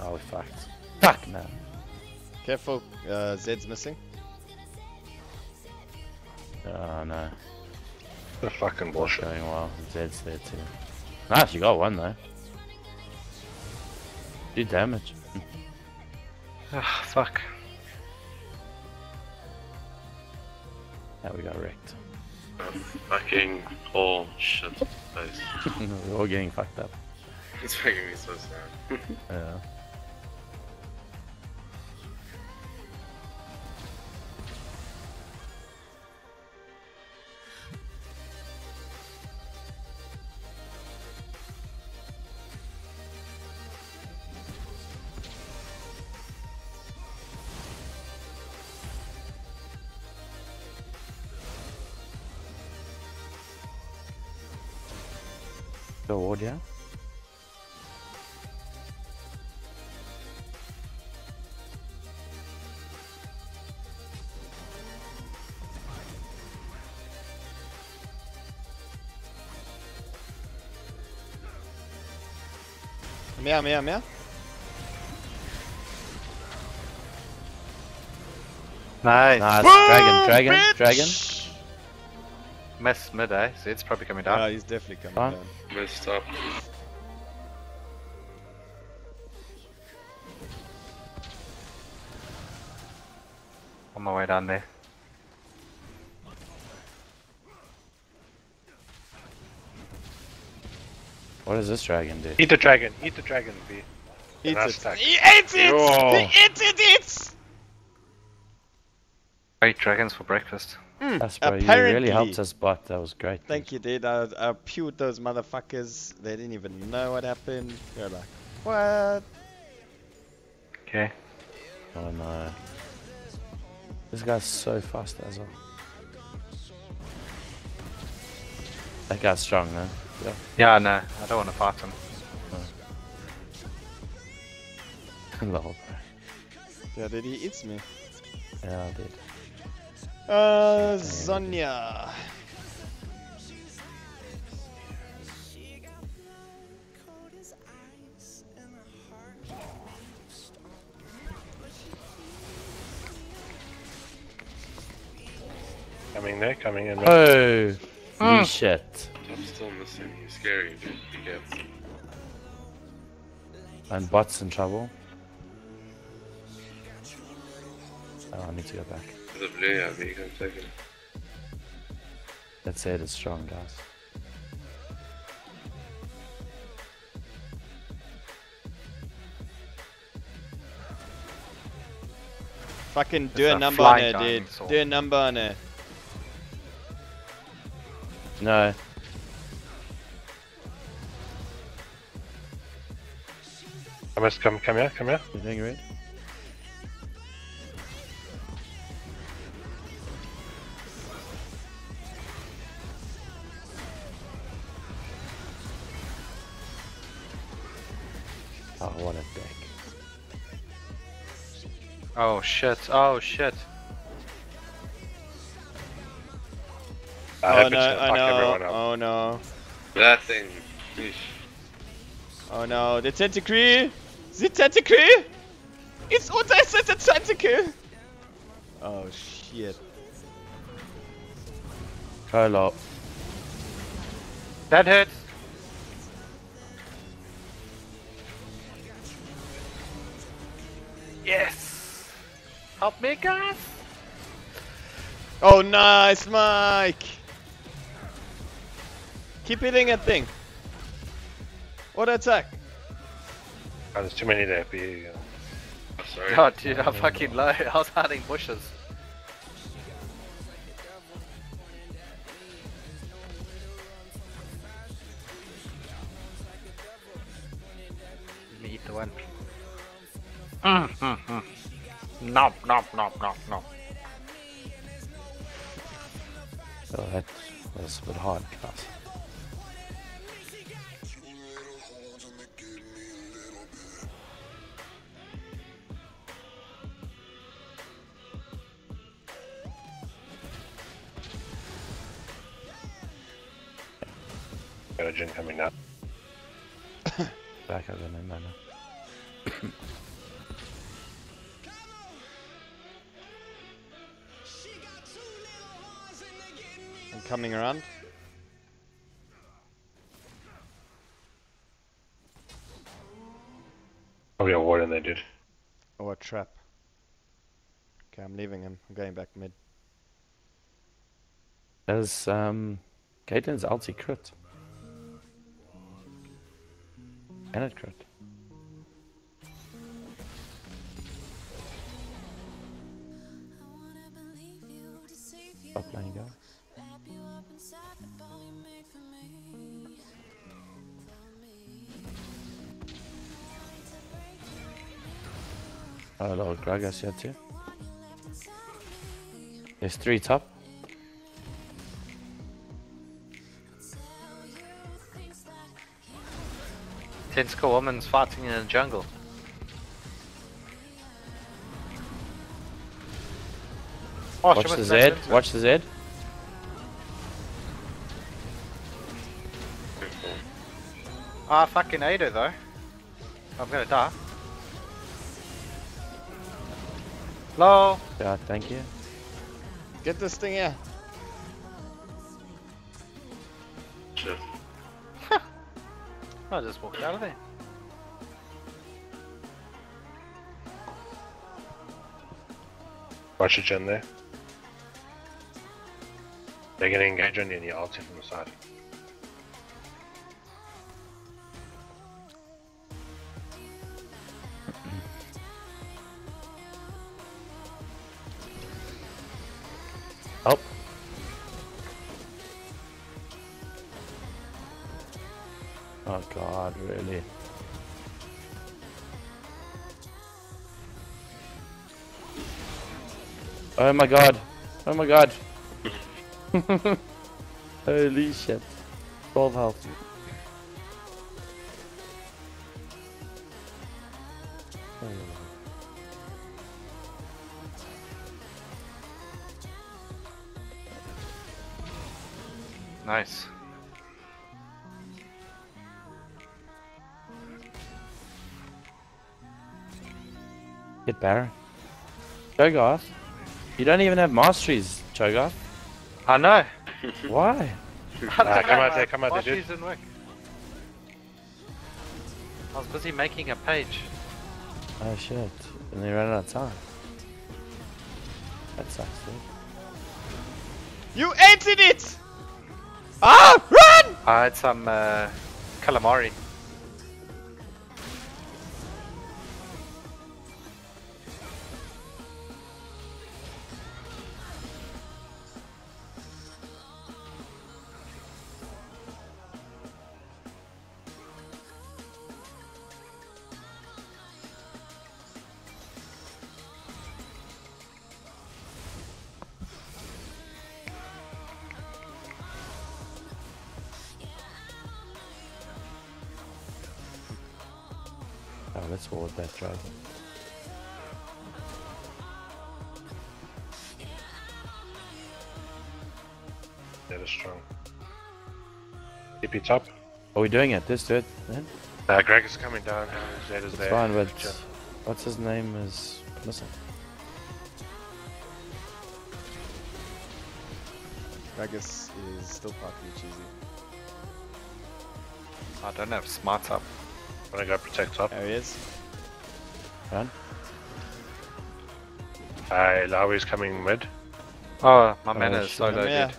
Oh, we fucked. Fuck, man. Careful, uh, Zed's missing. Oh, no. the fucking Not bullshit. going well. Zed's there too. Nice, you got one though. Do damage. Ah, fuck. Now we got wrecked. Fucking all shit face. We're all getting fucked up. It's making me so sad. Yeah. Go ward, yeah? Meow, meow, meow. Nice. Nice. Dragon, dragon, dragon. Mess mid, eh? So it's probably coming down. Yeah, he's definitely coming Fine. down. Messed up. On my way down there. What does this dragon do? Eat the dragon, eat the dragon, B. Eats That's it. stacked. He eats it! Yo. He eats it, eats! I eat dragons for breakfast. Mm. That's bro, you really helped us but That was great. Thank you, dude. I, I pewed those motherfuckers. They didn't even know what happened. They're like, what? Okay. Oh no. This guy's so fast as well. That guy's strong, man. Yeah, Yeah, no, I don't want to fight him. Lol, bro. Yeah, did he eats me? Yeah, I did. Uh, Zhonya. Coming there, coming in. Oh, you shit. I'm still missing. He's scary, dude. Be careful. And bot's in trouble. Oh, I need to go back. There's a blue out there. You can take it. Let's say it is strong, guys. Fucking do It's a a number on flying her, dude. dinosaur. Do a number on her. No. I must come, come here, come here. You doing red? Oh shit, oh shit. I oh no, gonna oh no, everyone oh no. That thing. Yeesh. Oh no, the tentacle! The tentacle! It's what I the tentacle! Oh shit. Go That hurts. Yes. Help me, guys. Oh nice, Mike! Keep hitting that thing. What attack? Oh, there's too many there. Be, uh, Oh, sorry. Oh, dude, I'm fucking low. I was hiding bushes. Let me eat the one. Mm, mm, mm. Nom, nom, nom, nom, nom. Oh, that was a bit hard, guys. got a Jhin coming now. Back over no, no, no. I'm coming around. Probably a ward in there, dude. Oh, a trap. Okay, I'm leaving him. I'm going back mid. There's, um, Caitlyn's ulti crit. And it crit. Stop playing, guys. Oh, Lord Gragas here too. There's three top. Tentacle woman's fighting in the jungle. Oh, Watch the Z. messed into it. Watch the Z. Ah, I fucking ate her though. I'm gonna die. Lol. Yeah, thank you. Get this thing here. Shit. I just walked out of there. Watch the Jhin there. They're gonna engage on you and you ulti from the side. my god. Oh my god. Holy shit. 12 health. Nice. Get better. Go, guys. You don't even have masteries, Cho'Gath. I know. Why? Ah, come out there, come out there, dude. didn't work. I was busy making a page. Oh shit. And they ran out of time. That sucks, dude. You entered it! Ah! Run! I had some uh, calamari. Let's ward that dragon. That is strong. TP top. Are we doing it? This do it then? Uh, Greg is coming down. Zed is It's there. fine, but Just- what's his name is missing. Gragas is still partly cheesy. I don't have smart up. I'm gonna go protect top. There he is. Run. Uh, Lawi's coming mid. Oh, my Oh, mana is so low, Yeah. dude.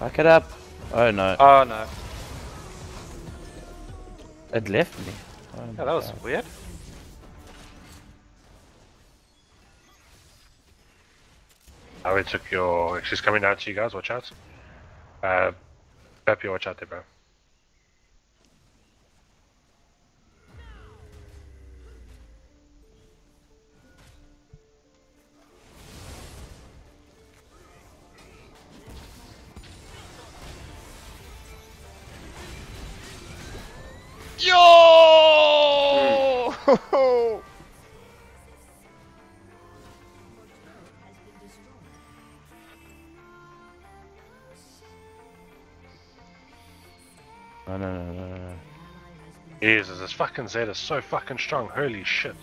Back it up. Oh no. Oh no. It left me. Oh, Yeah, that was God. weird. Lawi took your. She's coming down to you guys. Watch out. Uh, Pepe, watch out there, bro. Fucking Zed is so fucking strong. Holy shit.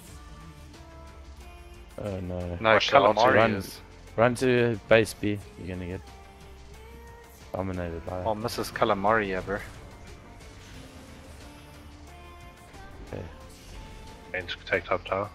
Oh no. No, Watch the ulti calamari run. is. Run to base B. You're gonna get dominated by it. Oh, Mrs. Calamari ever. Okay. And to take top tower.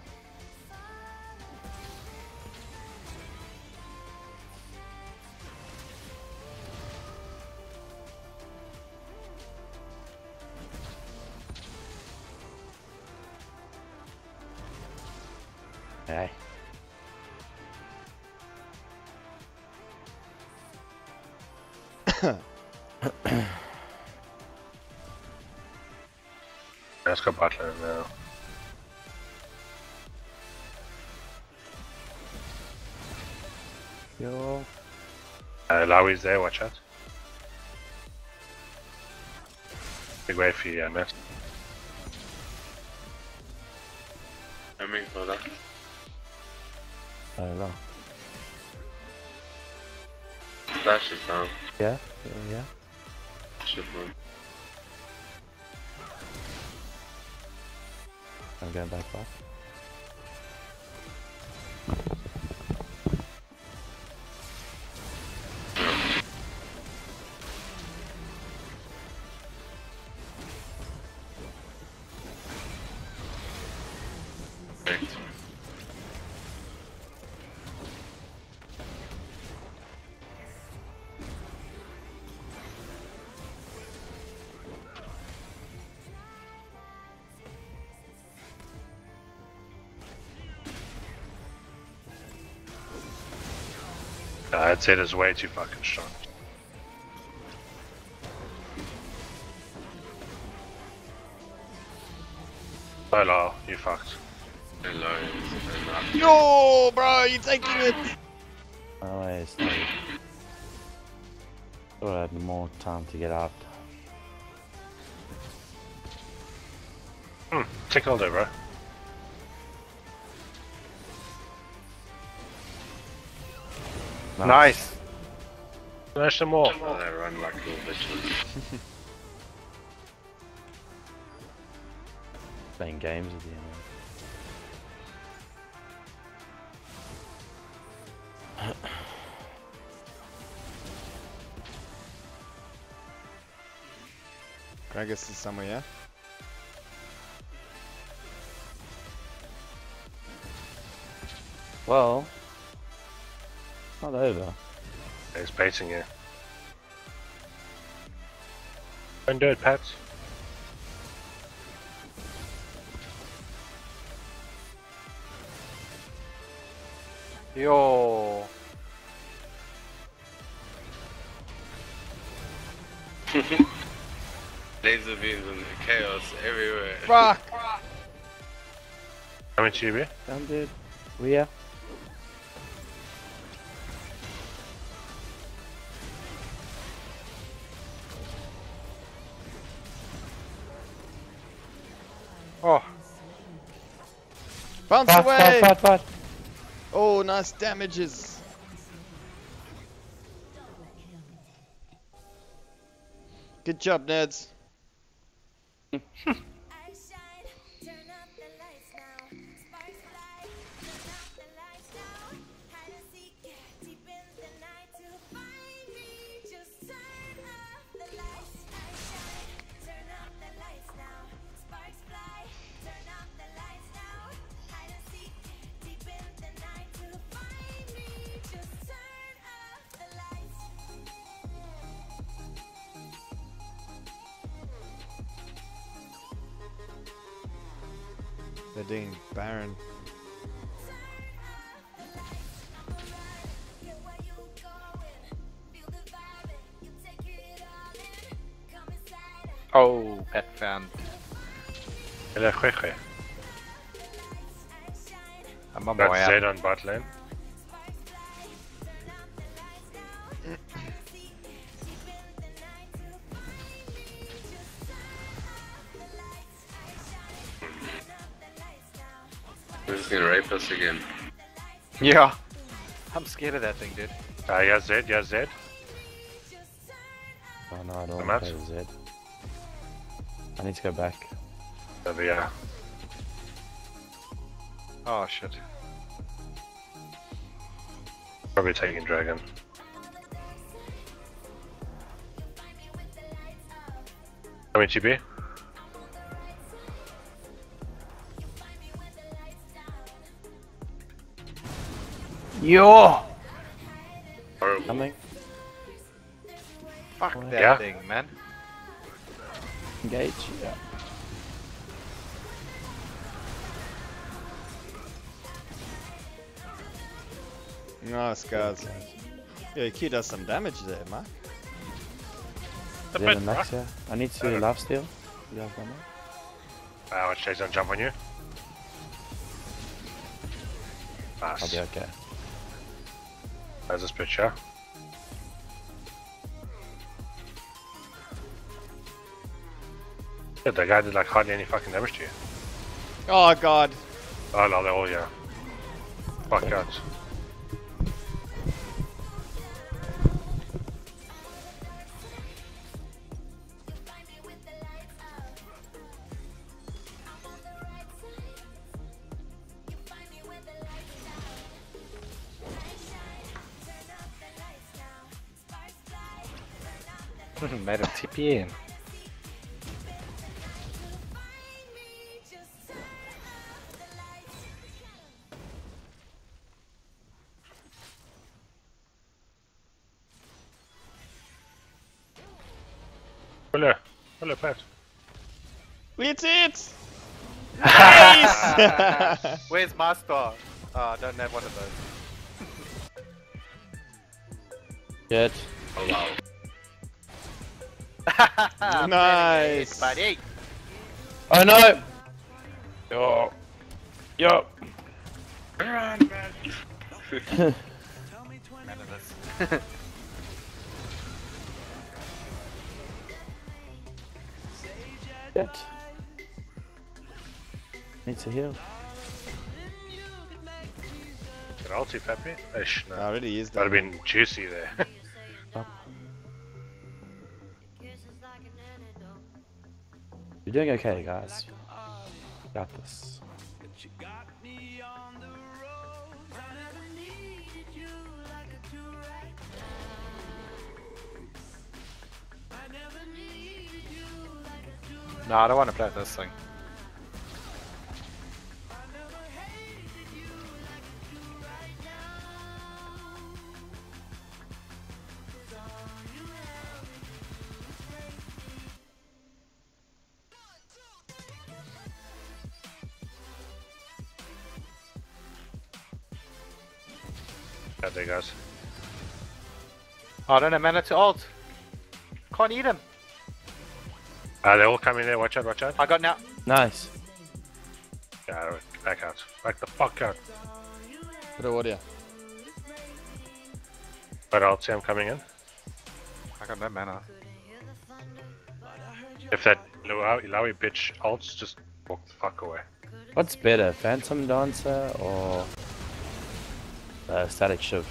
There. Watch out. Big wave for you, yeah, miss. Coming for that. I don't know. Flash is down. Yeah? Yeah, yeah. Shit, man. I'm going back up. Uh, I'd it's way too fucking strong. Hello, you fucked. Hello. Hello. Yo, bro, you taking it? Oh, it's not. Thought I had more time to get out. Hmm, tickled it, bro. Nice. Smash them all. Oh, they run like little bitches. Playing games with you, man. Gragas is somewhere, yeah? Well, not over. He's baiting you. Don't do it, Pats. Yo. Laser beams and chaos everywhere. Fuck! Coming to you, B. Down, dude. We are. Bounce Fight, away! fight, fight. Oh, nice damages. Good job, nerds. Oh, pet fan. I'm on Got my Zed on bot lane. They're gonna rape us again. Yeah. I'm scared of that thing, dude. Ah, yeah, Zed, yeah, Zed. Oh no, I don't I'm want to play Zed. I need to go back. Over here. Oh shit. Probably taking Dragon. Coming to B. Yo. Horrible. Coming. Fuck that yeah. thing, man. Engage. Yeah. Nice, guys. Yeah, Q does some damage there, Mark. The Zed bit. Max, yeah. I need to Okay. life steal. You guys want that? Watch uh, Chase don't jump on you. I'll be okay. There's this picture. Yeah, that guy did like hardly any fucking damage to you. Oh, God. Oh no, they're all here. Fuck out. Made him Hello, Pat. It's it! Nice! Where's my star? Oh, ah, I don't have one of those. Jet. Oh wow. Nice. buddy. Oh no! Yo. Yo. Run, man. Shit. Need to heal. Can ulti Pepe? Ish, no. I already used That'd that. have been juicy there. You're doing okay, guys. Got this. No, I don't want to play this thing. There, guys. Oh, I don't know, man. It's alt. Can't eat him. Uh, they're all coming there. Watch out, watch out. I got now. Nice. Yeah, back out. Back the fuck out. Bit of audio. But I'll see I'm coming in. I got no mana. If that Lowy Lowy bitch ults, just walk the fuck away. What's better, Phantom Dancer or uh, Static Shiv?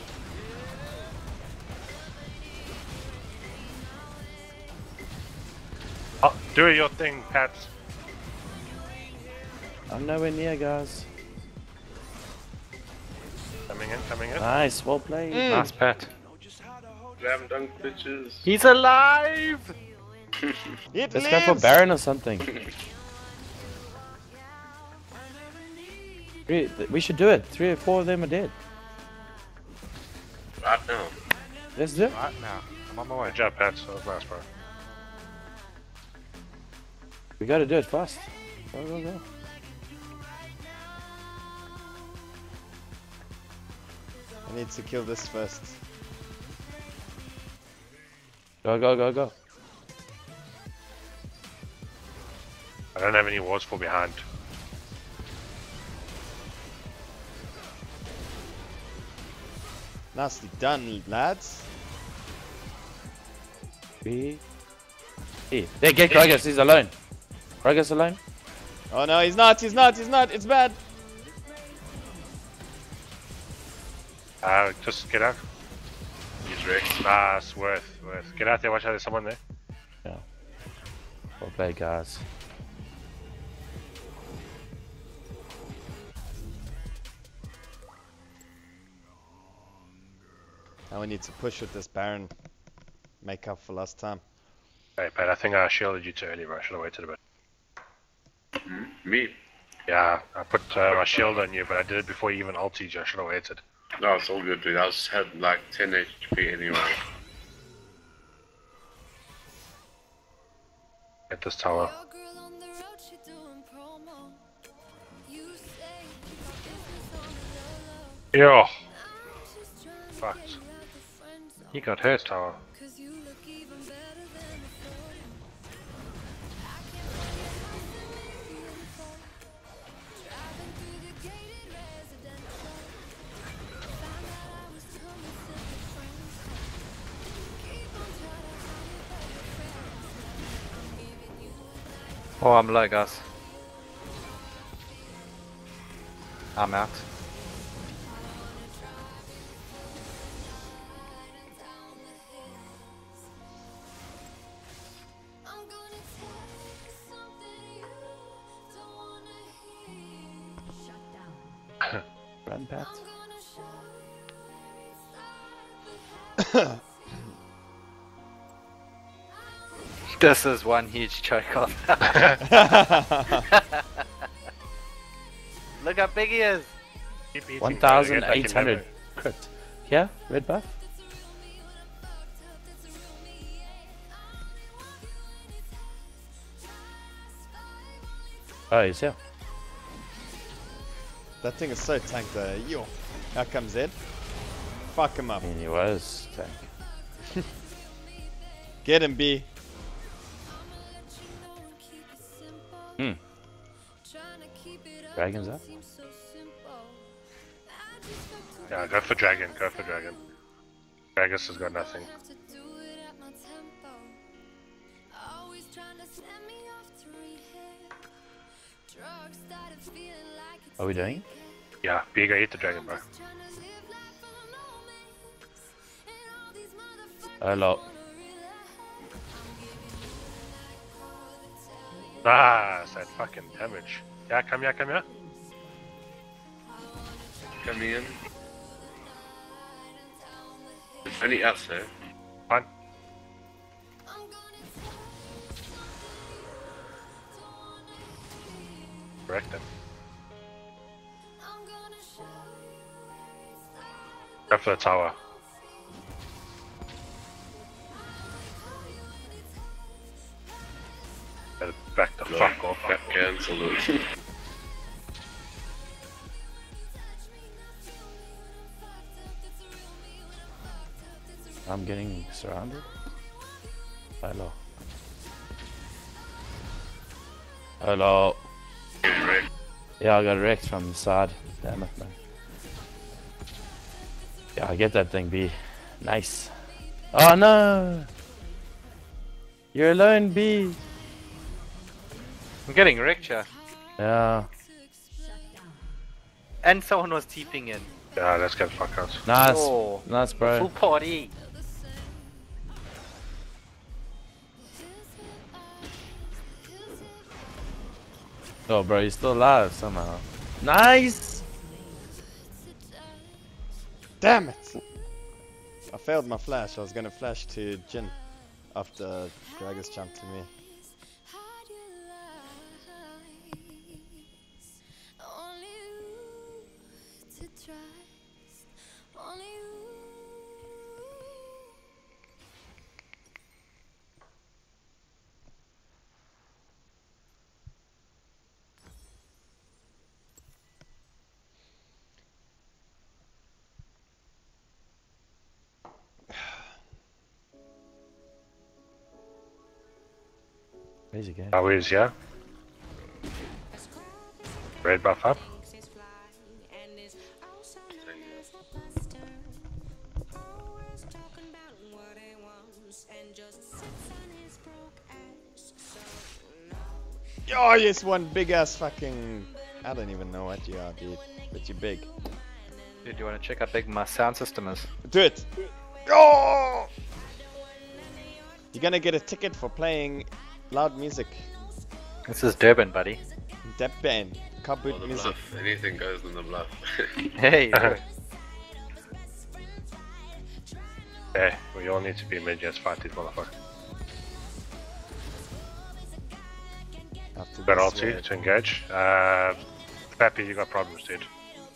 Oh, do your thing, Pat. I'm nowhere near, guys. Coming in, coming in. Nice, well played. Mm. Nice pet. Slam dunk bitches. He's alive! It Let's go for! Baron or something. Three, th- we should do it. Three or four of them are dead. Right now. Let's do it. Right now. I'm on my way. Good job, Pat. That was nice, bro. We gotta do it fast. Go, go, go. I need to kill this first. Go, go, go, go. I don't have any walls for behind. Nicely done, lads. Three. Here. There, get Gragas. He's alone. Gragas alone. Oh no, he's not, he's not, he's not, it's bad. Uh, just get out. He's wrecked. Nice, worth, worth. Get out there. Watch out. There's someone there. Yeah. Well played, guys. Now we need to push with this Baron. Make up for last time. Hey, Pat. I think I shielded you too early, bro. I should have waited a bit. Me? Yeah, I put uh, my shield on you, but I did it before you even ulted you. I should have waited. No, it's all good, dude. I was had like 10 HP anyway. Get this tower. Your girl on the road, she Oh, I'm low, guys. I'm out. I'm gonna This is one huge choke on. Look how big he is. Keep eating, bro. Get back in 1,800 level. crit. Yeah, red buff. Oh, he's here. That thing is so tanked though. Yo. How comes Zed? Fuck him up. I he was tank. Get him, B. Hmm. Dragon's up. Yeah, go for dragon. Go for dragon. Gragas has got nothing. Have to do it at my tempo. Always trying to send me off to rehab. Are we doing? Yeah, Biga, eat the dragon, bro. Hello. Ah, it's that fucking damage. Yeah, come here, come here. Coming in. There's only us there. Fine. Correct them. Go for the tower. Back the fuck off. Back cancel it. I'm getting surrounded. Hello. Hello. Yeah, I got wrecked from the side. Damn it, man. Yeah, I get that thing, B. Nice. Oh no! You're alone, B. I'm getting wrecked here. Yeah. And someone was teeping in. Yeah, let's get the fuck out. Nice. Oh. Nice, Full bro. party. Oh, bro, you're still alive somehow. Nice! Damn it! I failed my flash. I was gonna flash to Jhin after Gragas jumped to me. Crazy game. How is, yeah? Red buff up. Oh yes, one big ass fucking. I don't even know what you are, dude. But you're big. Dude, you wanna check how big my sound system is? Do it. Oh! You're gonna get a ticket for playing loud music. This is Durban, buddy. That band, Oh, Kaboot the music. bluff. Anything goes in the bluff. Hey, Hey, we all need to be mid just fight these motherfuckers. After Got ulti uh, to engage. Uh, Peppy, you got problems, dude.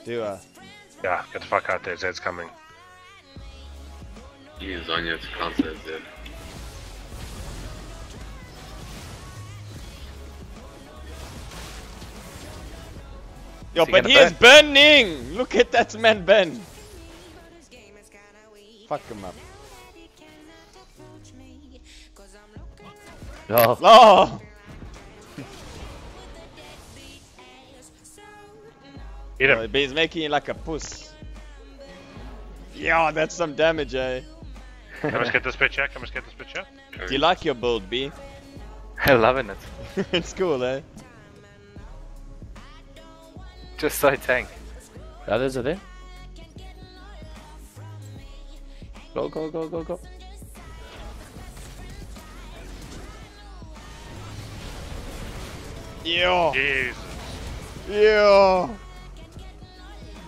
Do uh, Yeah, get the fuck out there. Zed's coming. Use Anya to counter it. Yo, he but gonna he is burning! Look at that man burn! Fuck him up. Oh, Oh! Eat Oh, him. but he's making it like a puss. Yeah, that's some damage, eh? Come let's get this bitch here. Come let's get this bitch here. Do you like your build, B? I'm loving it. it's cool, eh? Just so tank. the others are there. Go, go, go, go, go. Yo! Jesus. Yo!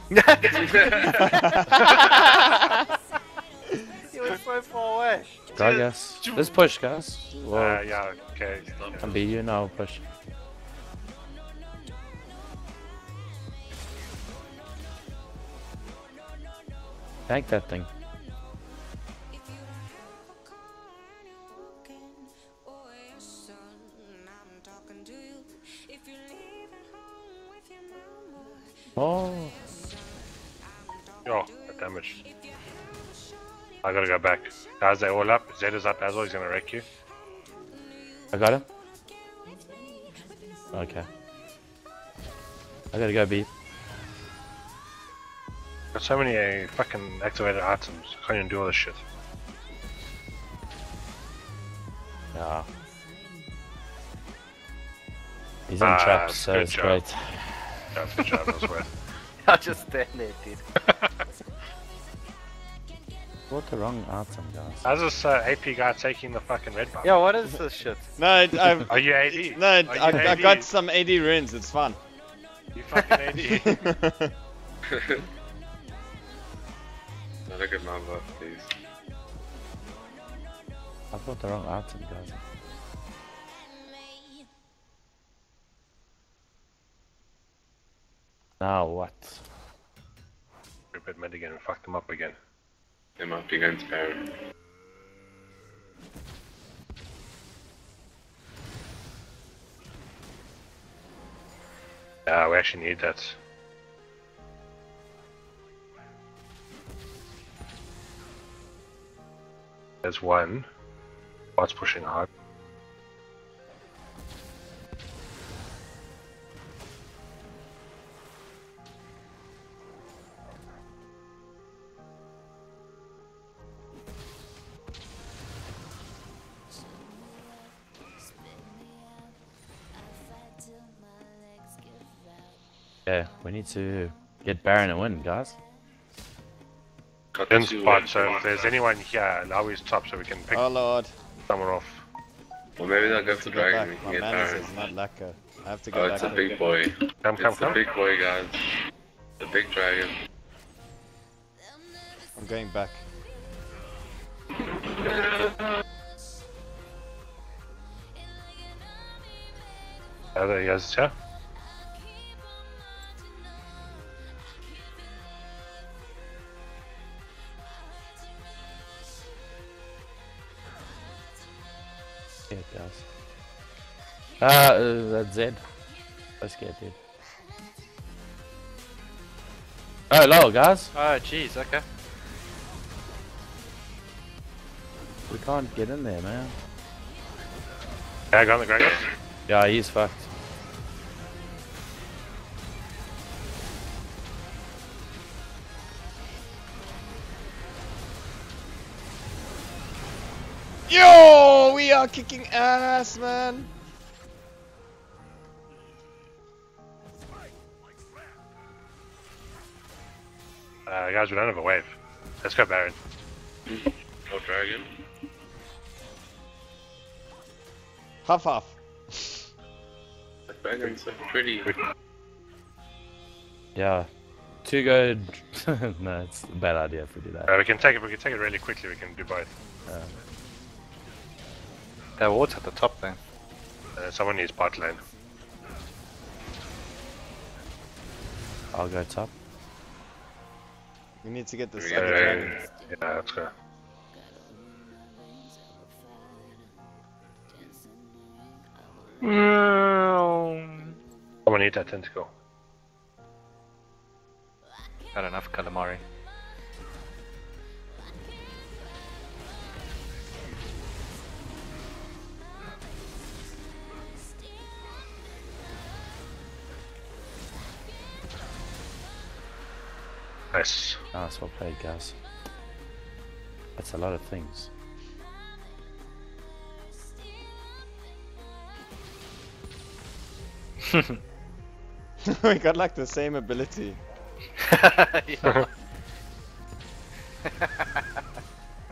He was so far away. Go, guys. Let's push, guys. Whoa. Uh, yeah, okay. Can be you now, push. Tank that thing. Oh, Oh, that damage. I gotta go back. Guys, they all up. Zed is up as well. He's gonna wreck you. I got him. Okay. I gotta go B. Got so many uh, fucking activated items. I Can't even do all this shit. Yeah. He's in Ah, traps, so it's job. great. Yeah, good job, I swear. I'll just stand there, dude. Bought the wrong item, guys. How's this uh, AP guy taking the fucking red buff? Yo, what is this shit? No, I, I, Are you AD? no, Are I, you I got some AD runes. It's fun. You fucking AD. Now look at my buff, please. I bought the wrong item, guys. Now what? Stupid mid again and fucked them up again. They might be against Baron. Yeah, we actually need that. There's one. Bot's pushing hard. Yeah, we need to get Baron and win, guys. Got Then two spot, so if there's anyone here, now he's top so we can pick Oh lord. someone off. Well, maybe they'll go to for go back. Dragon. We My can get mana Baron. says not lacquer. I have to go Oh, back. it's a to- big boy. Come, come, It's the come. big boy, guys. The big dragon. I'm going back. There he is, yeah? Yeah, Ah, uh, that's Zed. So scared, dude. Oh, low, guys. Oh, jeez, okay. We can't get in there, man. Yeah, I got the Gregor. Yeah, he's fucked. Yo, we are kicking ass, man. Guys, we don't have a wave. Let's go Baron. Oh, dragon. Huff huff. The dragon's so pretty. Yeah. Too good. no, it's a bad idea if we do that. Uh, we can take it. We can take it really quickly. We can do both. There are wards at the top then. Uh, someone needs bot lane. I'll go top. We need to get this Yeah, other Uh, dragon. yeah, let's go. Someone need that tentacle. Got enough calamari. Nice. Nice, well played, guys. That's a lot of things. we got like the same ability. Are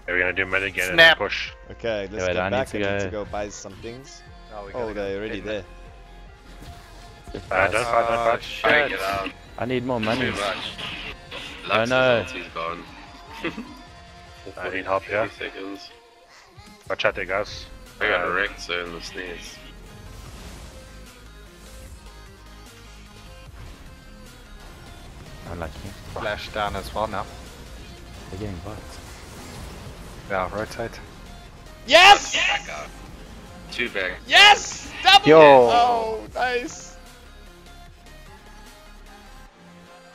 we gonna do mid again and Snap. then push? Okay, let's wait, get I back. to I need to go- go buy some things. Oh, we Oh, they're already in there. Uh, don't fight, don't Oh, fight. Shit. I need more money. Too much. I Lux's know. ulti's gone. I need help, yeah. seconds. Watch out there, guys. I got Uh, wrecked, so in the sneeze. Unlucky. Flash down as well now. They're getting bots. Yeah, rotate. Yes! Back out. Two back. Yes! Double! Yo. Oh, nice.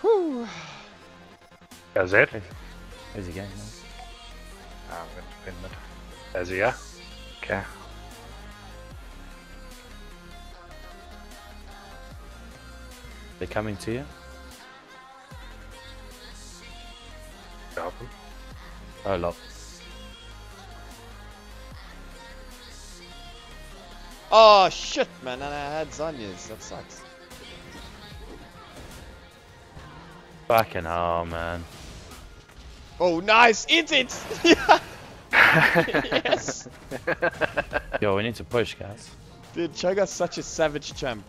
Whew. That's it. Where's he going? man? Ah, I'm going to pin mid. That's it, yeah. Okay. They're coming to you? Help him. Oh, look. Oh shit, man! And I had Zhonya's. That sucks. Fucking hell, man. Oh, nice! Eat it! Yes! Yo, we need to push, guys. Dude, Cho'Gath's such a savage champ.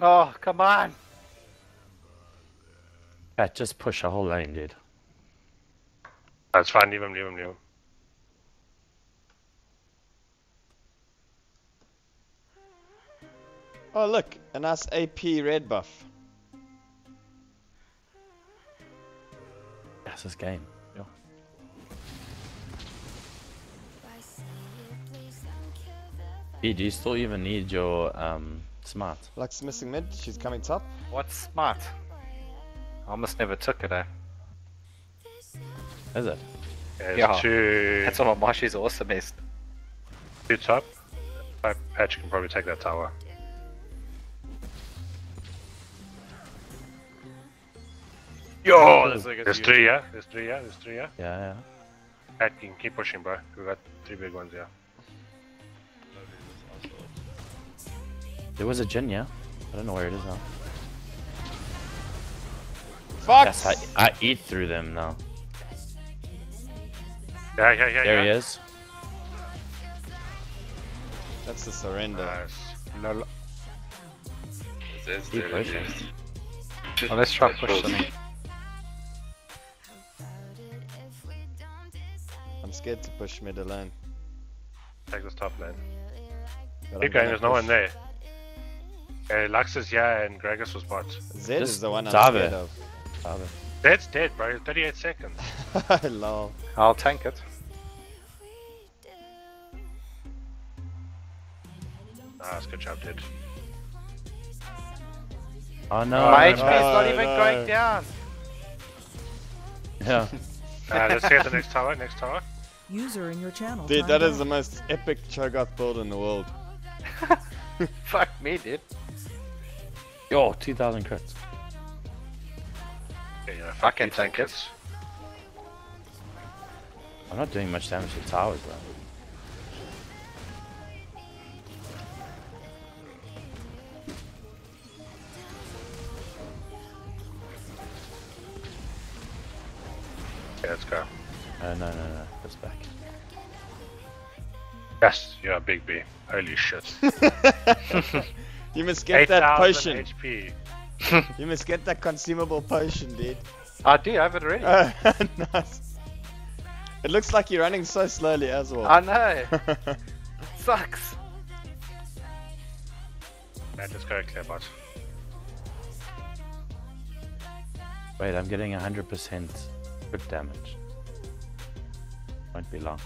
Oh, come on. Pat, just push a whole lane, dude. That's fine, leave him, leave him, leave him. Oh, look, a nice AP red buff. That's this game. Yo. E, do you still even need your um smart? Lux missing mid, she's coming top. What's smart? I almost never took it, eh? Is it? There's Yeah. two, That's one of Mashi's awesome best. two top. Uh, Patch can probably take that tower. Yo, that's like a There's three, yeah? There's three, yeah? There's three, yeah? Yeah, yeah. Pat can keep pushing, bro. We got three big ones, yeah. There was a Jhin, yeah? I don't know where it is now. Fuck! Yes, I, I eat through them now. Yeah, yeah, yeah, There yeah. he is. That's the surrender. Nice. Lol. That's Keep there, pushing. it is. Well, Oh, let's try push something. I'm scared to push mid alone. Take this top lane. but Keep going, gonna there's no one there. Uh, Lux is here and Gragas was bot. Zed Just is the one I'm Zave. scared of. Father. That's dead, bro. 38 seconds. Lol. I'll tank it. Nice, good job, dude. Oh no. My HP is not even no. going down. Yeah. Uh, let's see get the next tower, next tower. User in your channel. Dude, that is the most epic Cho'Gath build in the world. Fuck me, dude. Yo, 2,000 crits. Yeah, yeah, tank it. I'm not doing much damage to towers, bro. Okay, let's go. Uh, no, no, no. That's back. Yes, you're a big B. Holy shit. You must get that potion. HP. You must get that consumable potion, dude. I do, I have it already. Oh, nice. It looks like you're running so slowly as well. I know. Sucks. Man, let's go clear bot. Wait, I'm getting 100% crit damage. Won't be long.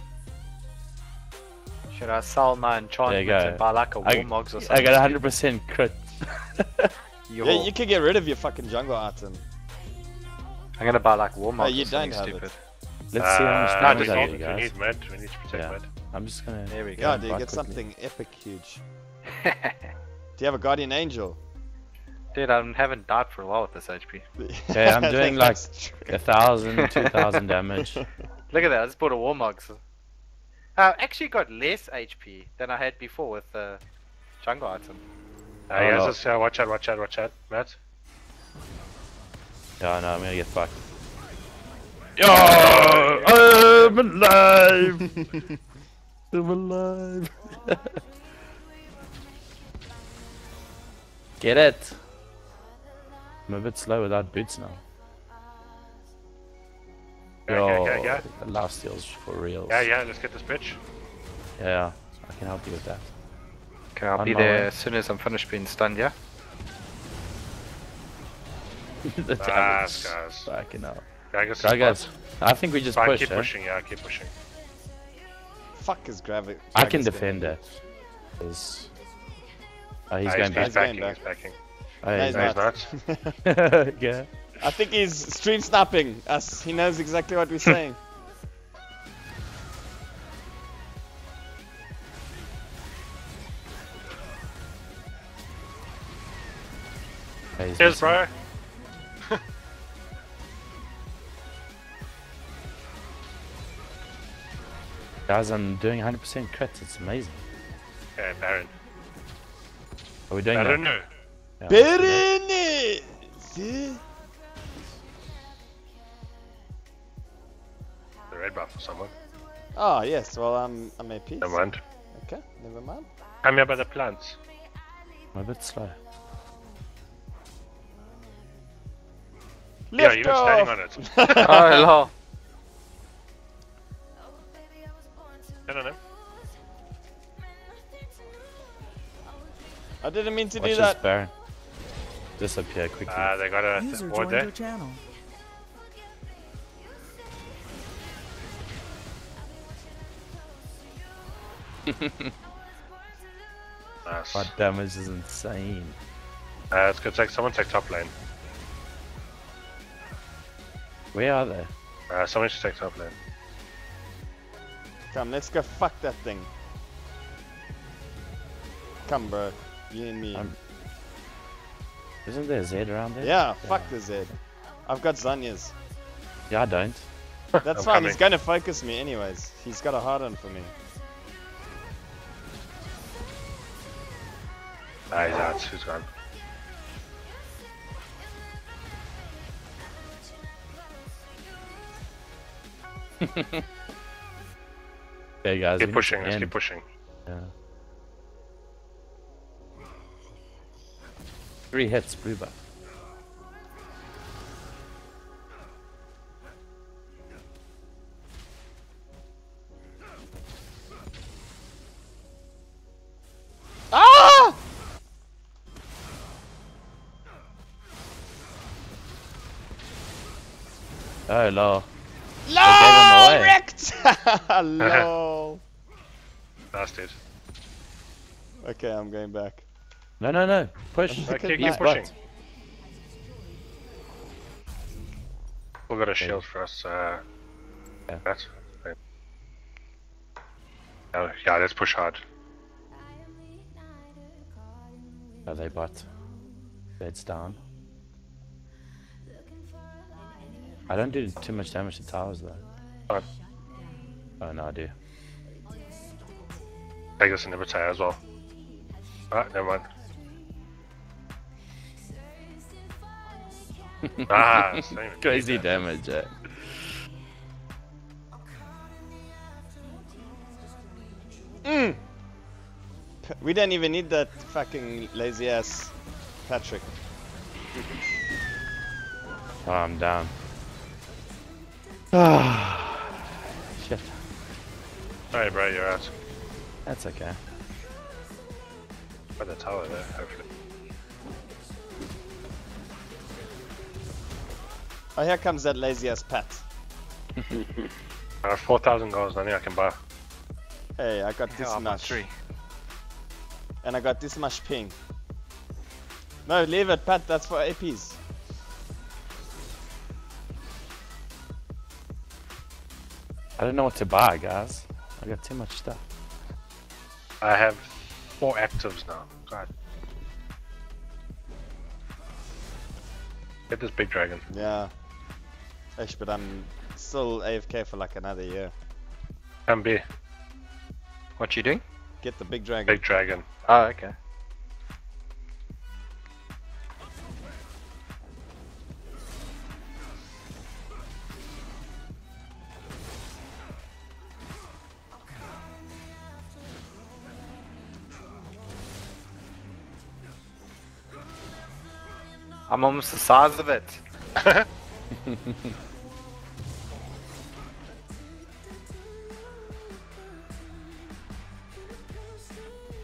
Should I sell my enchantments go. and buy like a I, Warmogs or something? I something? got 100% crit. Yo, yeah, you could get rid of your fucking jungle item. I'm gonna buy like Warmogs Oh, you or something don't have stupid. it. Let's see how much Uh, damage we, I need, do, we guys. need mid. We need to protect Yeah. mid. I'm just gonna. There we go. Yeah, dude, buy get quickly. something epic huge. Do you have a guardian angel? Dude, I haven't died for a while with this HP. Yeah, I'm doing like a thousand, two thousand damage. Look at that, I just bought a Warmogs. I actually got less HP than I had before with the jungle item. Uh, Oh, yes, no. let's, uh, watch out, watch out, watch out. Matt? Yeah, no, I'm gonna get fucked. Yo, I'm alive. I'm alive. get it. I'm a bit slow without boots now. Yeah, Yo, yeah, yeah, yeah. the last steals for real. Yeah, yeah, let's get this bitch. Yeah, I can help you with that. Okay, I'll On be there way. as soon as I'm finished being stunned, yeah? the Nice, damage. guys. Fucking hell. Gragas Right, is guys. bot. I think we just Fine, push, keep eh? pushing, yeah, I keep pushing. Fuck is gravity. I can defend it. 'cause- Oh, he's Ah, going he's, back. he's backing, going he's backing. Oh, No, he's he's not. not. yeah. I think he's stream snapping us. He knows exactly what we're saying. Okay, he's Cheers, missing. bro. Guys, I'm doing 100% crits. It's amazing. Okay, Baron. Are we doing I that? don't know. Yeah, red buff for someone. Oh yes, well I'm I'm a piece. Never mind. Okay, never mind. Come here by the plants. I'm a bit slow. Yeah, you're standing on it. Oh, hello. I don't know. I didn't mean to Watch do this, that. Baron. Disappear quickly. Ah, they got a User ward joined there. your channel. Nice. My damage is insane. Uh, let's go take someone take top lane. Where are they? Uh, someone should take top lane. Come, let's go fuck that thing. Come, bro. You and me. I'm- Isn't there a Z around there? yeah, fuck the Zed. I've got Zhonya's. Yeah, I don't. That's I'm fine. He's gonna focus me anyways. He's got a hard on for me. Ah, he's out. Who's gone? Okay, guys. Keep pushing. Let's keep pushing. Yeah. Three hits, blue buff. Ah! Oh, lol. LOL! away. Wrecked! LOL. Last dude. Okay, I'm going back. No, no, no. Push. Look Okay, at keep that. pushing. We've got a shield for us. Uh, Yeah. That's. Right. Oh, yeah, let's push hard. Oh, they bot. Bed's down. I don't do too much damage to towers though. Alright. Oh no, I do. I Take this inhibitor as well. Ah, never mind. ah, it's not Crazy needed. damage. Eh? Mm. We don't even need that fucking lazy ass Patrick. Oh, I'm down. Ah, shit. Alright, bro, you're out. That's okay. By the tower there, hopefully. Oh, here comes that lazy ass Pat. I have 4,000 goals, nothing I can buy. Hey, I got this Yeah, I'm much. three. And I got this much ping. No, leave it, Pat. That's for APs. I don't know what to buy, guys. I got too much stuff. I have four actives now. God. Get this big dragon. Yeah. Ish, but I'm still AFK for like another year. Can be. What you doing? Get the big dragon. Big dragon. Oh, okay. I'm almost the size of it.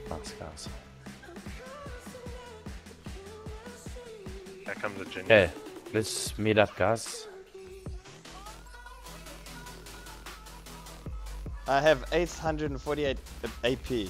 Nice, guys. Here comes the ginger. Okay, let's meet up, guys. I have 848 AP.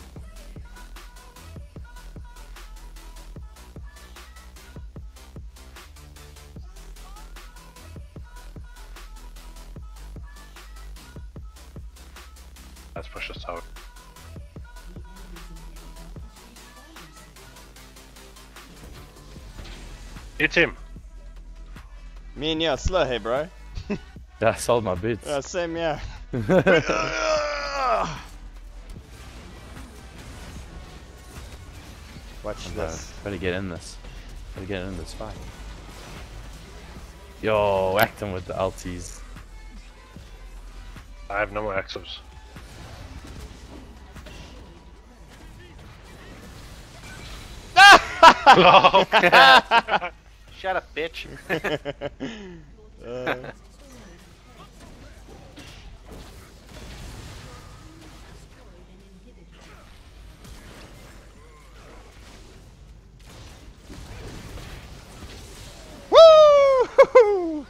Me and you are slow, hey, bro. Yeah, I sold my boots. Uh, same, yeah. Watch No, this. Gotta get in this. Gotta get in this fight. Yo, whacked him with the alties. I have no more axes. Shut up, bitch. Uh, Woo!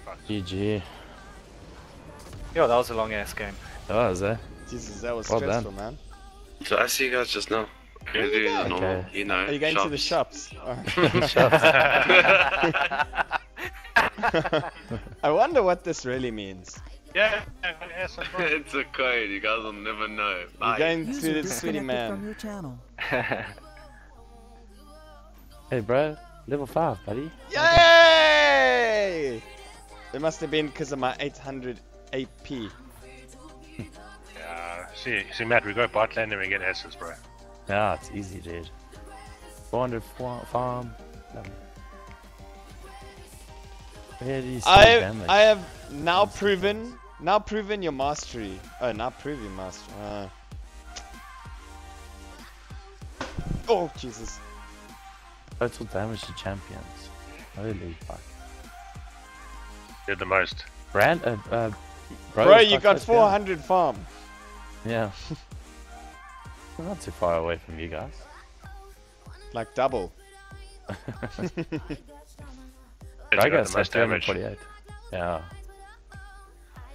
GG. Yo, that was a long ass game. That was it. Jesus, that was Well done. stressful, man. So I see you guys just now. Gonna do the normal, Okay. you know. Are you going to the shops. shops? I wonder what this really means. Yeah, yes, it's a code, you guys will never know. You're Bye. going to User the sweetie disconnected from man. your channel. Hey, bro. Level 5, buddy. Yay! It must have been because of my 800 AP. Yeah, see, see, Matt, we go bot lane and we get S's, bro. Yeah, it's easy, dude. 400 farm. Where do you see the I damage? I have now proven now proven your mastery. Oh, now prove your mastery. Uh. Oh Jesus! Total damage to champions. Holy fuck. Did the most. Brand, uh, uh, Bro, Bro, you got 400 farm. Yeah. We're not too far away from you guys. Like double. Did Bro you got got the most damage. 248. Yeah.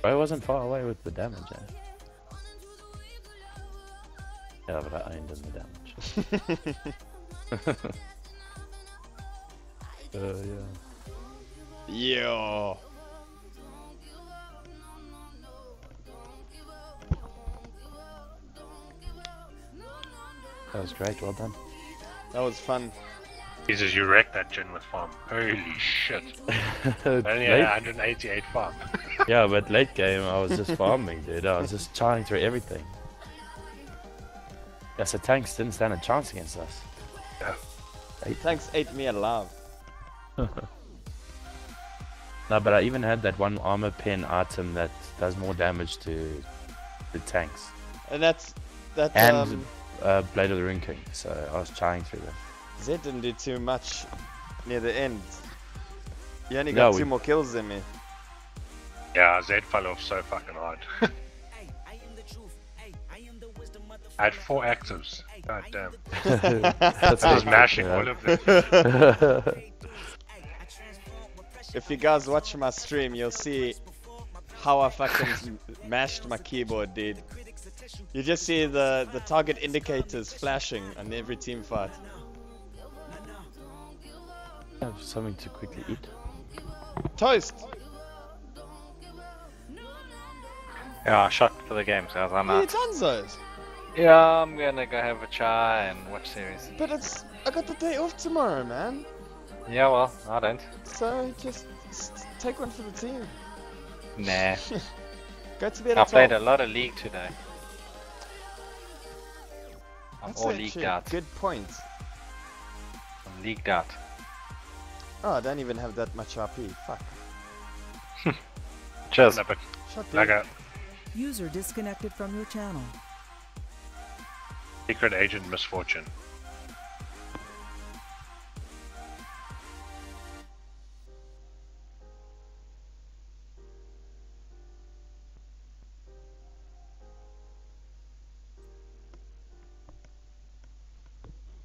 Bro wasn't far away with the damage, eh? Yeah, but I owned in the damage. uh, yeah. Yo. That was great, well done. That was fun. Jesus, you wrecked that gen with farm. Holy shit. Only Late- 188 farm. yeah, but late game I was just farming, dude. I was just charging through everything. Yeah, so tanks didn't stand a chance against us. Thanks, ate me alive. No, but I even had that one armor pen item that does more damage to the tanks. And that's that. And um, uh, Blade of the Ruined King, so I was charging through them. Zed didn't do too much near the end. You only No, got two we- more kills than me. Yeah, Zed fell off so fucking hard. I had four actives. God damn. That's I was mashing you know. all of them. If you guys watch my stream, you'll see how I fucking mashed my keyboard, dude. You just see the, the target indicators flashing on every team fight. I Have something to quickly eat. Toast! Yeah, I shot for the game, guys. I'm Yeah, out. it's Hanzo's. Yeah, I'm gonna go have a chai and watch series. But it's I got the day off tomorrow, man. Yeah, well, I don't. So just s- take one for the team. Nah. Go to bed I at played a lot of League today. I'm That's all actually leagued out. Good point. I'm leagued out. Oh, I don't even have that much RP. Fuck. Cheers. No, but Shut like up. User disconnected from your channel. secret agent Miss Fortune.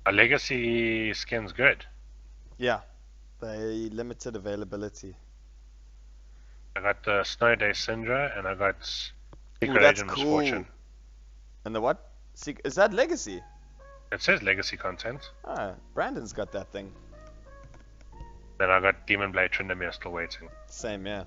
A legacy skin's good. Yeah. They limited availability. I got the Snow Day Syndra and I got Secret that's Agent cool. Miss Fortune. And the what? Se- is that Legacy? It says legacy content. Ah, Brandon's got that thing. Then I got Demon Blade Tryndamere still waiting. Same, yeah.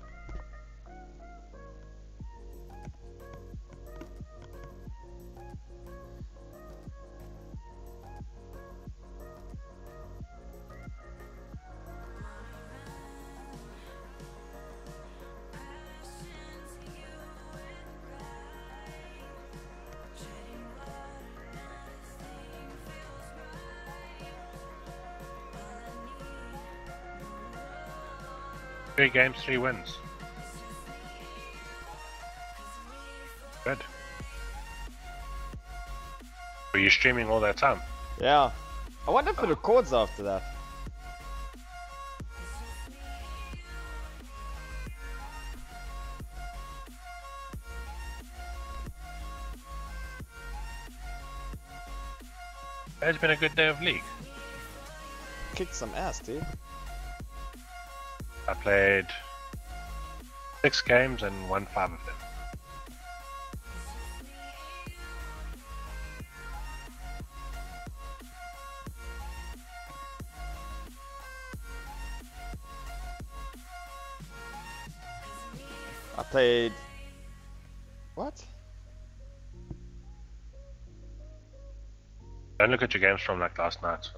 Three games, three wins. Good. Were you streaming all that time? Yeah. I wonder if it records after that. It's been a good day of league. Kicked some ass, dude. I played six games and won five of them. I played. What? Don't look at your games from like last night.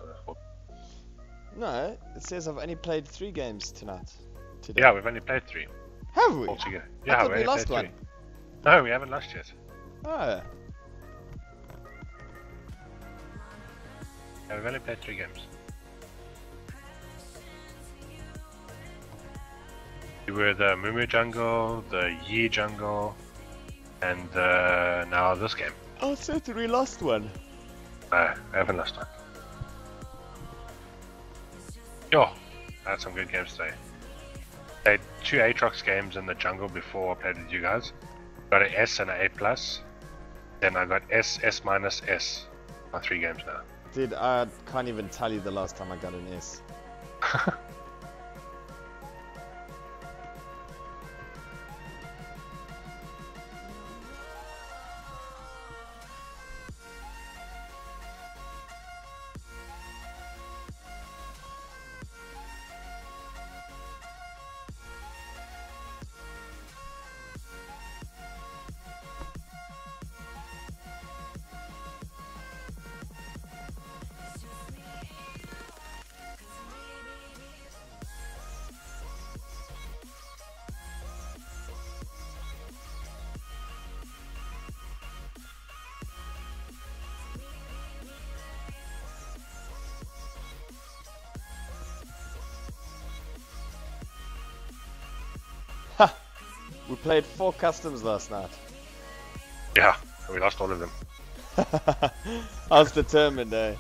No, it says I've only played three games tonight. Today. Yeah, we've only played three Have we? altogether. Yeah, thought we lost one. three. No, we haven't lost yet. Oh. Yeah, we've only played three games. We were the Mumu jungle, the Yi jungle, and uh, now this game. Oh, so we lost one. No, I haven't lost one. Yo, I had some good games today. Played two Aatrox games in the jungle before I played with you guys. Got an S and an A plus. Then I got S, S minus, S. My three games now. Dude, I can't even tell you the last time I got an S. played four customs last night. Yeah, we lost all of them. I was determined, eh?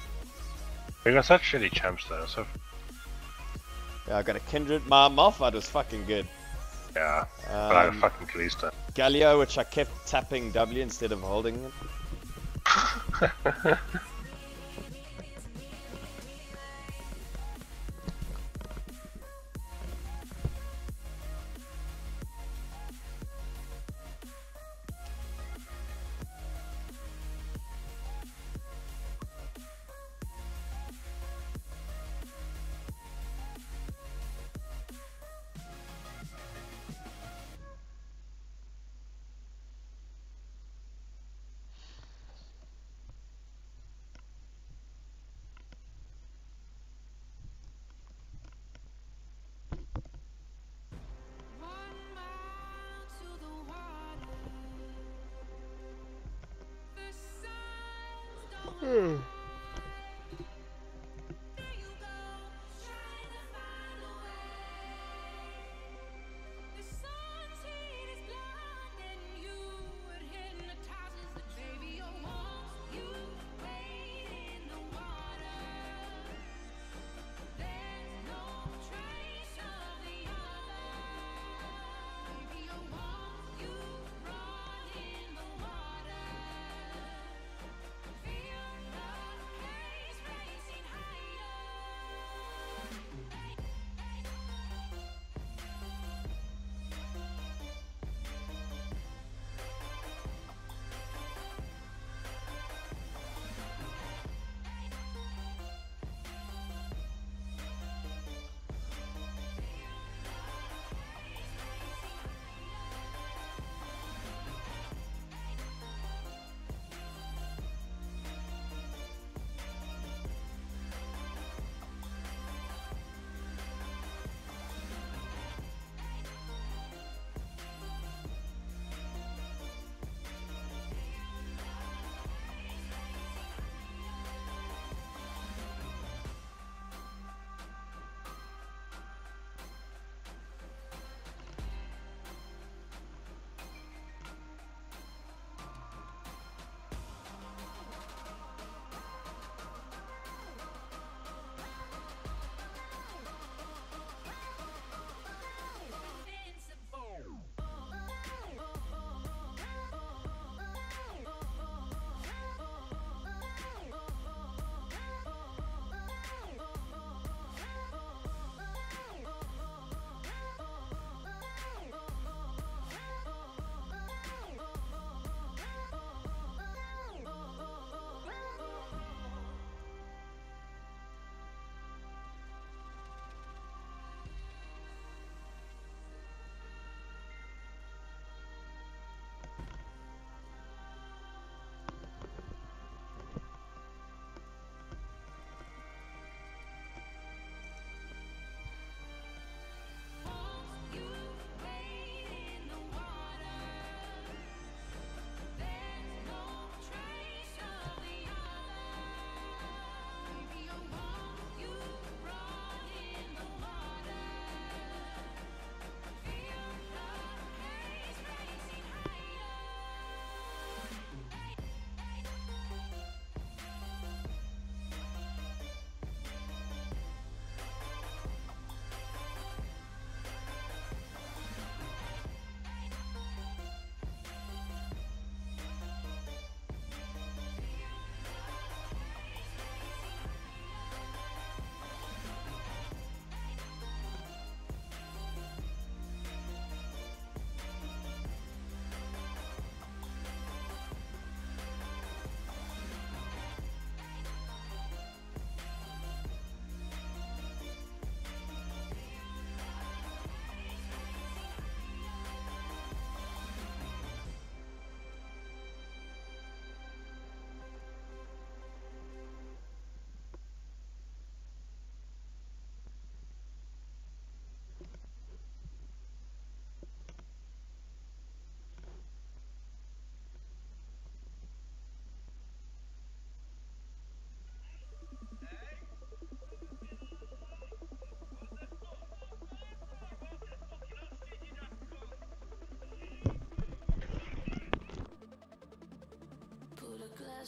We got such shitty champs though, so Yeah, I got a kindred. My Malphite was fucking good. yeah. but I Um, fucking Kalista. Galio, which I kept tapping W instead of holding it.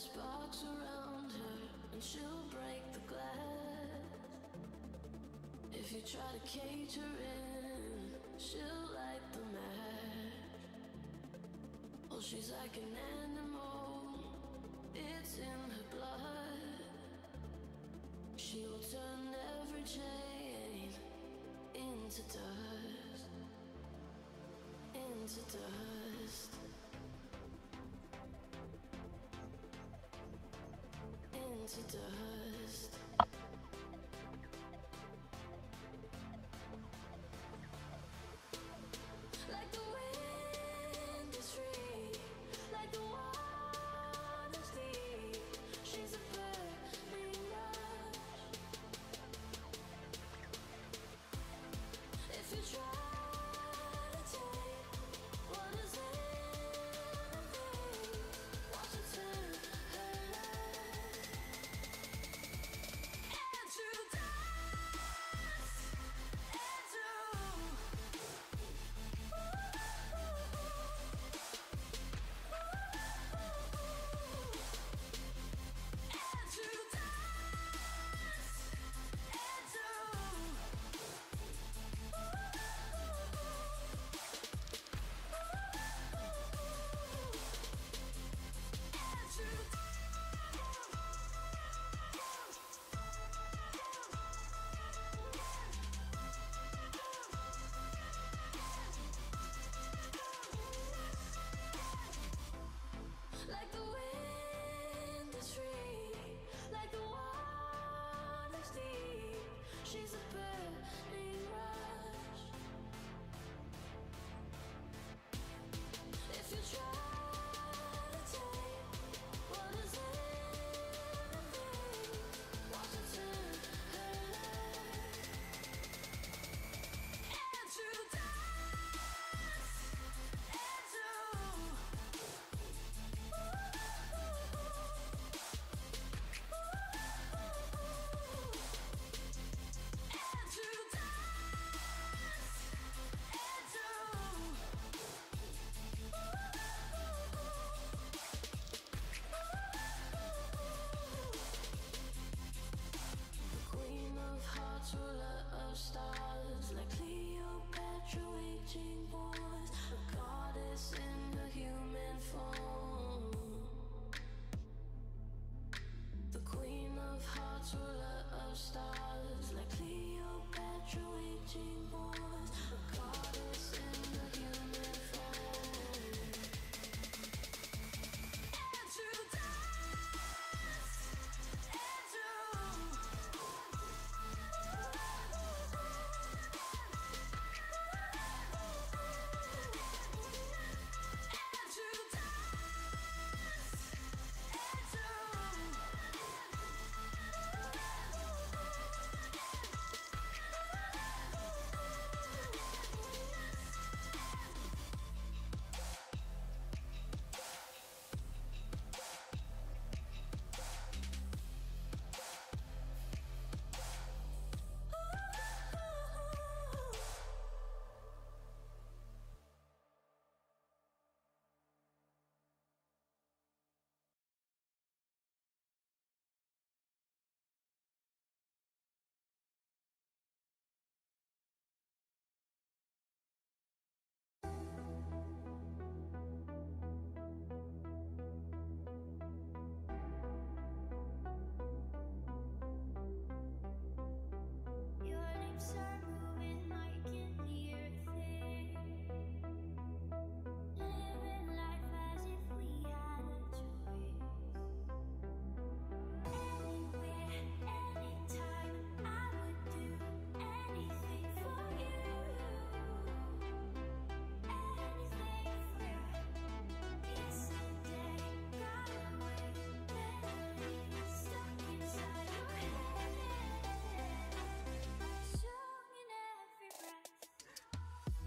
sparks around her, and she'll break the glass. If you try to cage her in, she'll light the match. Oh, she's like an animal, it's in her blood. She will turn every chain into dust, into dust. to die. watching.